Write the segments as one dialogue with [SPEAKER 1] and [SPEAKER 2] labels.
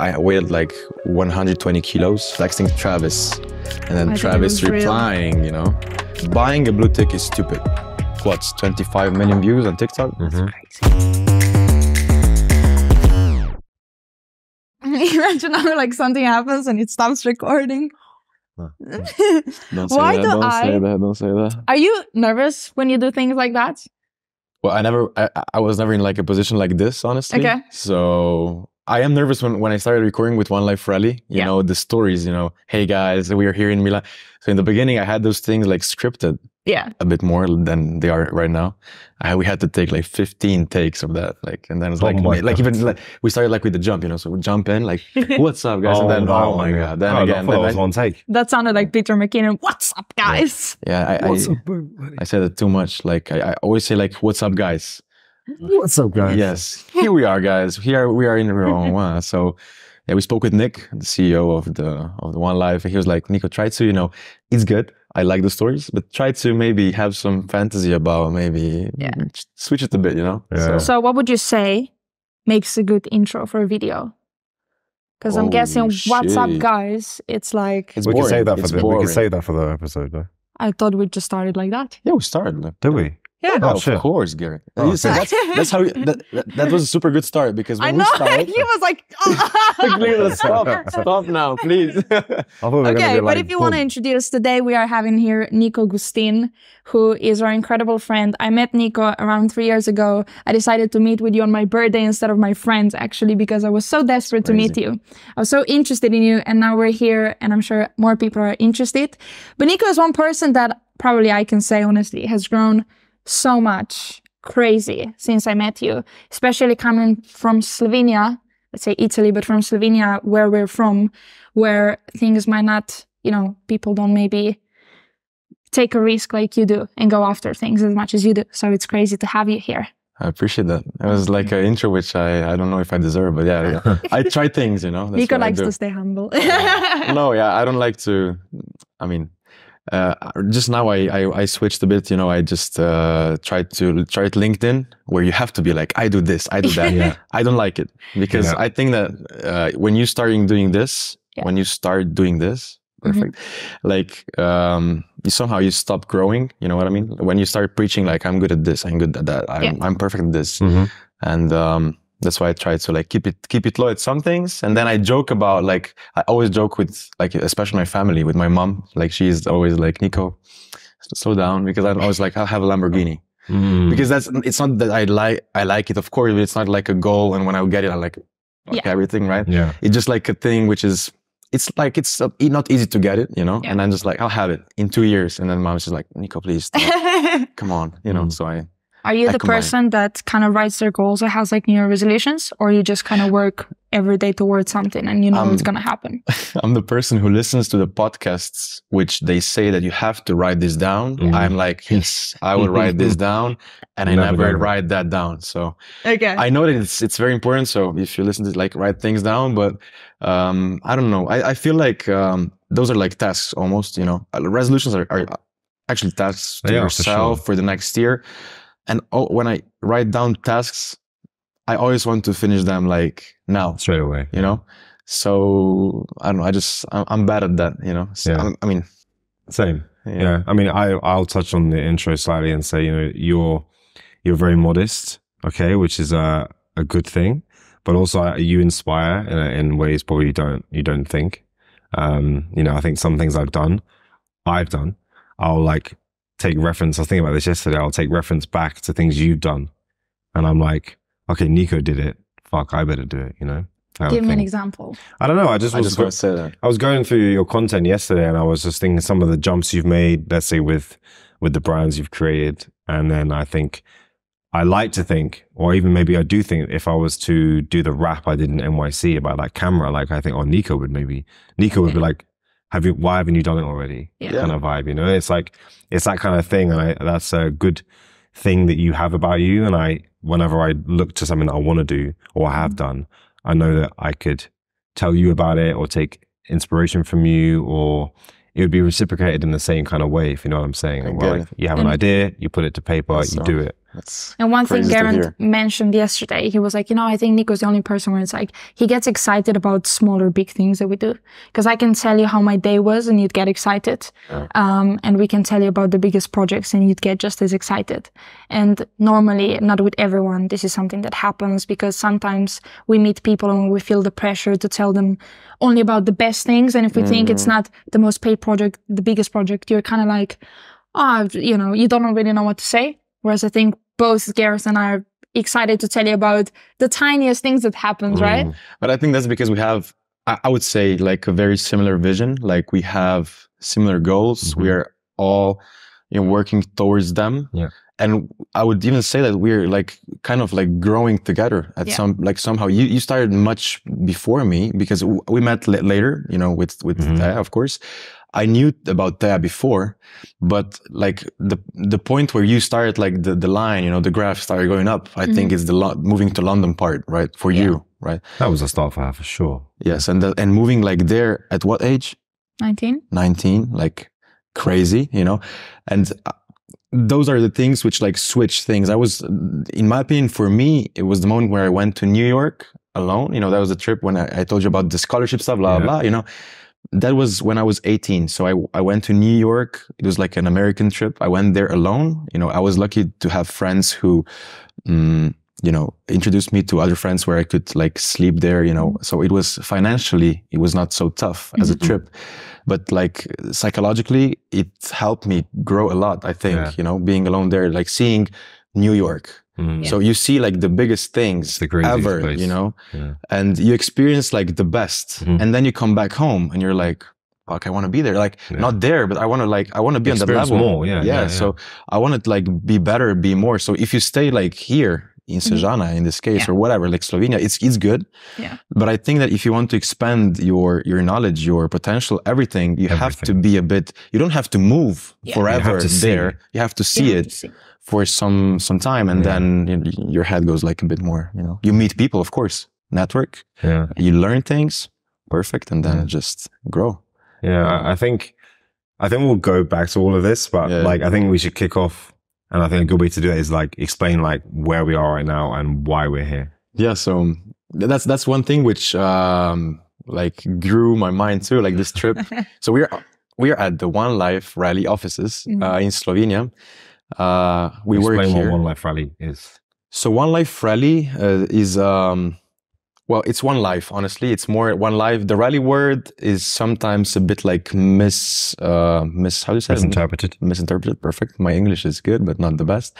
[SPEAKER 1] I weighed like 120 kilos, texting Travis, and then
[SPEAKER 2] I
[SPEAKER 1] Travis
[SPEAKER 2] was real.
[SPEAKER 1] replying, you know, buying a blue tick is stupid. What's 25 million views on TikTok? Mm-hmm.
[SPEAKER 2] Imagine how like something happens and it stops recording.
[SPEAKER 1] Don't
[SPEAKER 2] Why
[SPEAKER 1] say that.
[SPEAKER 2] do
[SPEAKER 1] don't
[SPEAKER 2] I-
[SPEAKER 1] say that. Don't say that.
[SPEAKER 2] Are you nervous when you do things like that?
[SPEAKER 1] Well, I never, I, I was never in like a position like this, honestly.
[SPEAKER 2] Okay.
[SPEAKER 1] So I am nervous when, when I started recording with One Life Rally, you
[SPEAKER 2] Yeah.
[SPEAKER 1] know, the stories, you know, hey guys, we are here in Milan. So in the beginning, I had those things like scripted
[SPEAKER 2] Yeah.
[SPEAKER 1] a bit more than they are right now. I, we had to take like 15 takes of that. Like, and then it's
[SPEAKER 3] Oh
[SPEAKER 1] like,
[SPEAKER 3] my
[SPEAKER 1] like
[SPEAKER 3] God.
[SPEAKER 1] even like, we started like with the jump, you know, so we jump in, like, what's up guys? and oh then, oh my God. Then
[SPEAKER 3] Oh, I
[SPEAKER 1] again,
[SPEAKER 3] thought
[SPEAKER 1] then
[SPEAKER 3] it was one take.
[SPEAKER 2] That sounded like Peter McKinnon. What's up, guys?
[SPEAKER 1] yeah, I,
[SPEAKER 3] What's
[SPEAKER 1] I,
[SPEAKER 3] up.
[SPEAKER 1] I said it too much. Like, I, I always say like, what's up guys?
[SPEAKER 3] What's up, guys?
[SPEAKER 1] Yes, here we are, guys. Here we are in Rome. uh, so, yeah, we spoke with Nick, the CEO of the of the One Life, and he was like, "Niko, try to, you know, it's good. I like the stories, but try to maybe have some fantasy about maybe
[SPEAKER 2] Yeah.
[SPEAKER 1] switch it a bit, you know."
[SPEAKER 3] Yeah.
[SPEAKER 1] So,
[SPEAKER 2] So, what would you say makes a good intro for a video? Because I'm guessing,
[SPEAKER 1] Holy
[SPEAKER 2] what's up, guys? It's like,
[SPEAKER 1] it's
[SPEAKER 3] we can say that for
[SPEAKER 1] It's
[SPEAKER 3] the we
[SPEAKER 1] boring.
[SPEAKER 3] can say that for the episode, though.
[SPEAKER 2] I thought we just started like that.
[SPEAKER 1] Yeah, we started. like-
[SPEAKER 3] Did we?
[SPEAKER 2] Yeah.
[SPEAKER 3] Oh,
[SPEAKER 1] of
[SPEAKER 3] shit.
[SPEAKER 1] course, Gary.
[SPEAKER 3] Oh,
[SPEAKER 1] You see, that's, that's how we, that, that, that was a super good start because when
[SPEAKER 2] I
[SPEAKER 1] we
[SPEAKER 2] know.
[SPEAKER 1] started,
[SPEAKER 2] he was like,
[SPEAKER 1] please stop, stop now, please.
[SPEAKER 3] I thought we were gonna
[SPEAKER 2] okay,
[SPEAKER 3] be
[SPEAKER 2] but
[SPEAKER 3] like,
[SPEAKER 2] if you want to introduce today, we are having here Niko Gustin, who is our incredible friend. I met Niko around three years ago. I decided to meet with you on my birthday instead of my friends, actually, because I was so desperate to meet you. I was so interested in you, and now we're here, and I'm sure more people are interested. But Niko is one person that probably I can say honestly has grown so much crazy since I met you, especially coming from Slovenia, let's say Italy, but from Slovenia, where we're from, where things might not, you know, people don't maybe take a risk like you do and go after things as much as you do. So it's crazy to have you here.
[SPEAKER 1] I appreciate that. It was like an intro, which I, I don't know if I deserve, but yeah, yeah. I try things, you know. That's Niko
[SPEAKER 2] likes to stay humble.
[SPEAKER 1] no, yeah, I don't like to. I mean, uh, just now I, I I switched a bit. You know, I just uh, tried to tried LinkedIn, where you have to be like, I do this, I do that.
[SPEAKER 3] Yeah.
[SPEAKER 1] I don't like it because
[SPEAKER 3] Yeah.
[SPEAKER 1] I think that uh, when you starting doing this,
[SPEAKER 2] Yeah.
[SPEAKER 1] when you start doing this, perfect. Like um, you somehow you stop growing. You know what I mean? When you start preaching, like I'm good at this, I'm good at that, I'm. I'm perfect at this
[SPEAKER 3] Mhm.
[SPEAKER 1] and um, that's why I try to like keep it keep it low at some things, and then I joke about like I always joke with like especially my family with my mom, like she's always like Niko, slow down because I'm always like I'll have a Lamborghini
[SPEAKER 3] Mm.
[SPEAKER 1] because that's it's not that I like I like it of course, but it's not like a goal, and when I get it, I like okay,
[SPEAKER 2] Yeah.
[SPEAKER 1] everything right.
[SPEAKER 3] yeah.
[SPEAKER 1] It's just like a thing which is. It's like it's uh, not easy to get it, you know.
[SPEAKER 2] Yeah.
[SPEAKER 1] And I'm just like, I'll have it in two years, and then mom's just like, Niko, please, come on, you know.
[SPEAKER 3] Mm.
[SPEAKER 1] So I,
[SPEAKER 2] Are you
[SPEAKER 1] I
[SPEAKER 2] the
[SPEAKER 1] combine.
[SPEAKER 2] person that kind of writes their goals or has like New Year resolutions, or you just kind of work every day towards something and you know
[SPEAKER 1] Um,
[SPEAKER 2] it's gonna happen?
[SPEAKER 1] I'm the person who listens to the podcasts which they say that you have to write this down.
[SPEAKER 3] Mhm.
[SPEAKER 1] I'm like, yes, I will write this down, and I
[SPEAKER 3] Never
[SPEAKER 1] never write that down. So
[SPEAKER 2] Okay.
[SPEAKER 1] I know that it's it's very important. So if you listen to like write things down, but um, I don't know. I, I feel like um, those are like tasks almost. You know, Uh, resolutions are, are actually tasks to
[SPEAKER 3] They are, for
[SPEAKER 1] yourself
[SPEAKER 3] sure.
[SPEAKER 1] for the next year. And oh, when I write down tasks, I always want to finish them like now
[SPEAKER 3] Straight away.
[SPEAKER 1] you know so i don't know i just i'm, bad at that you know so,
[SPEAKER 3] Yeah.
[SPEAKER 1] I'm- i mean
[SPEAKER 3] Same.
[SPEAKER 1] yeah,
[SPEAKER 3] Yeah. I mean, I I'll touch on the intro slightly and say, you know, you're you're very modest, okay, which is a a good thing, but also you inspire in, in ways probably you don't you don't think. Um, you know, I think some things I've done, I've done, I'll like take reference. I was thinking about this yesterday. I'll take reference back to things you've done, and I'm like, okay, Niko did it. Fuck, I better do it. You know. kind of
[SPEAKER 2] Give me an example.
[SPEAKER 3] I don't know. I just
[SPEAKER 1] i
[SPEAKER 3] was
[SPEAKER 1] just want to say that
[SPEAKER 3] I was going through your content yesterday and I was just thinking some of the jumps you've made, let's say with with the brands you've created. And then I think I like to think, or even maybe I do think if I was to do the rap I did in NYC about that camera, like I think oh Niko would maybe Niko would be like, Have you why haven't you done it already?
[SPEAKER 2] Yeah.
[SPEAKER 3] Kind of vibe, you know? It's like it's that kind of thing. And I that's a good thing that you have about you. And I whenever I look to something that I want to do or i have done, I know that I could tell you about it or take inspiration from you or it would be reciprocated in the same kind of way if you know what i'm saying like, you have an
[SPEAKER 2] And-
[SPEAKER 3] idea you put it to paper you do it
[SPEAKER 1] That's
[SPEAKER 2] And one thing
[SPEAKER 1] crazy to
[SPEAKER 2] Gareth
[SPEAKER 1] hear.
[SPEAKER 2] mentioned yesterday, he was like, you know, I think Niko's the only person where it's like he gets excited about smaller, big things that we do. Because I can tell you how my day was and you'd get excited.
[SPEAKER 1] Yeah.
[SPEAKER 2] Um, and we can tell you about the biggest projects and you'd get just as excited. And normally, not with everyone, this is something that happens because sometimes we meet people and we feel the pressure to tell them only about the best things. And if we think it's not the most paid project, the biggest project, you're kind of like, oh, you know, you don't really know what to say. Whereas I think both Gareth and I are excited to tell you about the tiniest things that happens, right?
[SPEAKER 3] Mm.
[SPEAKER 1] But I think that's because we have, I, I would say, like a very similar vision. Like we have similar goals.
[SPEAKER 3] Mhm.
[SPEAKER 1] We are all, you know, working towards them.
[SPEAKER 3] Yeah.
[SPEAKER 1] And I would even say that we're like kind of like growing together at
[SPEAKER 2] Yeah.
[SPEAKER 1] some like somehow. You you started much before me because we met la- later. You know, with with
[SPEAKER 3] Mhm.
[SPEAKER 1] Thea, of course. I knew about Thea before, but like the the point where you started like the the line, you know, the graph started going up. I think is the lo- moving to London part, right? For
[SPEAKER 2] Yeah.
[SPEAKER 1] you, right?
[SPEAKER 3] That was a start for her for sure.
[SPEAKER 1] Yes, and the, and moving like there at what age?
[SPEAKER 2] 19.
[SPEAKER 1] 19, like crazy, you know? And uh, those are the things which like switch things. I was, in my opinion, for me, it was the moment where I went to New York alone. You know, that was the trip when I, I told you about the scholarship stuff, blah,
[SPEAKER 3] Yeah.
[SPEAKER 1] blah, you know? That was when I was 18. So I, I went to New York. It was like an American trip. I went there alone. You know, I was lucky to have friends who, mm, you know, introduced me to other friends where I could like sleep there, you know. So it was financially, it was not so tough as a
[SPEAKER 3] Mhm.
[SPEAKER 1] trip. But like psychologically, it helped me grow a lot, I think,
[SPEAKER 3] Yeah.
[SPEAKER 1] you know, being alone there, like seeing New York.
[SPEAKER 3] Mm.
[SPEAKER 1] So you see like the biggest things
[SPEAKER 3] the craziest
[SPEAKER 1] ever,
[SPEAKER 3] place.
[SPEAKER 1] you know,
[SPEAKER 3] Yeah.
[SPEAKER 1] and you experience like the best.
[SPEAKER 3] Mhm.
[SPEAKER 1] And then you come back home and you're like, fuck, I want to be there. Like
[SPEAKER 3] Yeah.
[SPEAKER 1] not there, but I want to like, I want to be on that
[SPEAKER 3] Experience
[SPEAKER 1] level.
[SPEAKER 3] more, yeah, yeah, yeah.
[SPEAKER 1] So I want to like be better, be more. So if you stay like here in Sežana, in this case,
[SPEAKER 2] Yeah.
[SPEAKER 1] or whatever, like Slovenia, it's, it's good.
[SPEAKER 2] Yeah.
[SPEAKER 1] But I think that if you want to expand your, your knowledge, your potential, everything, you have to be a bit, you don't have to move
[SPEAKER 2] Yeah.
[SPEAKER 1] forever
[SPEAKER 3] to
[SPEAKER 1] there. You have to see
[SPEAKER 2] You
[SPEAKER 1] it
[SPEAKER 2] to see.
[SPEAKER 1] For some some time and
[SPEAKER 3] Yeah.
[SPEAKER 1] then you, your head goes like a bit more you know you meet people of course network
[SPEAKER 3] Yeah.
[SPEAKER 1] you learn things perfect and then
[SPEAKER 3] Yeah.
[SPEAKER 1] just grow
[SPEAKER 3] Yeah, I- I think I think we'll go back to all of this, but
[SPEAKER 1] Yeah.
[SPEAKER 3] like I think we should kick off, and I think a good way to do it is like explain like where we are right now and why we're here.
[SPEAKER 1] yeah so that's that's one thing which um like grew my mind too like this trip so we're we're at the one life rally offices
[SPEAKER 2] Mhm.
[SPEAKER 1] uh, in slovenia uh we work
[SPEAKER 3] explain
[SPEAKER 1] here
[SPEAKER 3] what One Life Rally is.
[SPEAKER 1] So One Life Rally uh, is um, well, it's One Life. Honestly, it's more One Life. The rally word is sometimes a bit like mis uh, mis how do you say it?
[SPEAKER 3] Misinterpreted.
[SPEAKER 1] misinterpreted. Perfect. My English is good, but not the best.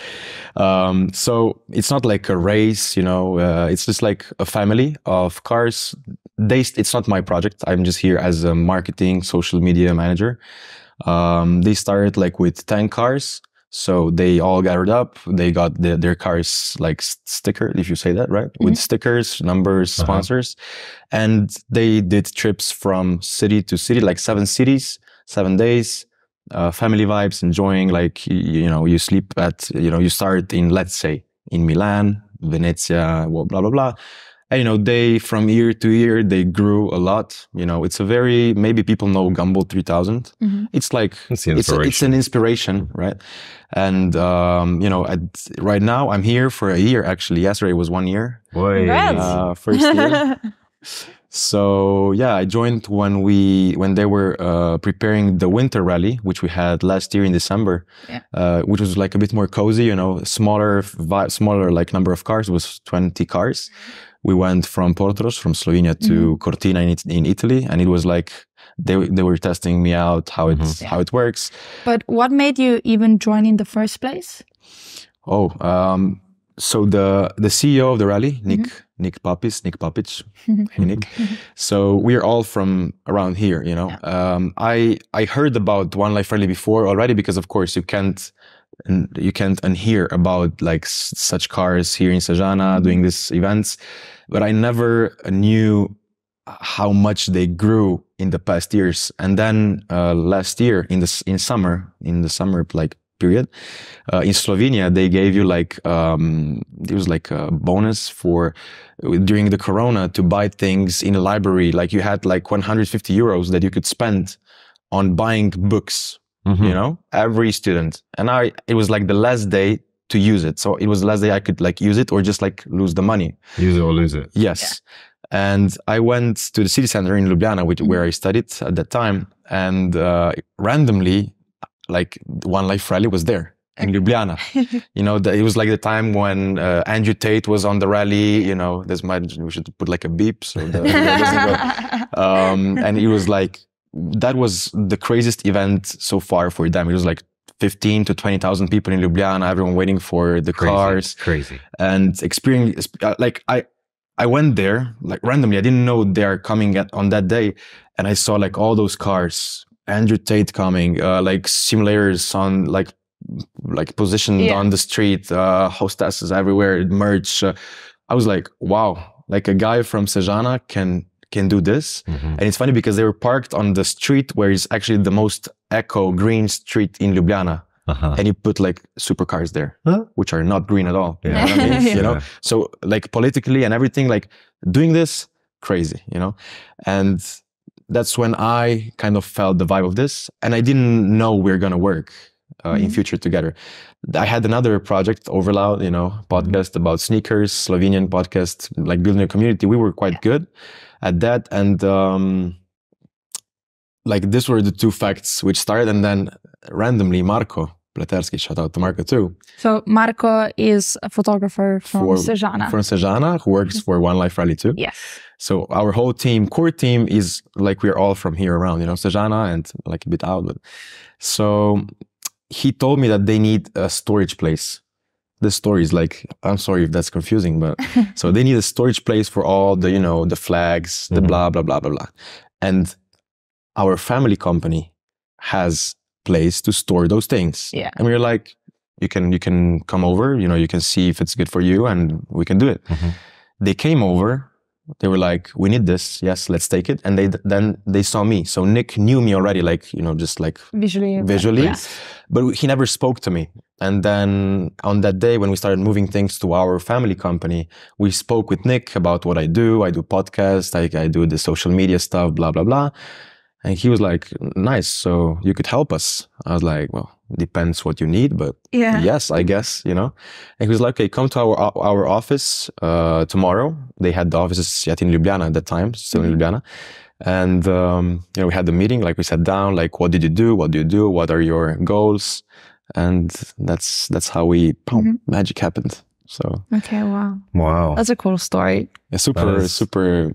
[SPEAKER 1] Um, so it's not like a race, you know. Uh, it's just like a family of cars. They, it's not my project. I'm just here as a marketing, social media manager. Um, they started like with ten cars. So they all gathered up. They got the, their cars like sticker, if you say that right, with stickers, numbers,
[SPEAKER 3] Uh-huh.
[SPEAKER 1] sponsors, and they did trips from city to city, like seven cities, seven days uh, family vibes, enjoying like you, you know you sleep at you know you start in let's say in Milan, Venezia, well, blah blah blah, you know they from year to year they grew a lot. You know it's a very maybe people know Gumball 3000.
[SPEAKER 2] Mhm.
[SPEAKER 1] It's like
[SPEAKER 3] It's
[SPEAKER 1] it's, a- it's an inspiration, right? And um, you know at, right now I'm here for a year. Actually, yesterday was one year,
[SPEAKER 3] Boy.
[SPEAKER 1] Uh, first year. So yeah, I joined when we when they were uh, preparing the winter rally, which we had last year in December,
[SPEAKER 2] Yeah.
[SPEAKER 1] uh, which was like a bit more cozy, you know, smaller, vi- smaller like number of cars was twenty cars. We went from Portorož, from Slovenia, to Cortina in, in Italy, and it was like they they were testing me out how it's
[SPEAKER 2] Mhm.
[SPEAKER 1] how it works.
[SPEAKER 2] but what made you even join in the first place?
[SPEAKER 1] Oh, um, so the the CEO of the rally, Nick Nick Papis, Nick Papic, hey Nick. So we're all from around here, you know. Um, I I heard about One Life Rally before already because of course you can't and you can't unhear about like such cars here in Sežana doing these events, but I never knew how much they grew in the past years. And then uh, last year in the in summer in the summer like period uh, in Slovenia they gave you like um, it was like a bonus for during the corona to buy things in a library. Like you had like 150 euros that you could spend on buying books
[SPEAKER 3] Mhm.
[SPEAKER 1] you know every student and i it was like the last day to use it. So it was the last day I could like use it or just like lose the money.
[SPEAKER 3] Use it or lose it.
[SPEAKER 1] Yes. And I went to the city center in Ljubljana, which, where I studied at that time. And uh, randomly, like One Life Rally was there in Ljubljana. you know, the, it was like the time when uh, Andrew Tate was on the rally. You know, there's my, we should put like a beep. So the, the um, and it was like, that was the craziest event so far for them. It was like 15 to 20,000 people in Ljubljana, everyone waiting for the
[SPEAKER 3] Crazy.
[SPEAKER 1] cars
[SPEAKER 3] Crazy.
[SPEAKER 1] and experience uh, like I I went there like randomly. I didn't know they're coming at, on that day, and I saw like all those cars. Andrew Tate coming, uh, like simulators on like like positioned
[SPEAKER 2] Yeah.
[SPEAKER 1] on the street, uh, hostesses everywhere, merch. Uh, I was like, wow, like a guy from Sežana can can do this.
[SPEAKER 3] Mhm.
[SPEAKER 1] And it's funny because they were parked on the street where is actually the most eco green street in Ljubljana
[SPEAKER 3] Uh-huh.
[SPEAKER 1] and he put like supercars there,
[SPEAKER 3] Huh?
[SPEAKER 1] which are not green at all. You know I mean?
[SPEAKER 2] Yeah.
[SPEAKER 1] You know,
[SPEAKER 3] Yeah.
[SPEAKER 1] so like politically and everything, like doing this crazy, you know, and that's when I kind of felt the vibe of this, and I didn't know we are gonna work uh, in
[SPEAKER 2] Mhm.
[SPEAKER 1] future together. I had another project, Overloud, you know, podcast about sneakers, Slovenian podcast, like building a community. We were quite good at that, and um, like these were the two facts which started, and then randomly Marco Pleterski, shout out to Marco too,
[SPEAKER 2] so Marco is a photographer from
[SPEAKER 1] For-
[SPEAKER 2] Sežana.
[SPEAKER 1] from Sežana, who works for One Life Rally too.
[SPEAKER 2] yes.
[SPEAKER 1] So our whole team, core team, is like we're all from here around, you know, Sežana and like a bit out. But so he told me that they need a storage place. The stories, like, I'm sorry if that's confusing, but so they need a storage place for all the, you know, the flags, the
[SPEAKER 3] Mhm.
[SPEAKER 1] blah blah blah blah blah, and our family company has place to store those things.
[SPEAKER 2] Yeah.
[SPEAKER 1] and we are like, you can you can come over, you know, you can see if it's good for you, and we can do it
[SPEAKER 3] Mhm.
[SPEAKER 1] they came over they were like we need this. Yes let's take it. And they then they saw me. So nick knew me already like you know just like
[SPEAKER 2] Visually.
[SPEAKER 1] visually.
[SPEAKER 2] Yeah.
[SPEAKER 1] but he never spoke to me. And then on that day when we started moving things to our family company we spoke with nick about what i do. I do podcast i, I do the social media stuff blah blah blah. And he was like nice. So you could help us. I was like well depends what you need but
[SPEAKER 2] Yeah.
[SPEAKER 1] yes, I guess, you know. And he was like, okay, come to our our office uh, tomorrow. They had the offices yet in Ljubljana at that time, still in Ljubljana. And, um, you know, we had the meeting, like we sat down, like, what did you do? What do you do? What are your goals? And that's, that's how we, boom,
[SPEAKER 2] Mhm.
[SPEAKER 1] magic happened. So
[SPEAKER 2] Okay. Wow.
[SPEAKER 3] Wow.
[SPEAKER 2] That's a cool story.
[SPEAKER 1] yeah, super,
[SPEAKER 3] That is-
[SPEAKER 1] super,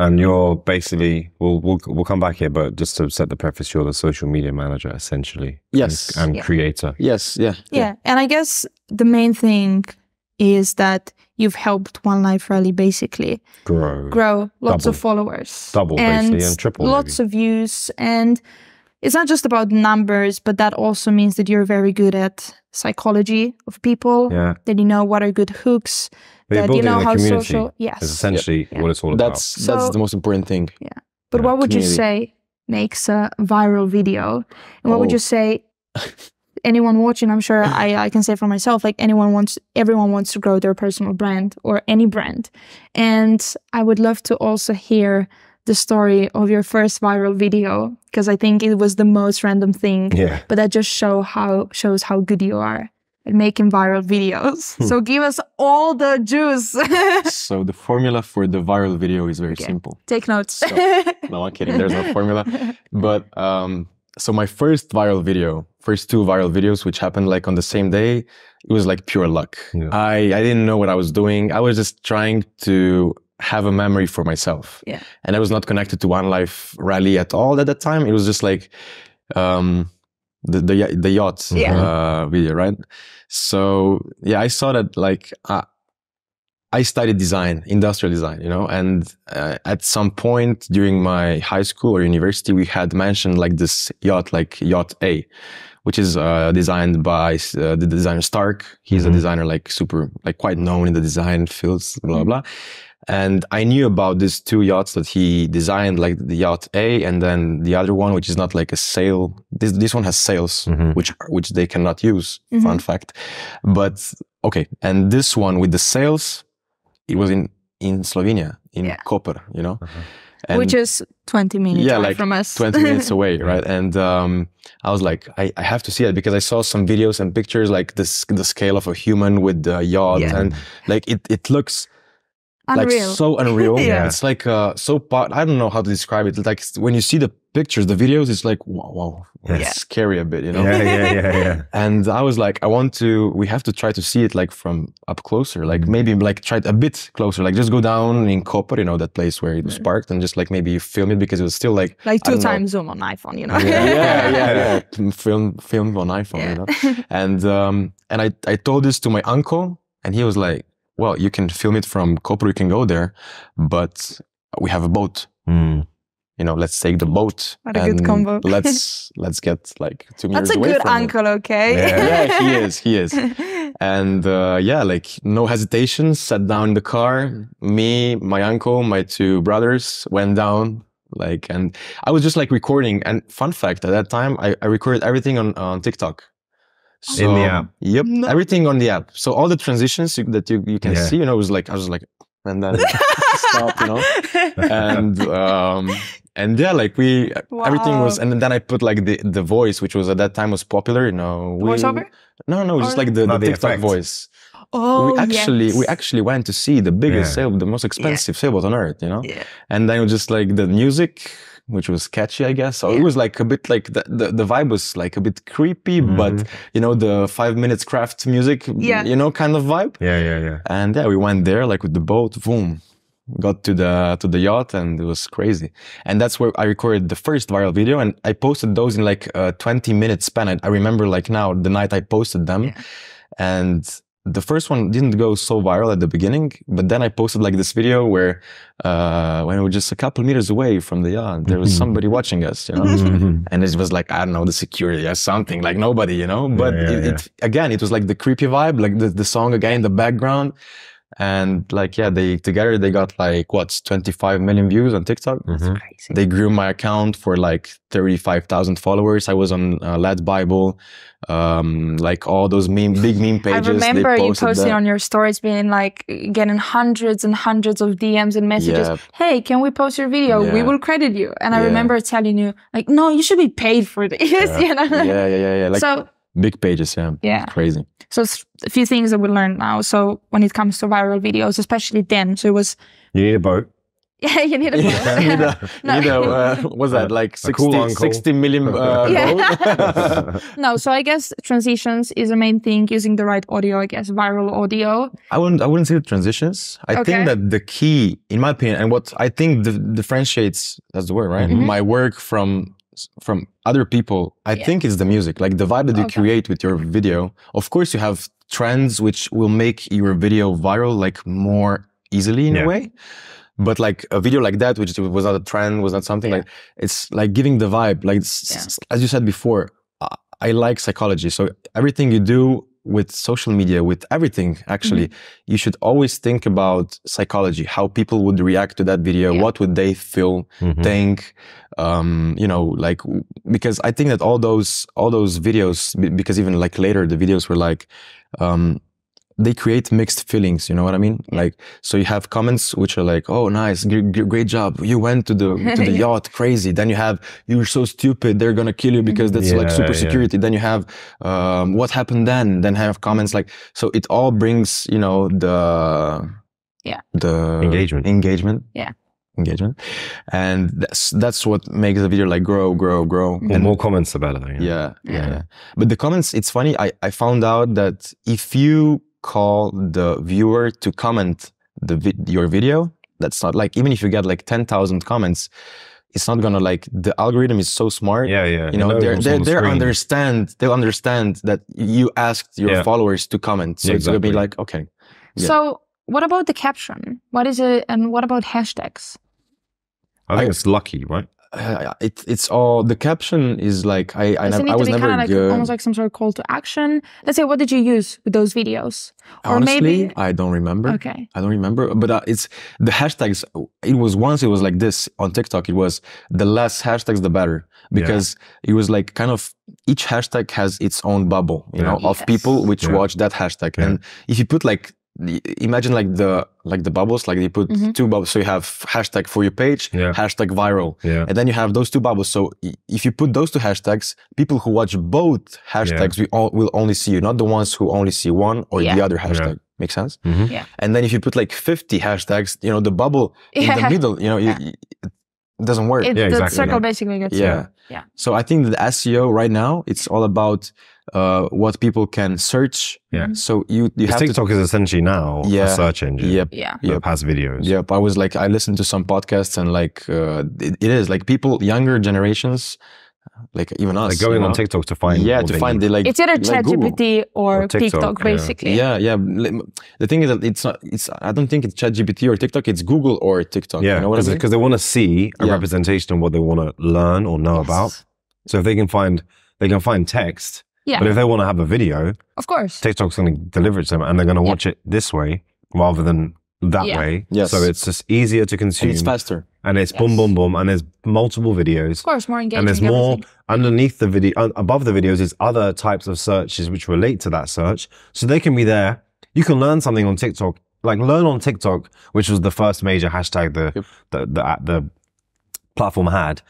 [SPEAKER 3] And you're basically we'll we'll we'll come back here, but just to set the preface, you're the social media manager essentially.
[SPEAKER 1] Yes.
[SPEAKER 3] And, and
[SPEAKER 2] Yeah.
[SPEAKER 3] creator.
[SPEAKER 1] yes, yeah.
[SPEAKER 2] Yeah. And I guess the main thing is that you've helped One Life Rally basically
[SPEAKER 3] Grow.
[SPEAKER 2] grow lots
[SPEAKER 3] Double.
[SPEAKER 2] of followers.
[SPEAKER 3] Double, basically, and triple,
[SPEAKER 2] Lots of views. And it's not just about numbers, but that also means that you're very good at psychology of people,
[SPEAKER 3] Yeah.
[SPEAKER 2] that you know what are good hooks,
[SPEAKER 3] But you're
[SPEAKER 2] that you know how social. Yes.
[SPEAKER 3] Is essentially
[SPEAKER 2] Yeah.
[SPEAKER 3] what it's all
[SPEAKER 1] That's,
[SPEAKER 2] So-
[SPEAKER 1] that's the most important thing. Yeah.
[SPEAKER 2] But
[SPEAKER 3] Yeah,
[SPEAKER 2] what would you say makes a viral video? And what would
[SPEAKER 1] Oh.
[SPEAKER 2] you say anyone watching, I'm sure I, I can say for myself, like anyone wants everyone wants to grow their personal brand or any brand. And I would love to also hear the story of your first viral video because I think it was the most random thing.
[SPEAKER 3] Yeah.
[SPEAKER 2] But that just show how shows how good you are at making viral videos.
[SPEAKER 3] Hmm.
[SPEAKER 2] so give us all the juice.
[SPEAKER 1] so the formula for the viral video is very
[SPEAKER 2] Okay.
[SPEAKER 1] simple.
[SPEAKER 2] Take notes.
[SPEAKER 1] No, I'm kidding. There's no formula. But um, so my first viral video, first two viral videos, which happened like on the same day, it was like pure luck.
[SPEAKER 3] Yeah.
[SPEAKER 1] I I didn't know what I was doing. I was just trying to have a memory for myself.
[SPEAKER 2] Yeah.
[SPEAKER 1] And I was not connected to One Life Rally at all at that time. It was just like um, the the the yacht
[SPEAKER 2] Yeah.
[SPEAKER 1] uh, video, right? So yeah, I saw that like. Uh, I studied design, industrial design, you know, and uh, at some point during my high school or university, we had mentioned like this yacht, like Yacht A, which is uh, designed by uh, the designer Starck. He's a
[SPEAKER 3] Mhm.
[SPEAKER 1] designer like super, like quite known in the design fields, blah, blah. And I knew about these two yachts that he designed, like the Yacht A and then the other one, which is not like a sail. This, this one has sails,
[SPEAKER 3] Mhm.
[SPEAKER 1] which, which they cannot use.
[SPEAKER 2] Mhm.
[SPEAKER 1] Fun fact. But okay. And this one with the sails, it was in in Slovenia, in
[SPEAKER 2] Yeah.
[SPEAKER 1] Koper, you know.
[SPEAKER 3] Uh-huh.
[SPEAKER 1] And
[SPEAKER 2] Which is 20 minutes
[SPEAKER 1] Yeah,
[SPEAKER 2] away
[SPEAKER 1] like
[SPEAKER 2] from us.
[SPEAKER 1] 20 minutes away, right? And um, I was like, I, I have to see it because I saw some videos and pictures like this the scale of a human with the yacht
[SPEAKER 2] Yeah.
[SPEAKER 1] and like it it looks
[SPEAKER 2] Unreal.
[SPEAKER 1] like so unreal.
[SPEAKER 2] Yeah.
[SPEAKER 1] It's like uh so po- I don't know how to describe it. Like when you see the pictures, the videos, it's like wow, wow it's scary a bit, you know.
[SPEAKER 3] Yeah, yeah, yeah, yeah.
[SPEAKER 1] And I was like, I want to. We have to try to see it like from up closer, like maybe like try it a bit closer, like just go down in Koper, you know, that place where it was parked, and just like maybe film it because it was still like
[SPEAKER 2] like two times zoom on iPhone, you know?
[SPEAKER 1] yeah, yeah, yeah, yeah. Film, film on iPhone, you know. And um, and I I told this to my uncle, and he was like, "Well, you can film it from Koper, you can go there, but we have a boat.
[SPEAKER 3] Mm.
[SPEAKER 1] You know, let's take the boat.
[SPEAKER 2] What a good
[SPEAKER 1] and
[SPEAKER 2] combo.
[SPEAKER 1] let's let's get like two meters
[SPEAKER 2] That's a
[SPEAKER 1] away
[SPEAKER 2] good
[SPEAKER 1] from it."
[SPEAKER 2] uncle, okay?
[SPEAKER 3] Yeah.
[SPEAKER 1] Yeah, he is. He is. And uh, yeah, like no hesitation, sat down in the car. Me, my uncle, my two brothers went down. Like, and I was just like recording. And fun fact, at that time, I, I recorded everything on on TikTok.
[SPEAKER 3] In the app?
[SPEAKER 1] Yep,
[SPEAKER 2] No.
[SPEAKER 1] everything on the app. So all the transitions you, that you, you can
[SPEAKER 3] Yeah.
[SPEAKER 1] see, you know, it was like I was like, and then stop, you know, and um, and yeah, like we everything was, and then I put like the the voice, which was at that time was popular, you know, we,
[SPEAKER 2] Voiceover?
[SPEAKER 1] no, no, just like the, the
[SPEAKER 3] the
[SPEAKER 1] TikTok
[SPEAKER 3] effect.
[SPEAKER 1] voice.
[SPEAKER 2] Oh,
[SPEAKER 1] we actually we actually went to see the biggest
[SPEAKER 3] Yeah.
[SPEAKER 1] sail, the most expensive sailboat on earth, you know.
[SPEAKER 2] Yeah.
[SPEAKER 1] And then it was just like the music, which was catchy, I guess. So it was like a bit like the, the, the vibe was like a bit creepy, but
[SPEAKER 3] Mhm.
[SPEAKER 1] you know the five minutes craft music,
[SPEAKER 2] Yeah.
[SPEAKER 1] you know, kind of vibe.
[SPEAKER 3] Yeah, yeah, yeah.
[SPEAKER 1] And yeah, we went there like with the boat, boom, got to the to the yacht, and it was crazy. And that's where I recorded the first viral video, and I posted those in like a 20 minute span. I, I remember like now the night I posted them,
[SPEAKER 2] Yeah.
[SPEAKER 1] and the first one didn't go so viral at the beginning, but then I posted like this video where uh, when we were just a couple meters away from the yard, there was
[SPEAKER 3] Mhm.
[SPEAKER 1] somebody watching us, you know.
[SPEAKER 3] Mhm.
[SPEAKER 1] And it was like, I don't know, the security or something, like nobody, you know? But
[SPEAKER 3] Yeah, yeah,
[SPEAKER 1] it, it again, it was like the creepy vibe, like the, the song again in the background. And like, yeah, they together they got like what's 25 million views on TikTok.
[SPEAKER 3] Mhm.
[SPEAKER 2] Crazy.
[SPEAKER 1] They grew my account for like 35,000 followers. I was on uh, LADbible, um, like all those meme, big meme
[SPEAKER 2] I
[SPEAKER 1] pages. they
[SPEAKER 2] remember you
[SPEAKER 1] posted
[SPEAKER 2] posting
[SPEAKER 1] that.
[SPEAKER 2] on your stories being like getting hundreds and hundreds of DMs and messages.
[SPEAKER 1] Yeah.
[SPEAKER 2] Hey, can we post your video? We will credit you. And I
[SPEAKER 1] Yeah.
[SPEAKER 2] remember telling you, like, no, you should be paid for this. you know?
[SPEAKER 1] yeah, yeah, yeah, yeah. Like
[SPEAKER 2] so
[SPEAKER 1] big pages, yeah.
[SPEAKER 2] yeah.
[SPEAKER 1] Crazy.
[SPEAKER 2] So a few things that we learned now. So when it comes to viral videos, especially then, so it was
[SPEAKER 3] You need a boat.
[SPEAKER 2] yeah, you need a
[SPEAKER 1] Yeah, you know,
[SPEAKER 2] No.
[SPEAKER 1] you know uh, what's that like
[SPEAKER 3] A
[SPEAKER 1] 60,
[SPEAKER 3] cool
[SPEAKER 1] 60 million uh,
[SPEAKER 2] Yeah. no. So I guess transitions is the main thing. Using the right audio, I guess viral audio.
[SPEAKER 1] I wouldn't I wouldn't say the transitions. I
[SPEAKER 2] Okay.
[SPEAKER 1] think that the key, in my opinion, and what I think the, differentiates that's the word, right?
[SPEAKER 2] Mhm.
[SPEAKER 1] My work from from other people, I
[SPEAKER 2] Yeah.
[SPEAKER 1] think it's the music, like the vibe that you
[SPEAKER 2] Okay.
[SPEAKER 1] create with your video. Of course, you have trends which will make your video viral like more easily in
[SPEAKER 3] Yeah.
[SPEAKER 1] a way. But like a video like that, which was not a trend, was not something
[SPEAKER 2] Yeah.
[SPEAKER 1] like it's like giving the vibe. Like s- s- as you said before, I- I like psychology. So everything you do with social media, with everything actually,
[SPEAKER 2] Mm-hmm.
[SPEAKER 1] you should always think about psychology, how people would react to that video,
[SPEAKER 2] Yeah.
[SPEAKER 1] what would they feel,
[SPEAKER 3] Mhm.
[SPEAKER 1] think, um, you know, like because I think that all those all those videos, because even like later the videos were like. Um, they create mixed feelings, you know what I mean? Like, so you have comments which are like, "Oh, nice, g- g- great job, you went to the to the yacht, crazy." Then you have, "You're so stupid, they're gonna kill you because that's like
[SPEAKER 3] Yeah,
[SPEAKER 1] super
[SPEAKER 3] yeah.
[SPEAKER 1] security." Then you have, um, "What happened then?" Then have comments like, so it all brings, you know, the
[SPEAKER 2] Yeah.
[SPEAKER 1] the
[SPEAKER 3] Engagement.
[SPEAKER 1] engagement,
[SPEAKER 2] Yeah.
[SPEAKER 1] engagement, and that's that's what makes the video like grow, grow, grow,
[SPEAKER 3] The
[SPEAKER 1] and
[SPEAKER 3] more comments, you know?
[SPEAKER 1] yeah, yeah,
[SPEAKER 2] Yeah.
[SPEAKER 1] yeah. But the comments, it's funny. I, I found out that if you call the viewer to comment the vi- your video, that's not like even if you get like ten thousand comments, it's not gonna like the algorithm is so smart.
[SPEAKER 3] Yeah, yeah.
[SPEAKER 1] You know,
[SPEAKER 3] It
[SPEAKER 1] they're they
[SPEAKER 3] what's the
[SPEAKER 1] they understand. They'll understand that you asked your
[SPEAKER 3] Yeah.
[SPEAKER 1] followers to comment. So it's gonna be like, okay, Yeah.
[SPEAKER 2] So what about the caption? What is it? And what about hashtags?
[SPEAKER 3] I think
[SPEAKER 1] I-
[SPEAKER 3] it's lucky, right?
[SPEAKER 1] Uh, it, it's all the caption is like I I,
[SPEAKER 2] Does it need
[SPEAKER 1] I was
[SPEAKER 2] to be
[SPEAKER 1] never
[SPEAKER 2] kind of like
[SPEAKER 1] good.
[SPEAKER 2] almost like some sort of call to action? Let's say, what did you use with those videos? or
[SPEAKER 1] Honestly,
[SPEAKER 2] maybe-
[SPEAKER 1] I don't remember.
[SPEAKER 2] Okay.
[SPEAKER 1] I don't remember, but uh, it's the hashtags. It was once it was like this on TikTok. It was the less hashtags, the better, because it was like kind of each hashtag has its own bubble, you
[SPEAKER 3] Yeah.
[SPEAKER 1] know, of people which
[SPEAKER 3] Yeah.
[SPEAKER 1] watch that hashtag.
[SPEAKER 3] Yeah.
[SPEAKER 1] And if you put like the- imagine like the like the bubbles, like they put
[SPEAKER 2] Mhm.
[SPEAKER 1] two bubbles. So you have hashtag for your page,
[SPEAKER 3] Yeah.
[SPEAKER 1] hashtag viral,
[SPEAKER 3] Yeah.
[SPEAKER 1] and then you have those two bubbles. So if you put those two hashtags, people who watch both hashtags we all, will only see you, not the ones who only see one or the other hashtag. Make sense?
[SPEAKER 3] Mhm.
[SPEAKER 1] And then if you put like 50 hashtags, you know, the bubble in the middle, you know, you-
[SPEAKER 2] Yeah.
[SPEAKER 1] you- it doesn't work.
[SPEAKER 2] It,
[SPEAKER 3] Yeah,
[SPEAKER 2] the
[SPEAKER 3] exactly,
[SPEAKER 2] circle
[SPEAKER 3] yeah.
[SPEAKER 2] basically gets
[SPEAKER 1] Yeah.
[SPEAKER 2] zero. Yeah.
[SPEAKER 1] So I think that SEO right now it's all about uh, what people can search.
[SPEAKER 3] Yeah.
[SPEAKER 1] So you you
[SPEAKER 3] Because
[SPEAKER 1] have
[SPEAKER 3] TikTok is essentially now a
[SPEAKER 1] Yeah.
[SPEAKER 3] search
[SPEAKER 1] to.
[SPEAKER 3] engine
[SPEAKER 1] Yep.
[SPEAKER 2] Yeah.
[SPEAKER 3] that
[SPEAKER 1] Yep.
[SPEAKER 3] has videos.
[SPEAKER 1] Yep. I was like I listened to some podcasts and like uh, it, it is like people younger generations, like even us,
[SPEAKER 3] Like going
[SPEAKER 1] you
[SPEAKER 3] on
[SPEAKER 1] know?
[SPEAKER 3] TikTok to find
[SPEAKER 1] Yeah, to find the like
[SPEAKER 2] It's either
[SPEAKER 1] like Google.
[SPEAKER 2] ChatGPT or,
[SPEAKER 3] Or TikTok,
[SPEAKER 2] TikTok, basically.
[SPEAKER 1] Yeah, yeah. Li- The thing is that it's not. It's. I don't think it's ChatGPT or TikTok. It's Google or TikTok.
[SPEAKER 3] Yeah,
[SPEAKER 1] you know I mean?
[SPEAKER 3] because they want to see a
[SPEAKER 1] Yeah.
[SPEAKER 3] representation of what they want to learn or know
[SPEAKER 2] Yes.
[SPEAKER 3] about. So if they can find, they can find text.
[SPEAKER 2] Yeah.
[SPEAKER 3] But if they want to have a video,
[SPEAKER 2] Of course.
[SPEAKER 3] TikTok's going to deliver it to them, and they're going to
[SPEAKER 2] Yeah.
[SPEAKER 3] watch it this way rather than that
[SPEAKER 2] Yeah.
[SPEAKER 3] way.
[SPEAKER 1] Yes.
[SPEAKER 3] So it's just easier to
[SPEAKER 1] and
[SPEAKER 3] consume,
[SPEAKER 1] it's faster.
[SPEAKER 3] and it's boom,
[SPEAKER 2] Yes.
[SPEAKER 3] boom, boom, and there's multiple videos.
[SPEAKER 2] Of course, more engaging.
[SPEAKER 3] and there's more
[SPEAKER 2] everything.
[SPEAKER 3] underneath the video uh, above the videos is other types of searches which relate to that search so they can be there you can learn something on tiktok like learn on tiktok which was the first major hashtag the
[SPEAKER 1] Yep.
[SPEAKER 3] the, the, the platform had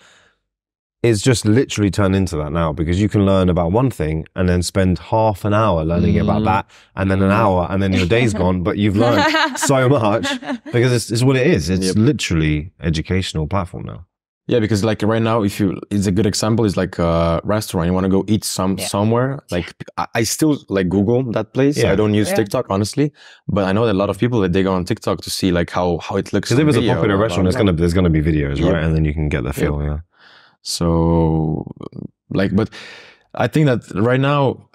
[SPEAKER 3] is just literally turned into that now because you can learn about one thing and then spend half an hour learning about
[SPEAKER 1] Mhm.
[SPEAKER 3] that and then an hour and then your day's gone but you've learned so much because it's, it's what it is it's
[SPEAKER 1] Yep.
[SPEAKER 3] literally educational platform now
[SPEAKER 1] Yeah, because like right now, if you, it's a good example. Is like a restaurant. You want to go eat some
[SPEAKER 2] Yeah.
[SPEAKER 1] somewhere. Like I, I still like Google that place.
[SPEAKER 3] Yeah.
[SPEAKER 1] I don't use
[SPEAKER 2] Yeah.
[SPEAKER 1] TikTok honestly, but I know that a lot of people that they go on TikTok to see like how how it looks.
[SPEAKER 3] because if it's a popular restaurant
[SPEAKER 1] blah,
[SPEAKER 3] it's gonna there's gonna be videos
[SPEAKER 1] Yep.
[SPEAKER 3] right and then you can get the feel yeah
[SPEAKER 1] So, like, but I think that right now,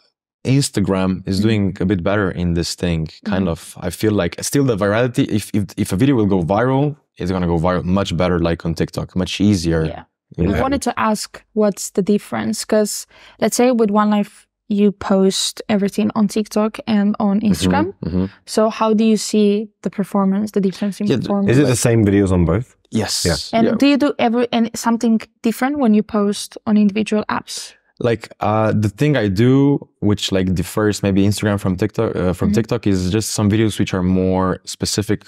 [SPEAKER 1] Instagram is doing a bit better in this thing. Kind of, I feel like still the virality. If if if a video will go viral, it's gonna go viral much better, like on TikTok, much easier.
[SPEAKER 2] Yeah.
[SPEAKER 1] you know?
[SPEAKER 2] I wanted to ask what's the difference? Because let's say with One Life, you post everything on TikTok and on Instagram.
[SPEAKER 1] Mhm, mhm.
[SPEAKER 2] So how do you see the performance, the difference in
[SPEAKER 1] Yeah,
[SPEAKER 2] performance?
[SPEAKER 3] Is it the same videos on both?
[SPEAKER 1] Yes.
[SPEAKER 3] Yeah.
[SPEAKER 2] and
[SPEAKER 1] Yeah.
[SPEAKER 2] do you do ever and something different when you post on individual apps?
[SPEAKER 1] like uh the thing i do which like differs maybe instagram from tiktok uh, from
[SPEAKER 2] Mhm.
[SPEAKER 1] tiktok is just some videos which are more specific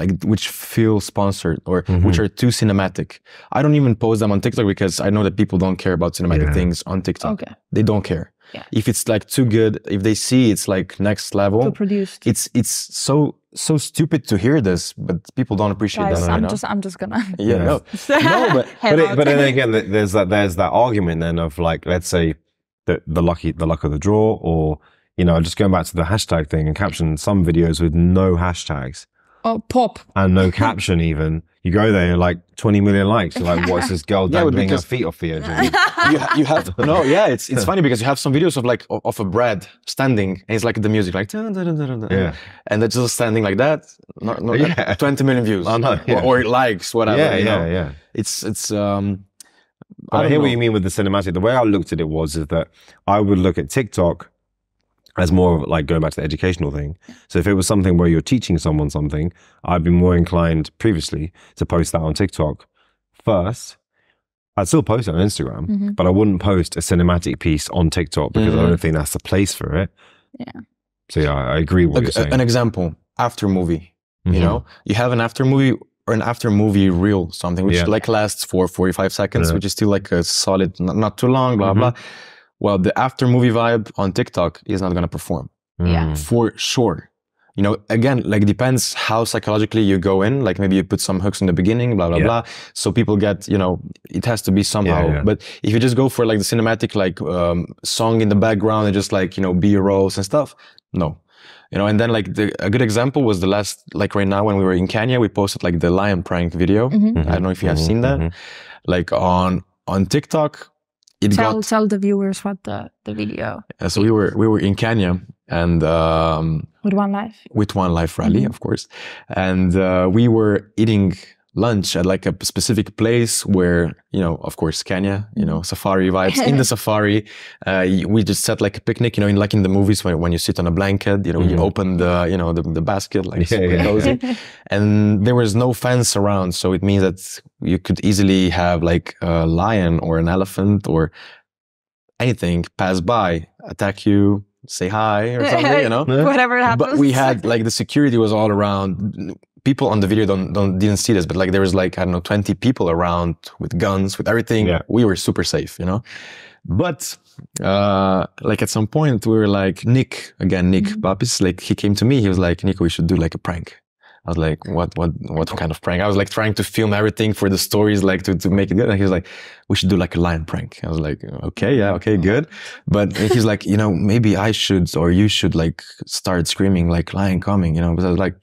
[SPEAKER 1] like which feel sponsored or which
[SPEAKER 3] Mhm.
[SPEAKER 1] are too cinematic i don't even post them on tiktok because i know that people don't care about cinematic
[SPEAKER 3] Yeah.
[SPEAKER 1] things on tiktok
[SPEAKER 2] Okay.
[SPEAKER 1] they don't care
[SPEAKER 2] Yeah.
[SPEAKER 1] if it's like too good if they see it's like next
[SPEAKER 2] To
[SPEAKER 1] level
[SPEAKER 2] produce.
[SPEAKER 1] it's it's so so stupid to hear this but people don't appreciate
[SPEAKER 2] Guys,
[SPEAKER 1] that you
[SPEAKER 2] I'm
[SPEAKER 1] know?
[SPEAKER 2] just I'm just gonna
[SPEAKER 1] yeah,
[SPEAKER 3] Yeah.
[SPEAKER 1] no. no but
[SPEAKER 3] But, it, but then again, there's that there's that argument then of like, let's say the the lucky the luck of the draw, or you know, just going back to the hashtag thing and caption some videos with no hashtags
[SPEAKER 2] oh pop.
[SPEAKER 3] and no caption even. You go there, you're like 20 million likes. You're like, what's this girl
[SPEAKER 1] Yeah, but
[SPEAKER 3] dangling her
[SPEAKER 1] because-
[SPEAKER 3] feet off the edge?
[SPEAKER 1] you, you have no yeah it's it's funny because you have some videos of like of, of a bread standing and it's like the music like dun, dun, dun, dun, dun,
[SPEAKER 3] Yeah.
[SPEAKER 1] and they're just standing like that no, no,
[SPEAKER 3] Yeah.
[SPEAKER 1] 20 million views
[SPEAKER 3] I know, yeah.
[SPEAKER 1] or, or likes whatever
[SPEAKER 3] yeah,
[SPEAKER 1] you
[SPEAKER 3] yeah,
[SPEAKER 1] know?
[SPEAKER 3] yeah.
[SPEAKER 1] it's it's um
[SPEAKER 3] But I,
[SPEAKER 1] don't
[SPEAKER 3] hear what you mean with the cinematic. The way I looked at it was is that I would look at TikTok as more of like going back to the educational thing. So if it was something where you're teaching someone something, I'd be more inclined previously to post that on TikTok first. I'd still post it on Instagram,
[SPEAKER 2] Mhm.
[SPEAKER 3] but I wouldn't post a cinematic piece on TikTok because I
[SPEAKER 1] Mhm.
[SPEAKER 3] don't think that's the place for it.
[SPEAKER 2] Yeah.
[SPEAKER 3] So yeah, I agree with what
[SPEAKER 1] a-
[SPEAKER 3] you're saying.
[SPEAKER 1] an example after movie you
[SPEAKER 3] Mhm.
[SPEAKER 1] know you have an after movie or an after movie reel something which
[SPEAKER 3] Yeah.
[SPEAKER 1] like lasts for 45 seconds
[SPEAKER 3] Yeah.
[SPEAKER 1] which is still like a solid not, not too long blah
[SPEAKER 3] Mhm.
[SPEAKER 1] blah well the after movie vibe on tiktok is not going to perform
[SPEAKER 2] Yeah.
[SPEAKER 3] Mm.
[SPEAKER 1] for sure. You know, again, like depends how psychologically you go in. Like maybe you put some hooks in the beginning, blah blah
[SPEAKER 3] Yeah.
[SPEAKER 1] blah. So people get, you know, it has to be somehow.
[SPEAKER 3] yeah.
[SPEAKER 1] But if you just go for like the cinematic, like um, song in the background and just like you know B rolls and stuff, no. You know, and then like the, a good example was the last, like right now when we were in Kenya, we posted like the lion prank video.
[SPEAKER 2] Mhm.
[SPEAKER 1] I don't know if you have
[SPEAKER 3] Mhm,
[SPEAKER 1] seen that.
[SPEAKER 3] mhm.
[SPEAKER 1] Like on on TikTok, it
[SPEAKER 2] Tell
[SPEAKER 1] got
[SPEAKER 2] tell the viewers what the the video
[SPEAKER 1] uh, so we were we were in Kenya and um,
[SPEAKER 2] with One Life.
[SPEAKER 1] with One Life Rally,
[SPEAKER 2] Mhm.
[SPEAKER 1] of course. And uh, we were eating lunch at like a specific place where, you know, of course, Kenya, you know, safari vibes. in the safari, uh, we just set like a picnic, you know, in like in the movies when, when you sit on a blanket, you know, you
[SPEAKER 3] Mhm.
[SPEAKER 1] open the, you know, the, the basket, like
[SPEAKER 3] Yeah,
[SPEAKER 1] super
[SPEAKER 3] yeah.
[SPEAKER 1] cozy. And there was no fence around. So it means that you could easily have like a lion or an elephant or anything pass by, attack you, say hi or something, you know.
[SPEAKER 2] Whatever happens.
[SPEAKER 1] But we had like the security was all around. People on the video don't don't didn't see this, but like there was like I don't know twenty people around with guns, with everything.
[SPEAKER 3] Yeah.
[SPEAKER 1] We were super safe, you know. But uh like at some point we were like Nick again, Nick. Papis, like he came to me. He was like, Niko, we should do like a prank. I was like, what, what, what kind of prank? I was like trying to film everything for the stories, like to, to make it good. And he was like, we should do like a lion prank. I was like, okay, yeah, okay, good. But he's like, you know, maybe I should or you should like start screaming like lion coming, you know, because I was like,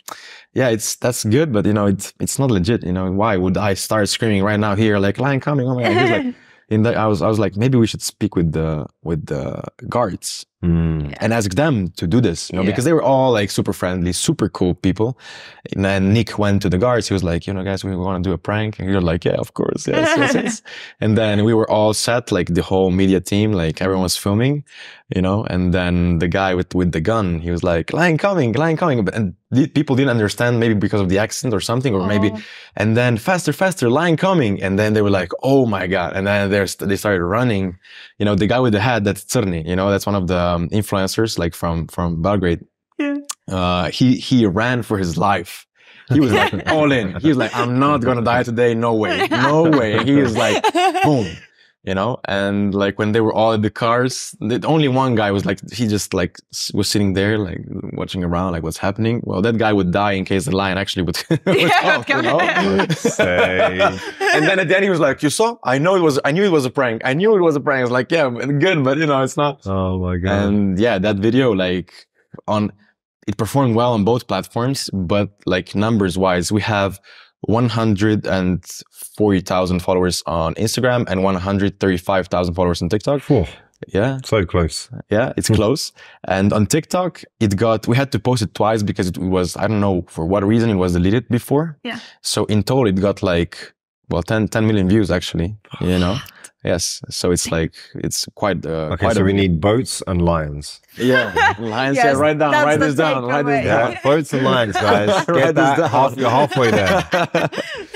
[SPEAKER 1] yeah, it's, that's good, but you know, it's, it's not legit. You know, why would I start screaming right now here, like lion coming? Oh my God. He's like, in that, I was, I was like, maybe we should speak with the, with the guards
[SPEAKER 3] Mm.
[SPEAKER 1] and ask them to do this, you know,
[SPEAKER 2] Yeah.
[SPEAKER 1] because they were all like super friendly, super cool people. And then Nick went to the guards. He was like, you know, guys, we want to do a prank. And you're like, yeah, of course. Yes, yes, yes. And then we were all set, like the whole media team, like everyone was filming, you know, and then the guy with, with the gun, he was like, lion coming, lion coming. And the, people didn't understand maybe because of the accent or something, or maybe,
[SPEAKER 2] Oh.
[SPEAKER 1] and then faster, faster, lion coming. And then they were like, oh my God. And then they started running, you know, the guy with the hat, that's Crni, you know, that's one of the um, influencers like from, from Belgrade.
[SPEAKER 2] Yeah.
[SPEAKER 1] Uh, he, he ran for his life. He was like all in. He was like, I'm not going to die today. No way. No way. And he was like, boom, you know, and like when they were all in the cars, the only one guy was like, he just like was sitting there, like watching around, like what's happening. Well, that guy would die in case the lion actually would, would
[SPEAKER 2] Yeah,
[SPEAKER 1] come, you know?
[SPEAKER 3] Say.
[SPEAKER 1] and then at the end he was like, you saw, I know it was, I knew it was a prank. I knew it was a prank. I was like, yeah, good, but you know, it's not.
[SPEAKER 3] Oh my god.
[SPEAKER 1] And yeah, that video, like on, it performed well on both platforms, but like numbers wise, we have 140,000 followers on Instagram and 135,000 followers on TikTok.
[SPEAKER 3] Phew,
[SPEAKER 1] Yeah.
[SPEAKER 3] so close.
[SPEAKER 1] Yeah, it's hmm. close. And on TikTok, it got, we had to post it twice because it was, I don't know for what reason it was deleted before.
[SPEAKER 2] Yeah.
[SPEAKER 1] So in total, it got like, well, 10, 10 million views actually, you know? Yes. So it's like, it's quite, uh,
[SPEAKER 3] Okay,
[SPEAKER 1] quite
[SPEAKER 3] so
[SPEAKER 1] a
[SPEAKER 3] we need boats and lions.
[SPEAKER 1] yeah. Lions,
[SPEAKER 2] Yes,
[SPEAKER 1] yeah, write down, write this down, write this down.
[SPEAKER 3] Yeah, boats and lions, guys.
[SPEAKER 1] Write
[SPEAKER 3] Get
[SPEAKER 1] this
[SPEAKER 3] that.
[SPEAKER 1] down.
[SPEAKER 3] Half, you're halfway there.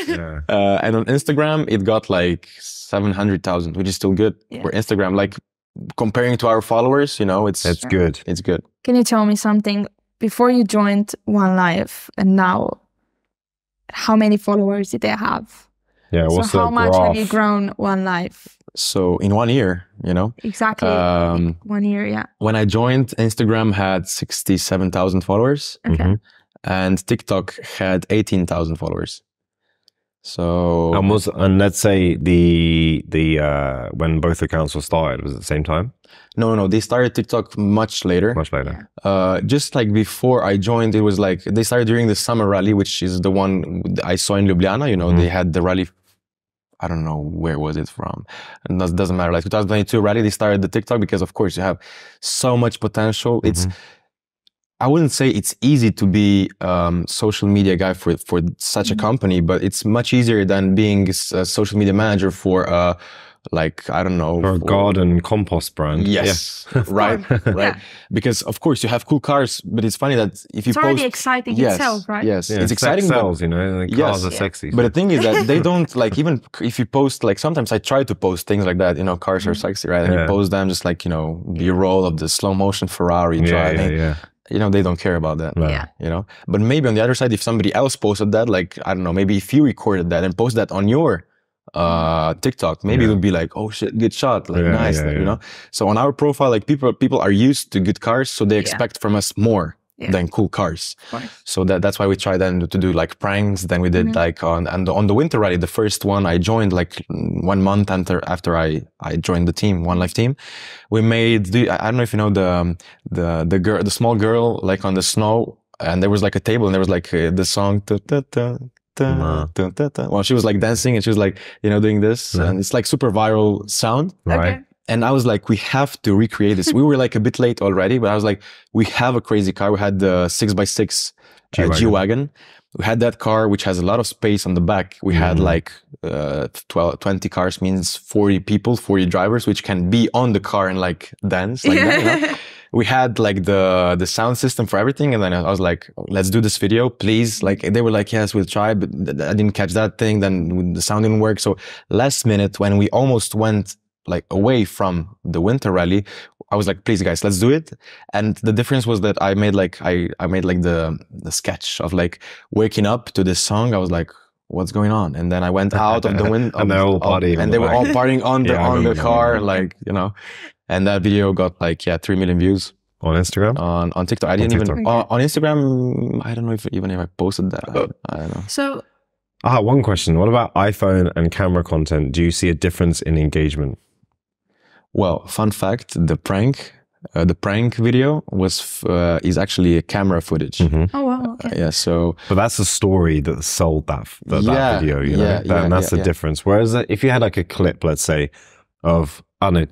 [SPEAKER 3] Yeah.
[SPEAKER 1] Uh, and on Instagram, it got like 700,000, which is still good
[SPEAKER 2] Yeah.
[SPEAKER 1] for Instagram. Like comparing to our followers, you know, it's,
[SPEAKER 3] It's good.
[SPEAKER 1] it's good.
[SPEAKER 2] Can you tell me something? Before you joined One Life and now, how many followers did they have?
[SPEAKER 3] Yeah. What's
[SPEAKER 2] so how
[SPEAKER 3] the
[SPEAKER 2] much
[SPEAKER 3] graph?
[SPEAKER 2] have you grown One Life?
[SPEAKER 1] So in one year, you know,
[SPEAKER 2] Exactly.
[SPEAKER 1] um,
[SPEAKER 2] One year, yeah.
[SPEAKER 1] when I joined, Instagram had 67,000 followers
[SPEAKER 2] Okay.
[SPEAKER 3] Mhm.
[SPEAKER 1] and TikTok had 18,000 followers. So
[SPEAKER 3] And and let's say the the uh when both accounts were started was at the same time,
[SPEAKER 1] no, no, they started TikTok much later.
[SPEAKER 3] much later.
[SPEAKER 1] Uh, just like before I joined, it was like they started during the summer rally, which is the one I saw in Ljubljana. You know,
[SPEAKER 3] Mhm.
[SPEAKER 1] they had the rally. I don't know where was it from. And that doesn't matter. Like 2022 rally, they started the TikTok because, of course, you have so much potential. It's
[SPEAKER 3] Mhm.
[SPEAKER 1] I wouldn't say it's easy to be um, social media guy for for such a company, but it's much easier than being a social media manager for uh like I don't know
[SPEAKER 3] For a garden compost brand.
[SPEAKER 1] Yes, right, right.
[SPEAKER 2] Yeah.
[SPEAKER 1] Because of course you have cool cars, but it's funny that if you
[SPEAKER 2] It's already
[SPEAKER 1] post,
[SPEAKER 2] exciting
[SPEAKER 1] yes,
[SPEAKER 2] itself, right?
[SPEAKER 1] yes,
[SPEAKER 3] Yeah,
[SPEAKER 1] it's
[SPEAKER 3] sex
[SPEAKER 1] exciting. But,
[SPEAKER 3] sells, you know. The
[SPEAKER 1] Yes.
[SPEAKER 3] cars are
[SPEAKER 2] Yeah.
[SPEAKER 3] sexy.
[SPEAKER 1] but the thing is that they don't like even if you post like sometimes I try to post things like that. You know, cars are mm-hmm. sexy, right? And
[SPEAKER 3] Yeah.
[SPEAKER 1] you post them just like you know the roll of the slow motion Ferrari
[SPEAKER 3] yeah,
[SPEAKER 1] driving.
[SPEAKER 3] yeah, yeah.
[SPEAKER 1] You know, they don't care about that.
[SPEAKER 2] Yeah.
[SPEAKER 1] You know, but maybe on the other side, if somebody else posted that, like I don't know, maybe if you recorded that and post that on your uh TikTok, maybe it would be like, oh shit, good shot, like
[SPEAKER 3] Yeah,
[SPEAKER 1] nice,
[SPEAKER 3] yeah,
[SPEAKER 1] like, you know. So on our profile, like people people are used to good cars, so they
[SPEAKER 2] Yeah.
[SPEAKER 1] expect from us more
[SPEAKER 2] Yeah.
[SPEAKER 1] than cool cars.
[SPEAKER 2] Of.
[SPEAKER 1] So that that's why we try then to do like pranks. Then we did
[SPEAKER 2] Mhm.
[SPEAKER 1] like on and on the winter rally, the first one I joined like one month after after I I joined the team, One Life team. We made the I I don't know if you know the um, the the girl the small girl like on the snow and there was like a table and there was like uh, the song. ta- ta- ta- ta-
[SPEAKER 3] Nah.
[SPEAKER 1] ta- ta- ta. Well, she was like dancing and she was like you know doing this
[SPEAKER 3] Yeah.
[SPEAKER 1] and it's like super viral sound.
[SPEAKER 3] Right.
[SPEAKER 2] Okay.
[SPEAKER 1] And I was like, we have to recreate this. we were like a bit late already, but I was like, we have a crazy car. We had the six by six uh,
[SPEAKER 3] G-Wagon.
[SPEAKER 1] G wagon. We had that car, which has a lot of space on the back. We had
[SPEAKER 3] Mhm.
[SPEAKER 1] like uh, 12, 20 cars means 40 people, 40 drivers, which can be on the car and like dance like that. You know? we had like the the sound system for everything and then i was like let's do this video please like they were like yes we'll try but i didn't catch that thing then the sound didn't work so last minute when we almost went like away from the winter rally, I was like, please guys, let's do it. And the difference was that I made like I I made like the the sketch of like waking up to this song. I was like, what's going on? And then I went out of the window,
[SPEAKER 3] And they're all partying
[SPEAKER 1] and
[SPEAKER 3] the
[SPEAKER 1] they were all partying on the
[SPEAKER 3] Yeah,
[SPEAKER 1] on the car, like you know. And that video got like yeah three million views
[SPEAKER 3] on Instagram.
[SPEAKER 1] on on TikTok. I didn't even
[SPEAKER 3] TikTok.
[SPEAKER 1] on, on Instagram. I don't know if even if I posted that. I, I don't know.
[SPEAKER 2] So
[SPEAKER 3] Ah, one question. What about iPhone and camera content? Do you see a difference in engagement?
[SPEAKER 1] Well, fun fact: the prank, uh, the prank video was f- uh, is actually a camera footage.
[SPEAKER 3] Mhm.
[SPEAKER 2] oh wow, okay.
[SPEAKER 1] Yeah, so
[SPEAKER 3] But that's the story that sold that f- that,
[SPEAKER 1] Yeah,
[SPEAKER 3] that video. You know,
[SPEAKER 1] yeah,
[SPEAKER 3] That-
[SPEAKER 1] yeah,
[SPEAKER 3] and that's
[SPEAKER 1] yeah,
[SPEAKER 3] the
[SPEAKER 1] yeah.
[SPEAKER 3] difference. Whereas uh, if you had like a clip, let's say, of I don't know,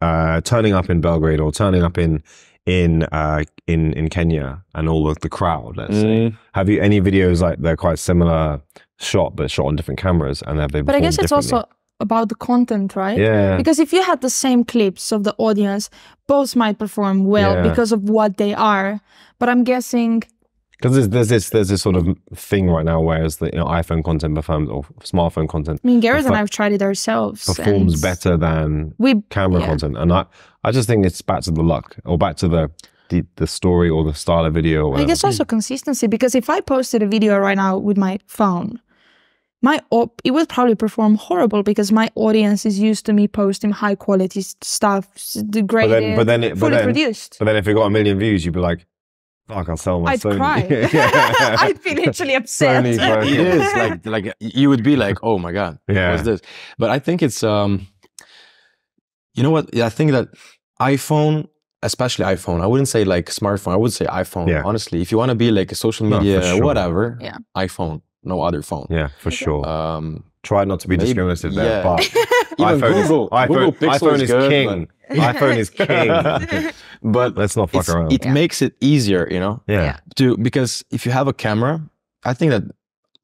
[SPEAKER 3] uh, turning up in Belgrade or turning up in in uh, in in Kenya and all of the crowd, let's say,
[SPEAKER 1] mm,
[SPEAKER 3] have you any videos like they're quite similar shot but shot on different cameras and have they?
[SPEAKER 2] But I guess it's also about the content, right?
[SPEAKER 3] yeah.
[SPEAKER 2] Because if you had the same clips of the audience, both might perform well
[SPEAKER 3] Yeah.
[SPEAKER 2] because of what they are. But I'm guessing
[SPEAKER 3] Because there's, there's this there's this sort of thing right now, where whereas the you know, iPhone content performs or smartphone content
[SPEAKER 2] I mean Gareth and I've tried it ourselves.
[SPEAKER 3] performs better than
[SPEAKER 2] We
[SPEAKER 3] camera
[SPEAKER 2] yeah.
[SPEAKER 3] content, and I I just think it's back to the luck or back to the the, the story or the style of video.
[SPEAKER 2] I guess also consistency because if I posted a video right now with my phone, my op- it would probably perform horrible because my audience is used to me posting high quality stuff,
[SPEAKER 3] but
[SPEAKER 2] degraded,
[SPEAKER 3] then but then it, but then
[SPEAKER 2] produced.
[SPEAKER 3] but then if it got a million views, you'd be like, fuck, I'll sell my
[SPEAKER 2] I'd
[SPEAKER 3] Sony.
[SPEAKER 2] cry. I'd be literally upset.
[SPEAKER 3] Sony, bro.
[SPEAKER 1] it is like like you would be like, oh my god,
[SPEAKER 3] Yeah.
[SPEAKER 1] what's this? But I think it's um, you know what? Yeah, I think that iPhone, especially iPhone, I wouldn't say like smartphone. I would say iPhone.
[SPEAKER 3] Yeah.
[SPEAKER 1] Honestly, if you want to be like a social
[SPEAKER 3] No,
[SPEAKER 1] media,
[SPEAKER 3] sure.
[SPEAKER 1] whatever,
[SPEAKER 2] Yeah.
[SPEAKER 1] iPhone, no other phone.
[SPEAKER 3] yeah, for sure.
[SPEAKER 1] Um,
[SPEAKER 3] Try not to be
[SPEAKER 1] maybe-
[SPEAKER 3] discriminative there,
[SPEAKER 1] yeah.
[SPEAKER 3] but iPhone
[SPEAKER 1] Google-
[SPEAKER 3] is, iPhone,
[SPEAKER 1] Google Pixel
[SPEAKER 3] iPhone
[SPEAKER 1] is
[SPEAKER 3] is,
[SPEAKER 1] good,
[SPEAKER 3] king. iPhone is king.
[SPEAKER 1] but
[SPEAKER 3] Let's not fuck around.
[SPEAKER 1] it
[SPEAKER 2] Yeah.
[SPEAKER 1] makes it easier, you know,
[SPEAKER 3] yeah.
[SPEAKER 2] Yeah.
[SPEAKER 1] to because if you have a camera, I think that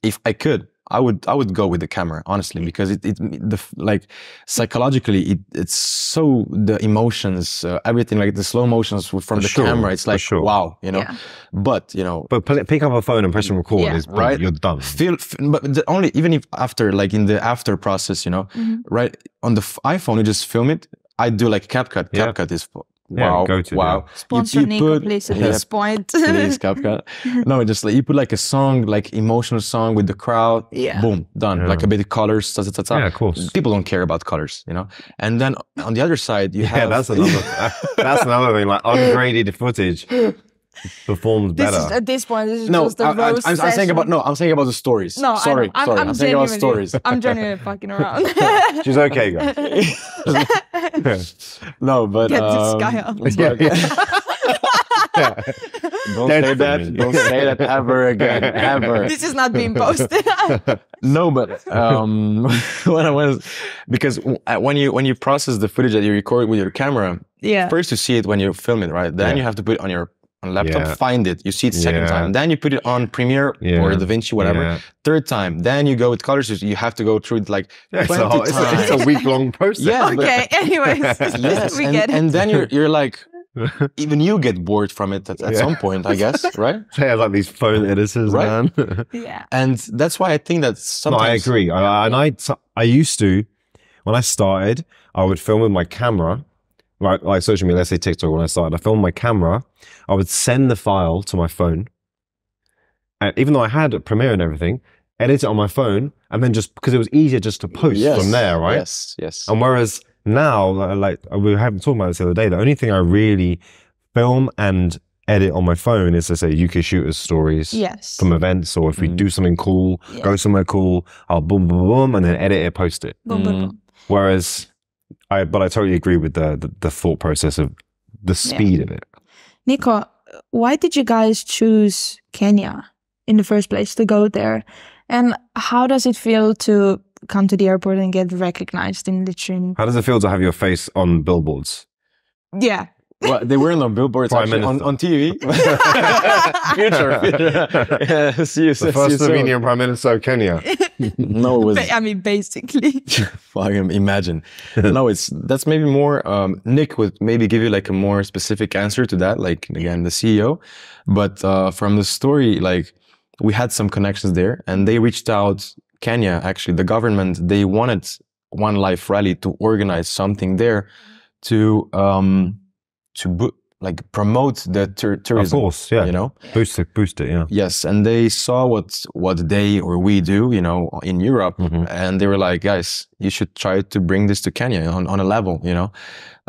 [SPEAKER 1] if I could, I would I would go with the camera honestly because it it the like psychologically it it's so the emotions uh, everything like the slow motions from
[SPEAKER 3] For
[SPEAKER 1] the
[SPEAKER 3] sure,
[SPEAKER 1] camera it's like
[SPEAKER 3] sure.
[SPEAKER 1] wow you know
[SPEAKER 2] Yeah.
[SPEAKER 1] but you know
[SPEAKER 3] But pick up a phone and press and record
[SPEAKER 2] Yeah.
[SPEAKER 3] is boom,
[SPEAKER 1] Right.
[SPEAKER 3] You're done.
[SPEAKER 1] feel f- but the only even if after like in the after process you know
[SPEAKER 2] Mhm.
[SPEAKER 1] right on the f- iPhone you just film it I do like CapCut
[SPEAKER 3] Yeah.
[SPEAKER 1] CapCut is f-
[SPEAKER 3] Yeah,
[SPEAKER 1] wow
[SPEAKER 3] go to,
[SPEAKER 1] wow
[SPEAKER 3] yeah.
[SPEAKER 1] You-
[SPEAKER 2] Sponsor
[SPEAKER 1] you
[SPEAKER 2] Niko,
[SPEAKER 1] put-
[SPEAKER 2] please, at
[SPEAKER 1] Yeah.
[SPEAKER 2] this point.
[SPEAKER 1] please CapCut. No, just like you put like a song, like emotional song with the crowd.
[SPEAKER 2] Yeah.
[SPEAKER 1] Boom, done.
[SPEAKER 3] Yeah.
[SPEAKER 1] Like a bit of colors. Ta, ta, ta, ta.
[SPEAKER 3] Yeah, of course.
[SPEAKER 1] People don't care about colors, you know. And then on the other side, you
[SPEAKER 3] Yeah,
[SPEAKER 1] have
[SPEAKER 3] that's another. that's another thing. Like ungraded footage performs
[SPEAKER 2] This
[SPEAKER 3] better.
[SPEAKER 2] is at this point. This is
[SPEAKER 1] no.
[SPEAKER 2] just a
[SPEAKER 1] I, I,
[SPEAKER 2] roast
[SPEAKER 1] I'm, I'm saying about no. I'm saying about the stories.
[SPEAKER 2] No, I
[SPEAKER 1] sorry,
[SPEAKER 2] know. I'm,
[SPEAKER 1] sorry.
[SPEAKER 2] I'm,
[SPEAKER 1] I'm, saying about
[SPEAKER 2] genuinely,
[SPEAKER 1] stories.
[SPEAKER 2] I'm genuinely fucking around.
[SPEAKER 3] She's okay, guys.
[SPEAKER 1] no, but
[SPEAKER 2] Get this
[SPEAKER 1] um,
[SPEAKER 2] guy up.
[SPEAKER 1] but- don't
[SPEAKER 3] Dead
[SPEAKER 1] say that.
[SPEAKER 3] me.
[SPEAKER 1] Don't say that ever again. Ever.
[SPEAKER 2] this is not being posted.
[SPEAKER 1] no but um when i was because uh, when you when you process the footage that you record with your camera
[SPEAKER 2] yeah.
[SPEAKER 1] first you see it when you film it right then
[SPEAKER 3] Yeah.
[SPEAKER 1] you have to put it on your on laptop
[SPEAKER 3] Yeah.
[SPEAKER 1] find it you see it second
[SPEAKER 3] Yeah.
[SPEAKER 1] time then you put it on premiere
[SPEAKER 3] Yeah.
[SPEAKER 1] or davinci whatever
[SPEAKER 3] Yeah.
[SPEAKER 1] third time then you go with colors you- you have to go through it like
[SPEAKER 3] Yeah, it's,
[SPEAKER 1] 20
[SPEAKER 3] a, whole- it's, a, it's a week long process.
[SPEAKER 1] Yeah, but-
[SPEAKER 2] Okay. Anyways,
[SPEAKER 1] yes
[SPEAKER 2] we
[SPEAKER 1] and,
[SPEAKER 2] get it.
[SPEAKER 1] and then you're you're like even you get bored from it at, at
[SPEAKER 3] Yeah.
[SPEAKER 1] some point i guess right
[SPEAKER 3] They have like these phone editors,
[SPEAKER 1] Right.
[SPEAKER 3] man.
[SPEAKER 2] yeah.
[SPEAKER 1] and that's why i think that sometimes.
[SPEAKER 3] no, I agree. I, and I, I used to, when I started, I would film with my camera, like, like social media, let's say TikTok, when I started, I filmed my camera, I would send the file to my phone. And even though I had a Premiere and everything, edit it on my phone, and then just, because it was easier just to post
[SPEAKER 1] yes,
[SPEAKER 3] from there, right?
[SPEAKER 1] yes yes
[SPEAKER 3] And whereas now, like we were having talking about this the other day, the only thing I really film and edit on my phone is to say UK shooters stories
[SPEAKER 2] Yes.
[SPEAKER 3] from events, or if we
[SPEAKER 1] Mm.
[SPEAKER 3] do something cool,
[SPEAKER 2] Yeah.
[SPEAKER 3] go somewhere cool, I'll boom, boom, boom, and then edit it, post it.
[SPEAKER 2] Boom, boom,
[SPEAKER 1] Mm.
[SPEAKER 2] boom.
[SPEAKER 3] Whereas, I but I totally agree with the the, the thought process of the speed of it.
[SPEAKER 2] Niko, why did you guys choose Kenya in the first place to go there? And how does it feel to come to the airport and get recognized in literally?
[SPEAKER 3] How does it feel to have your face on billboards?
[SPEAKER 2] Yeah.
[SPEAKER 1] Well, they weren't on billboards actually, on, on TV. future, future. Yeah, see you, see
[SPEAKER 3] The first. Slovenian prime minister of Kenya.
[SPEAKER 1] No, it was
[SPEAKER 2] I mean, basically.
[SPEAKER 1] fucking imagine. no, it's that's maybe more. Um, Nick would maybe give you like a more specific answer to that. Like again, the CEO, but uh, from the story, like we had some connections there, and they reached out. Kenya actually, the government they wanted One Life Rally to organize something there to um to bo- like promote the tur-
[SPEAKER 3] Of course, yeah.
[SPEAKER 1] You know.
[SPEAKER 3] Boost it, boost it, yeah.
[SPEAKER 1] Yes, and they saw what what they or we do, you know, in Europe,
[SPEAKER 3] Mhm.
[SPEAKER 1] and they were like, guys, you should try to bring this to Kenya on, on a level, you know.